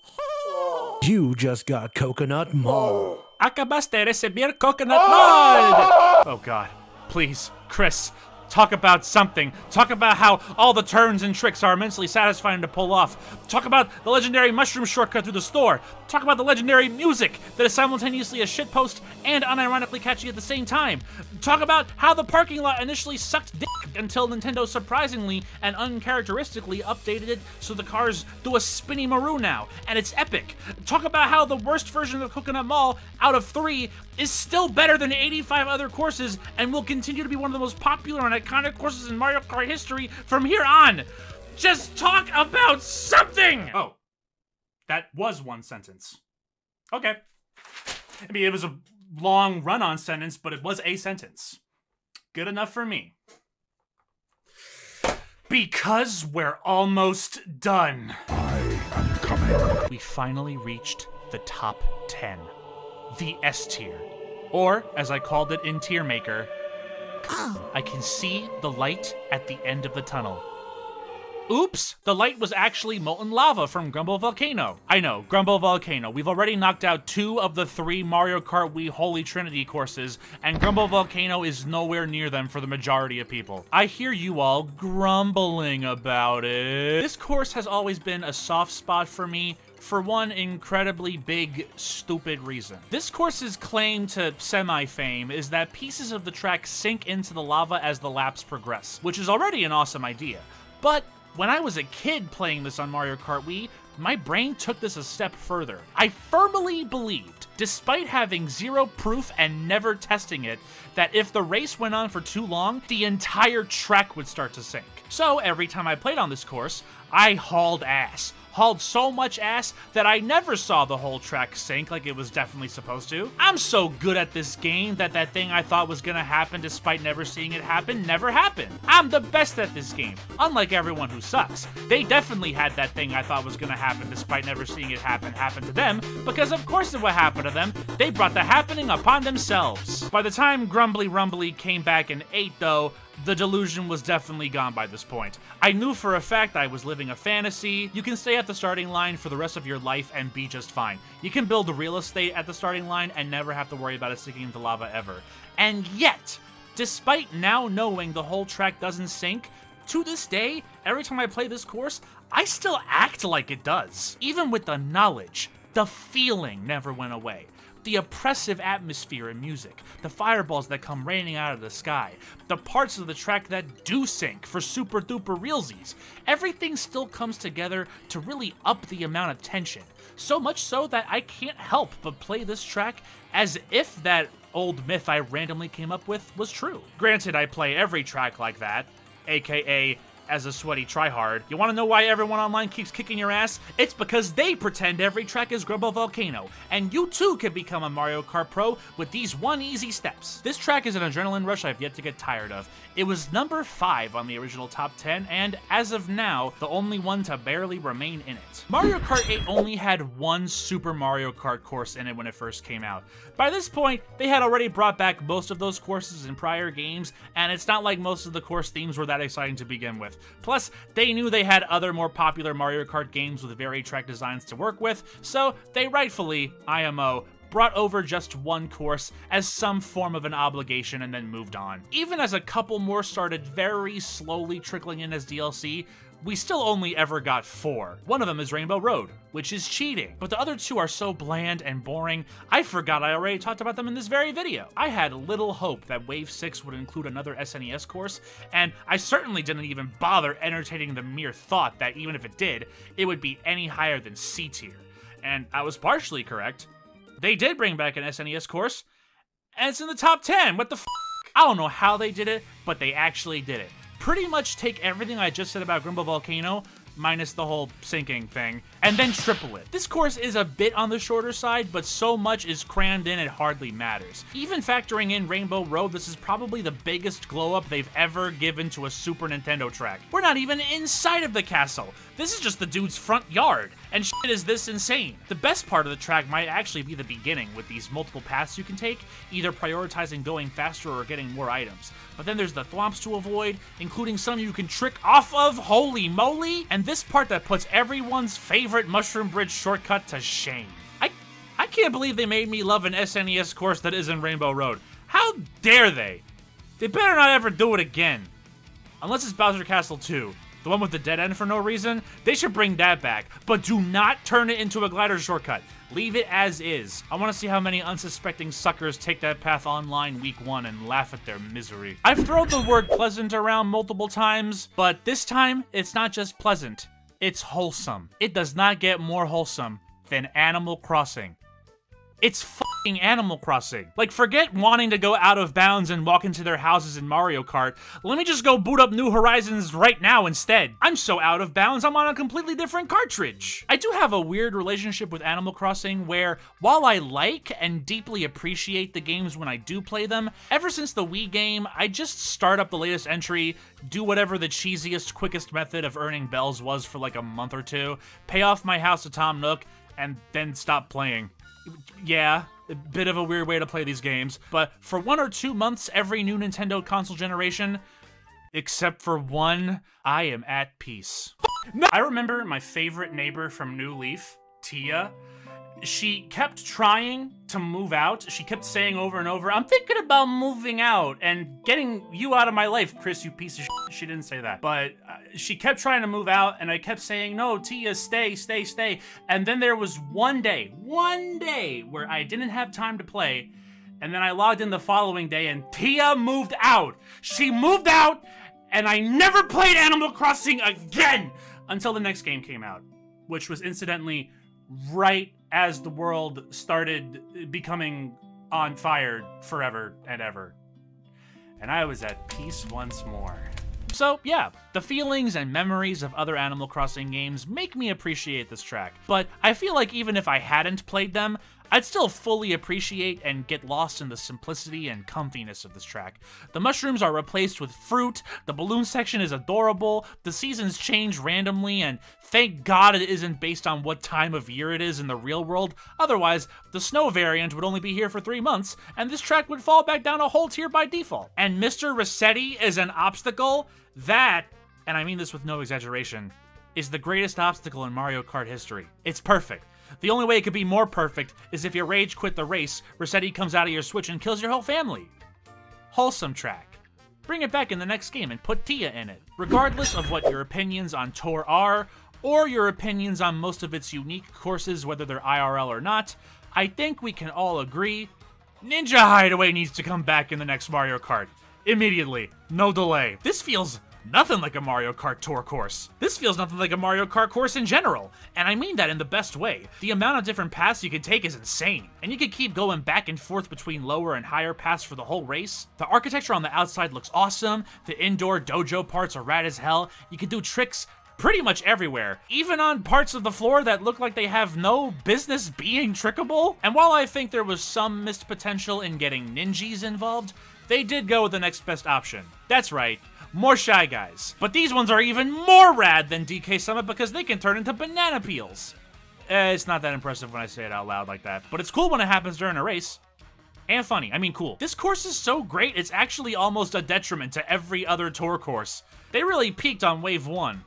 You just got coconut mold. Acabaste de recibir coconut mold! Oh god. Please, Chris, Talk about something. Talk about how all the turns and tricks are immensely satisfying to pull off. Talk about the legendary mushroom shortcut through the store. Talk about the legendary music that is simultaneously a shitpost and unironically catchy at the same time. Talk about how the parking lot initially sucked dick until Nintendo surprisingly and uncharacteristically updated it so the cars do a spinny maroon now, and it's epic. Talk about how the worst version of Coconut Mall out of three is still better than 85 other courses and will continue to be one of the most popular and iconic courses in Mario Kart history from here on. Just talk about something! Oh, that was one sentence. Okay. I mean, it was a long run on sentence, but it was a sentence. Good enough for me. Because we're almost done. We finally reached the top 10. The S tier. Or, as I called it in Tier Maker, Ah. I can see the light at the end of the tunnel. Oops, the light was actually molten lava from Grumble Volcano. I know, Grumble Volcano. We've already knocked out two of the three Mario Kart Wii Holy Trinity courses, and Grumble Volcano is nowhere near them for the majority of people. I hear you all grumbling about it. This course has always been a soft spot for me for one incredibly big, stupid reason. This course's claim to semi-fame is that pieces of the track sink into the lava as the laps progress, which is already an awesome idea. But when I was a kid playing this on Mario Kart Wii, my brain took this a step further. I firmly believed, despite having zero proof and never testing it, that if the race went on for too long, the entire track would start to sink. So every time I played on this course, I hauled ass hauled so much ass that I never saw the whole track sink like it was definitely supposed to. I'm so good at this game that that thing I thought was gonna happen despite never seeing it happen never happened. I'm the best at this game, unlike everyone who sucks. They definitely had that thing I thought was gonna happen despite never seeing it happen happen to them, because of course it would happen to them. They brought the happening upon themselves. By the time Grumbly Rumbly came back in 8 though, the delusion was definitely gone by this point. I knew for a fact I was living a fantasy. You can stay at the starting line for the rest of your life and be just fine. You can build real estate at the starting line and never have to worry about it sinking into lava ever. And yet, despite now knowing the whole track doesn't sink, to this day, every time I play this course, I still act like it does. Even with the knowledge, the feeling never went away the oppressive atmosphere and music, the fireballs that come raining out of the sky, the parts of the track that do sink for super duper realsies. Everything still comes together to really up the amount of tension. So much so that I can't help but play this track as if that old myth I randomly came up with was true. Granted, I play every track like that, aka as a sweaty tryhard. You want to know why everyone online keeps kicking your ass? It's because they pretend every track is Grumble Volcano, and you too can become a Mario Kart Pro with these one easy steps. This track is an adrenaline rush I've yet to get tired of. It was number 5 on the original top 10, and as of now, the only one to barely remain in it. Mario Kart 8 only had one Super Mario Kart course in it when it first came out. By this point, they had already brought back most of those courses in prior games, and it's not like most of the course themes were that exciting to begin with. Plus, they knew they had other more popular Mario Kart games with varied track designs to work with, so they rightfully, IMO, brought over just one course as some form of an obligation and then moved on. Even as a couple more started very slowly trickling in as DLC, we still only ever got four. One of them is Rainbow Road, which is cheating. But the other two are so bland and boring, I forgot I already talked about them in this very video. I had little hope that Wave 6 would include another SNES course, and I certainly didn't even bother entertaining the mere thought that even if it did, it would be any higher than C tier. And I was partially correct. They did bring back an SNES course, and it's in the top 10. What the f? I don't know how they did it, but they actually did it pretty much take everything I just said about Grumble Volcano, minus the whole sinking thing, and then triple it. This course is a bit on the shorter side, but so much is crammed in it hardly matters. Even factoring in Rainbow Road, this is probably the biggest glow up they've ever given to a Super Nintendo track. We're not even inside of the castle. This is just the dude's front yard, and shit is this insane. The best part of the track might actually be the beginning, with these multiple paths you can take, either prioritizing going faster or getting more items. But then there's the thwomps to avoid, including some you can trick off of, holy moly! And this part that puts everyone's favorite favorite Mushroom Bridge shortcut to shame. I, I can't believe they made me love an SNES course that isn't Rainbow Road. How dare they? They better not ever do it again. Unless it's Bowser Castle 2, the one with the dead end for no reason, they should bring that back. But do not turn it into a glider shortcut. Leave it as is. I want to see how many unsuspecting suckers take that path online week one and laugh at their misery. I've thrown the word pleasant around multiple times, but this time, it's not just pleasant. It's wholesome. It does not get more wholesome than Animal Crossing. It's fucking Animal Crossing. Like, forget wanting to go out of bounds and walk into their houses in Mario Kart. Let me just go boot up New Horizons right now instead. I'm so out of bounds, I'm on a completely different cartridge. I do have a weird relationship with Animal Crossing where, while I like and deeply appreciate the games when I do play them, ever since the Wii game, I just start up the latest entry, do whatever the cheesiest, quickest method of earning bells was for like a month or two, pay off my house to Tom Nook, and then stop playing yeah, a bit of a weird way to play these games, but for one or two months every new Nintendo console generation, except for one, I am at peace. I remember my favorite neighbor from New Leaf, Tia. She kept trying to move out. She kept saying over and over, I'm thinking about moving out and getting you out of my life, Chris, you piece of shit. She didn't say that. But uh, she kept trying to move out, and I kept saying, No, Tia, stay, stay, stay. And then there was one day, one day where I didn't have time to play. And then I logged in the following day, and Tia moved out. She moved out, and I never played Animal Crossing again until the next game came out, which was incidentally right as the world started becoming on fire forever and ever. And I was at peace once more. So, yeah, the feelings and memories of other Animal Crossing games make me appreciate this track, but I feel like even if I hadn't played them, I'd still fully appreciate and get lost in the simplicity and comfiness of this track. The mushrooms are replaced with fruit, the balloon section is adorable, the seasons change randomly, and thank god it isn't based on what time of year it is in the real world, otherwise, the snow variant would only be here for three months, and this track would fall back down a whole tier by default. And Mr. Resetti is an obstacle? That, and I mean this with no exaggeration, is the greatest obstacle in Mario Kart history. It's perfect. The only way it could be more perfect is if you rage quit the race, Resetti comes out of your Switch and kills your whole family. Wholesome track. Bring it back in the next game and put Tia in it. Regardless of what your opinions on Tour are, or your opinions on most of its unique courses, whether they're IRL or not, I think we can all agree Ninja Hideaway needs to come back in the next Mario Kart. Immediately. No delay. This feels nothing like a Mario Kart Tour course. This feels nothing like a Mario Kart course in general, and I mean that in the best way. The amount of different paths you can take is insane, and you can keep going back and forth between lower and higher paths for the whole race. The architecture on the outside looks awesome, the indoor dojo parts are rad as hell, you can do tricks pretty much everywhere, even on parts of the floor that look like they have no business being trickable. And while I think there was some missed potential in getting ninjas involved, they did go with the next best option. That's right, more Shy Guys. But these ones are even more rad than DK Summit because they can turn into banana peels. Eh, it's not that impressive when I say it out loud like that, but it's cool when it happens during a race. And funny, I mean cool. This course is so great, it's actually almost a detriment to every other tour course. They really peaked on Wave 1.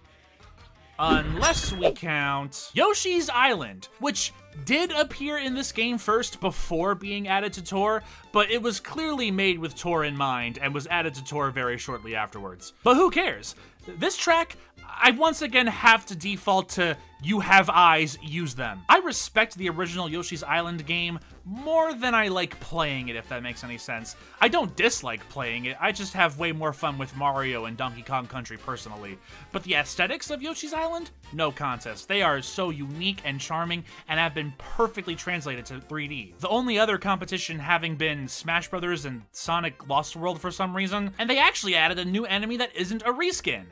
Unless we count Yoshi's Island, which did appear in this game first before being added to Tour, but it was clearly made with Tour in mind and was added to Tour very shortly afterwards. But who cares? This track, I once again have to default to you have eyes, use them. I respect the original Yoshi's Island game more than I like playing it, if that makes any sense. I don't dislike playing it, I just have way more fun with Mario and Donkey Kong Country personally. But the aesthetics of Yoshi's Island? No contest. They are so unique and charming and have been perfectly translated to 3D. The only other competition having been Smash Brothers and Sonic Lost World for some reason, and they actually added a new enemy that isn't a reskin.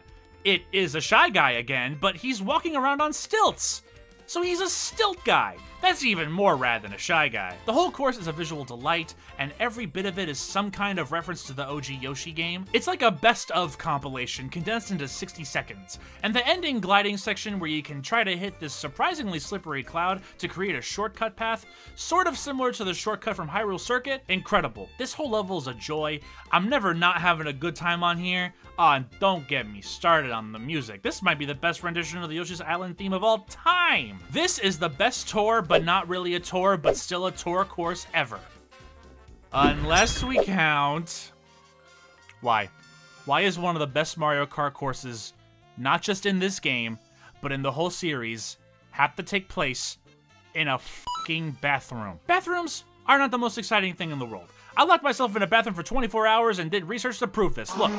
It is a Shy Guy again, but he's walking around on stilts. So he's a stilt guy. That's even more rad than a Shy Guy. The whole course is a visual delight, and every bit of it is some kind of reference to the OG Yoshi game. It's like a best of compilation condensed into 60 seconds, and the ending gliding section where you can try to hit this surprisingly slippery cloud to create a shortcut path, sort of similar to the shortcut from Hyrule Circuit, incredible. This whole level is a joy. I'm never not having a good time on here. Oh, don't get me started on the music. This might be the best rendition of the Yoshi's Island theme of all time. This is the best tour, but not really a tour, but still a tour course ever. Unless we count... Why? Why is one of the best Mario Kart courses, not just in this game, but in the whole series, have to take place in a fucking bathroom? Bathrooms are not the most exciting thing in the world. I locked myself in a bathroom for 24 hours and did research to prove this. Look.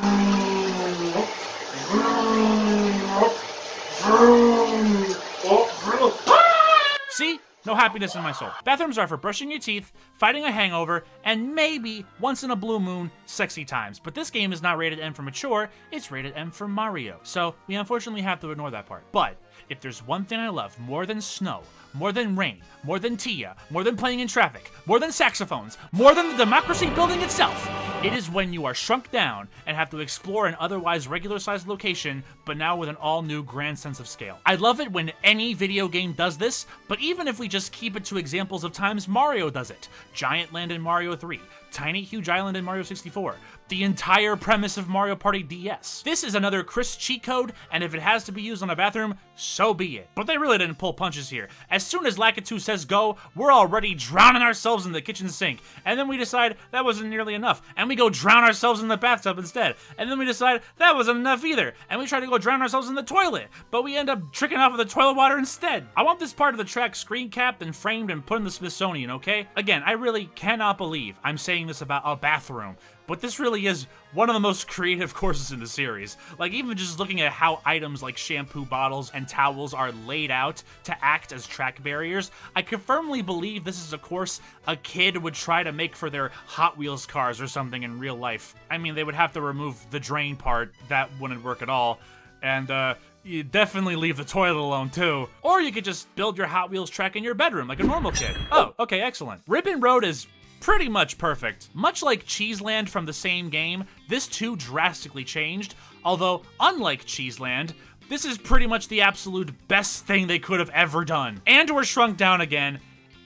See? No happiness in my soul. Bathrooms are for brushing your teeth, fighting a hangover, and maybe, once in a blue moon, sexy times. But this game is not rated M for mature, it's rated M for Mario. So we unfortunately have to ignore that part. But if there's one thing I love more than snow, more than rain, more than Tia, more than playing in traffic, more than saxophones, more than the democracy building itself, it is when you are shrunk down and have to explore an otherwise regular sized location, but now with an all new grand sense of scale. I love it when any video game does this, but even if we just keep it to examples of times Mario does it Giant Land in Mario 3, Tiny Huge Island in Mario 64, the entire premise of Mario Party DS. This is another Chris cheat code, and if it has to be used on a bathroom, so be it. But they really didn't pull punches here. As soon as Lakitu says go, we're already drowning ourselves in the kitchen sink, and then we decide that wasn't nearly enough, and we go drown ourselves in the bathtub instead, and then we decide that wasn't enough either, and we try to go drown ourselves in the toilet, but we end up tricking off of the toilet water instead. I want this part of the track screen capped and framed and put in the Smithsonian, okay? Again, I really cannot believe I'm saying this about a bathroom, but this really is one of the most creative courses in the series. Like, even just looking at how items like shampoo bottles and towels are laid out to act as track barriers, I can firmly believe this is a course a kid would try to make for their Hot Wheels cars or something in real life. I mean, they would have to remove the drain part, that wouldn't work at all. And, uh, you definitely leave the toilet alone too. Or you could just build your Hot Wheels track in your bedroom like a normal kid. Oh, okay, excellent. Ribbon Road is pretty much perfect. Much like Cheeseland from the same game, this too drastically changed, although unlike Cheeseland, this is pretty much the absolute best thing they could have ever done. And we're shrunk down again,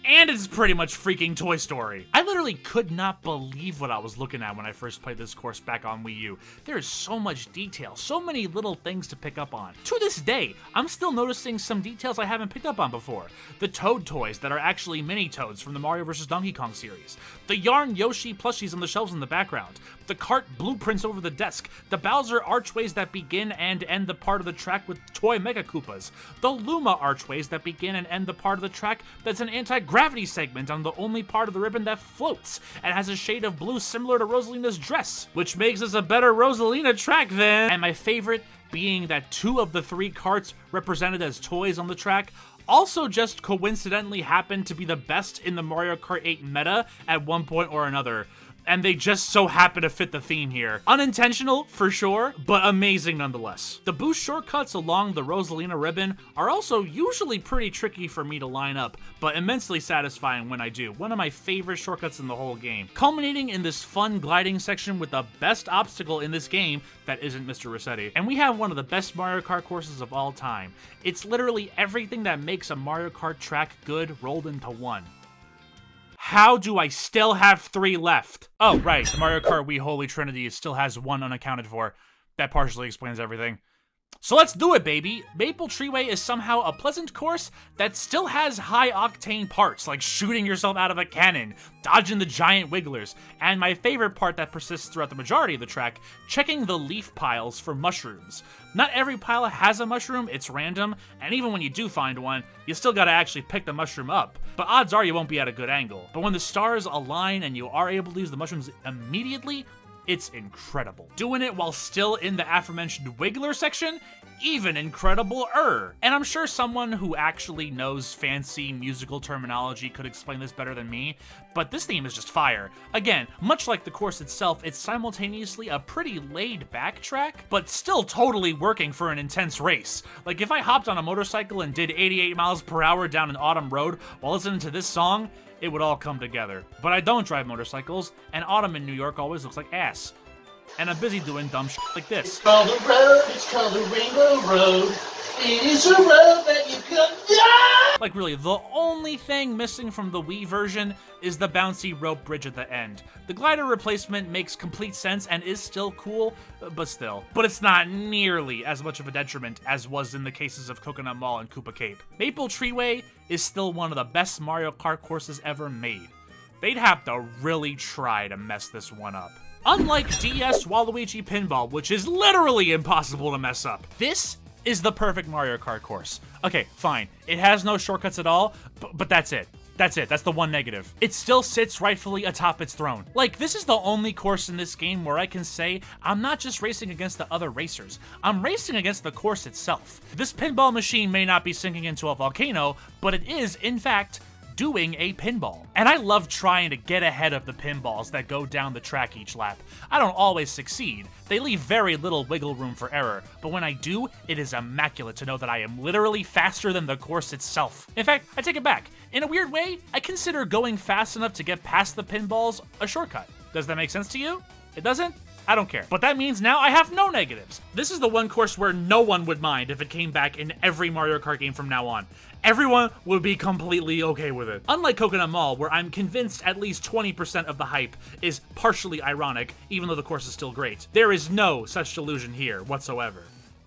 and it's pretty much freaking Toy Story. I literally could not believe what I was looking at when I first played this course back on Wii U. There is so much detail, so many little things to pick up on. To this day, I'm still noticing some details I haven't picked up on before. The Toad toys that are actually mini Toads from the Mario vs. Donkey Kong series. The Yarn Yoshi plushies on the shelves in the background. The cart blueprints over the desk. The Bowser archways that begin and end the part of the track with toy Mega Koopas. The Luma archways that begin and end the part of the track that's an anti gravity segment on the only part of the ribbon that floats and has a shade of blue similar to Rosalina's dress, which makes this a better Rosalina track than. And my favorite being that two of the three carts represented as toys on the track also just coincidentally happened to be the best in the Mario Kart 8 meta at one point or another and they just so happen to fit the theme here. Unintentional, for sure, but amazing nonetheless. The boost shortcuts along the Rosalina ribbon are also usually pretty tricky for me to line up, but immensely satisfying when I do. One of my favorite shortcuts in the whole game. Culminating in this fun gliding section with the best obstacle in this game that isn't Mr. Resetti. And we have one of the best Mario Kart courses of all time. It's literally everything that makes a Mario Kart track good rolled into one. How do I still have three left? Oh, right. The Mario Kart Wii Holy Trinity still has one unaccounted for. That partially explains everything. So let's do it, baby! Maple Treeway is somehow a pleasant course that still has high-octane parts, like shooting yourself out of a cannon, dodging the giant wigglers, and my favorite part that persists throughout the majority of the track, checking the leaf piles for mushrooms. Not every pile has a mushroom, it's random, and even when you do find one, you still gotta actually pick the mushroom up. But odds are you won't be at a good angle. But when the stars align and you are able to use the mushrooms immediately, it's incredible. Doing it while still in the aforementioned Wiggler section, even incredible-er. And I'm sure someone who actually knows fancy musical terminology could explain this better than me, but this theme is just fire. Again, much like the course itself, it's simultaneously a pretty laid-back track, but still totally working for an intense race. Like, if I hopped on a motorcycle and did 88 miles per hour down an autumn road while listening to this song, it would all come together. But I don't drive motorcycles, and autumn in New York always looks like ass. And I'm busy doing dumb shit like this. It's called a road, it's called Rainbow Road. It is a road that you come down. Like really, the only thing missing from the Wii version is the bouncy rope bridge at the end. The glider replacement makes complete sense and is still cool, but still. But it's not nearly as much of a detriment as was in the cases of Coconut Mall and Koopa Cape. Maple Treeway is still one of the best Mario Kart courses ever made. They'd have to really try to mess this one up. Unlike DS Waluigi Pinball, which is literally impossible to mess up, this is the perfect Mario Kart course. Okay, fine. It has no shortcuts at all, but, that's it. That's it. That's the one negative. It still sits rightfully atop its throne. Like, this is the only course in this game where I can say I'm not just racing against the other racers, I'm racing against the course itself. This pinball machine may not be sinking into a volcano, but it is, in fact, doing a pinball. And I love trying to get ahead of the pinballs that go down the track each lap. I don't always succeed. They leave very little wiggle room for error, but when I do, it is immaculate to know that I am literally faster than the course itself. In fact, I take it back. In a weird way, I consider going fast enough to get past the pinballs a shortcut. Does that make sense to you? It doesn't? I don't care. But that means now I have no negatives. This is the one course where no one would mind if it came back in every Mario Kart game from now on. Everyone would be completely okay with it. Unlike Coconut Mall, where I'm convinced at least 20% of the hype is partially ironic, even though the course is still great. There is no such delusion here whatsoever.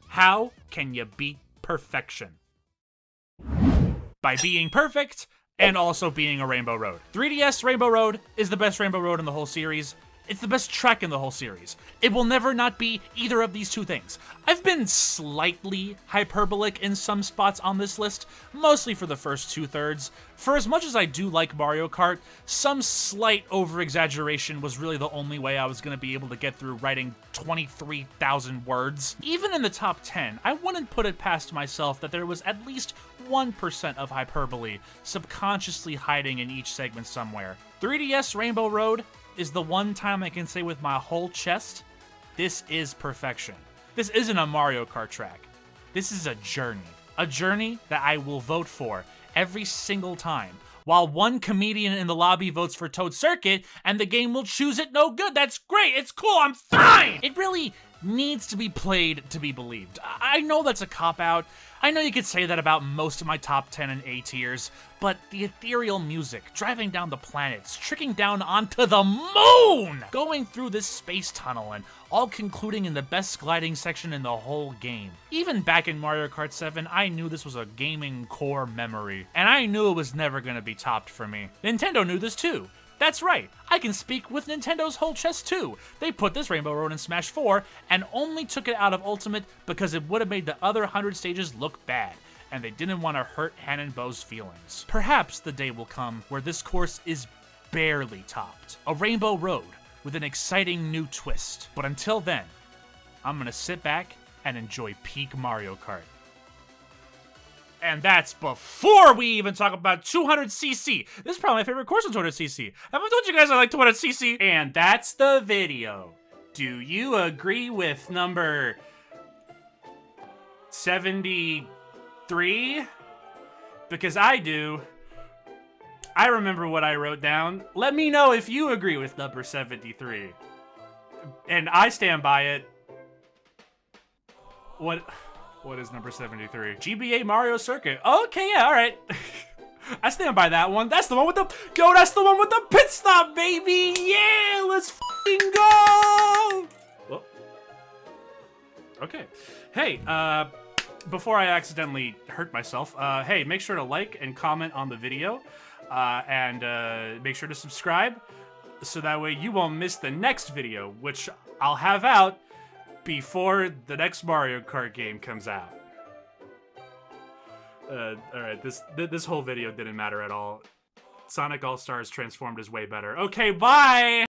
How can you beat perfection? By being perfect and also being a Rainbow Road. 3DS Rainbow Road is the best Rainbow Road in the whole series. It's the best track in the whole series. It will never not be either of these two things. I've been slightly hyperbolic in some spots on this list, mostly for the first two thirds. For as much as I do like Mario Kart, some slight over-exaggeration was really the only way I was going to be able to get through writing 23,000 words. Even in the top 10, I wouldn't put it past myself that there was at least 1% of hyperbole subconsciously hiding in each segment somewhere. 3DS Rainbow Road is the one time I can say with my whole chest, this is perfection. This isn't a Mario Kart track. This is a journey. A journey that I will vote for every single time. While one comedian in the lobby votes for Toad Circuit and the game will choose it no good. That's great. It's cool. I'm fine. It really needs to be played to be believed. I know that's a cop out. I know you could say that about most of my top 10 and A tiers, but the ethereal music, driving down the planets, tricking down onto the moon, going through this space tunnel, and all concluding in the best gliding section in the whole game. Even back in Mario Kart 7, I knew this was a gaming core memory, and I knew it was never gonna be topped for me. Nintendo knew this too. That's right, I can speak with Nintendo's whole chest too. They put this Rainbow Road in Smash 4 and only took it out of Ultimate because it would have made the other 100 stages look bad, and they didn't want to hurt Hanenbow's feelings. Perhaps the day will come where this course is barely topped. A Rainbow Road with an exciting new twist. But until then, I'm gonna sit back and enjoy peak Mario Kart. And that's before we even talk about 200cc. This is probably my favorite course in 200cc. Have I told you guys I like 200cc? And that's the video. Do you agree with number 73? Because I do. I remember what I wrote down. Let me know if you agree with number 73. And I stand by it. What... What is number 73? GBA Mario Circuit. Okay, yeah, all right. I stand by that one. That's the one with the... Yo, that's the one with the pit stop, baby! Yeah, let's f***ing go! Well, okay. Hey, uh, before I accidentally hurt myself, uh, hey, make sure to like and comment on the video. Uh, and uh, make sure to subscribe so that way you won't miss the next video, which I'll have out before the next Mario Kart game comes out. Uh, alright, this th this whole video didn't matter at all. Sonic All-Stars transformed is way better. Okay, bye!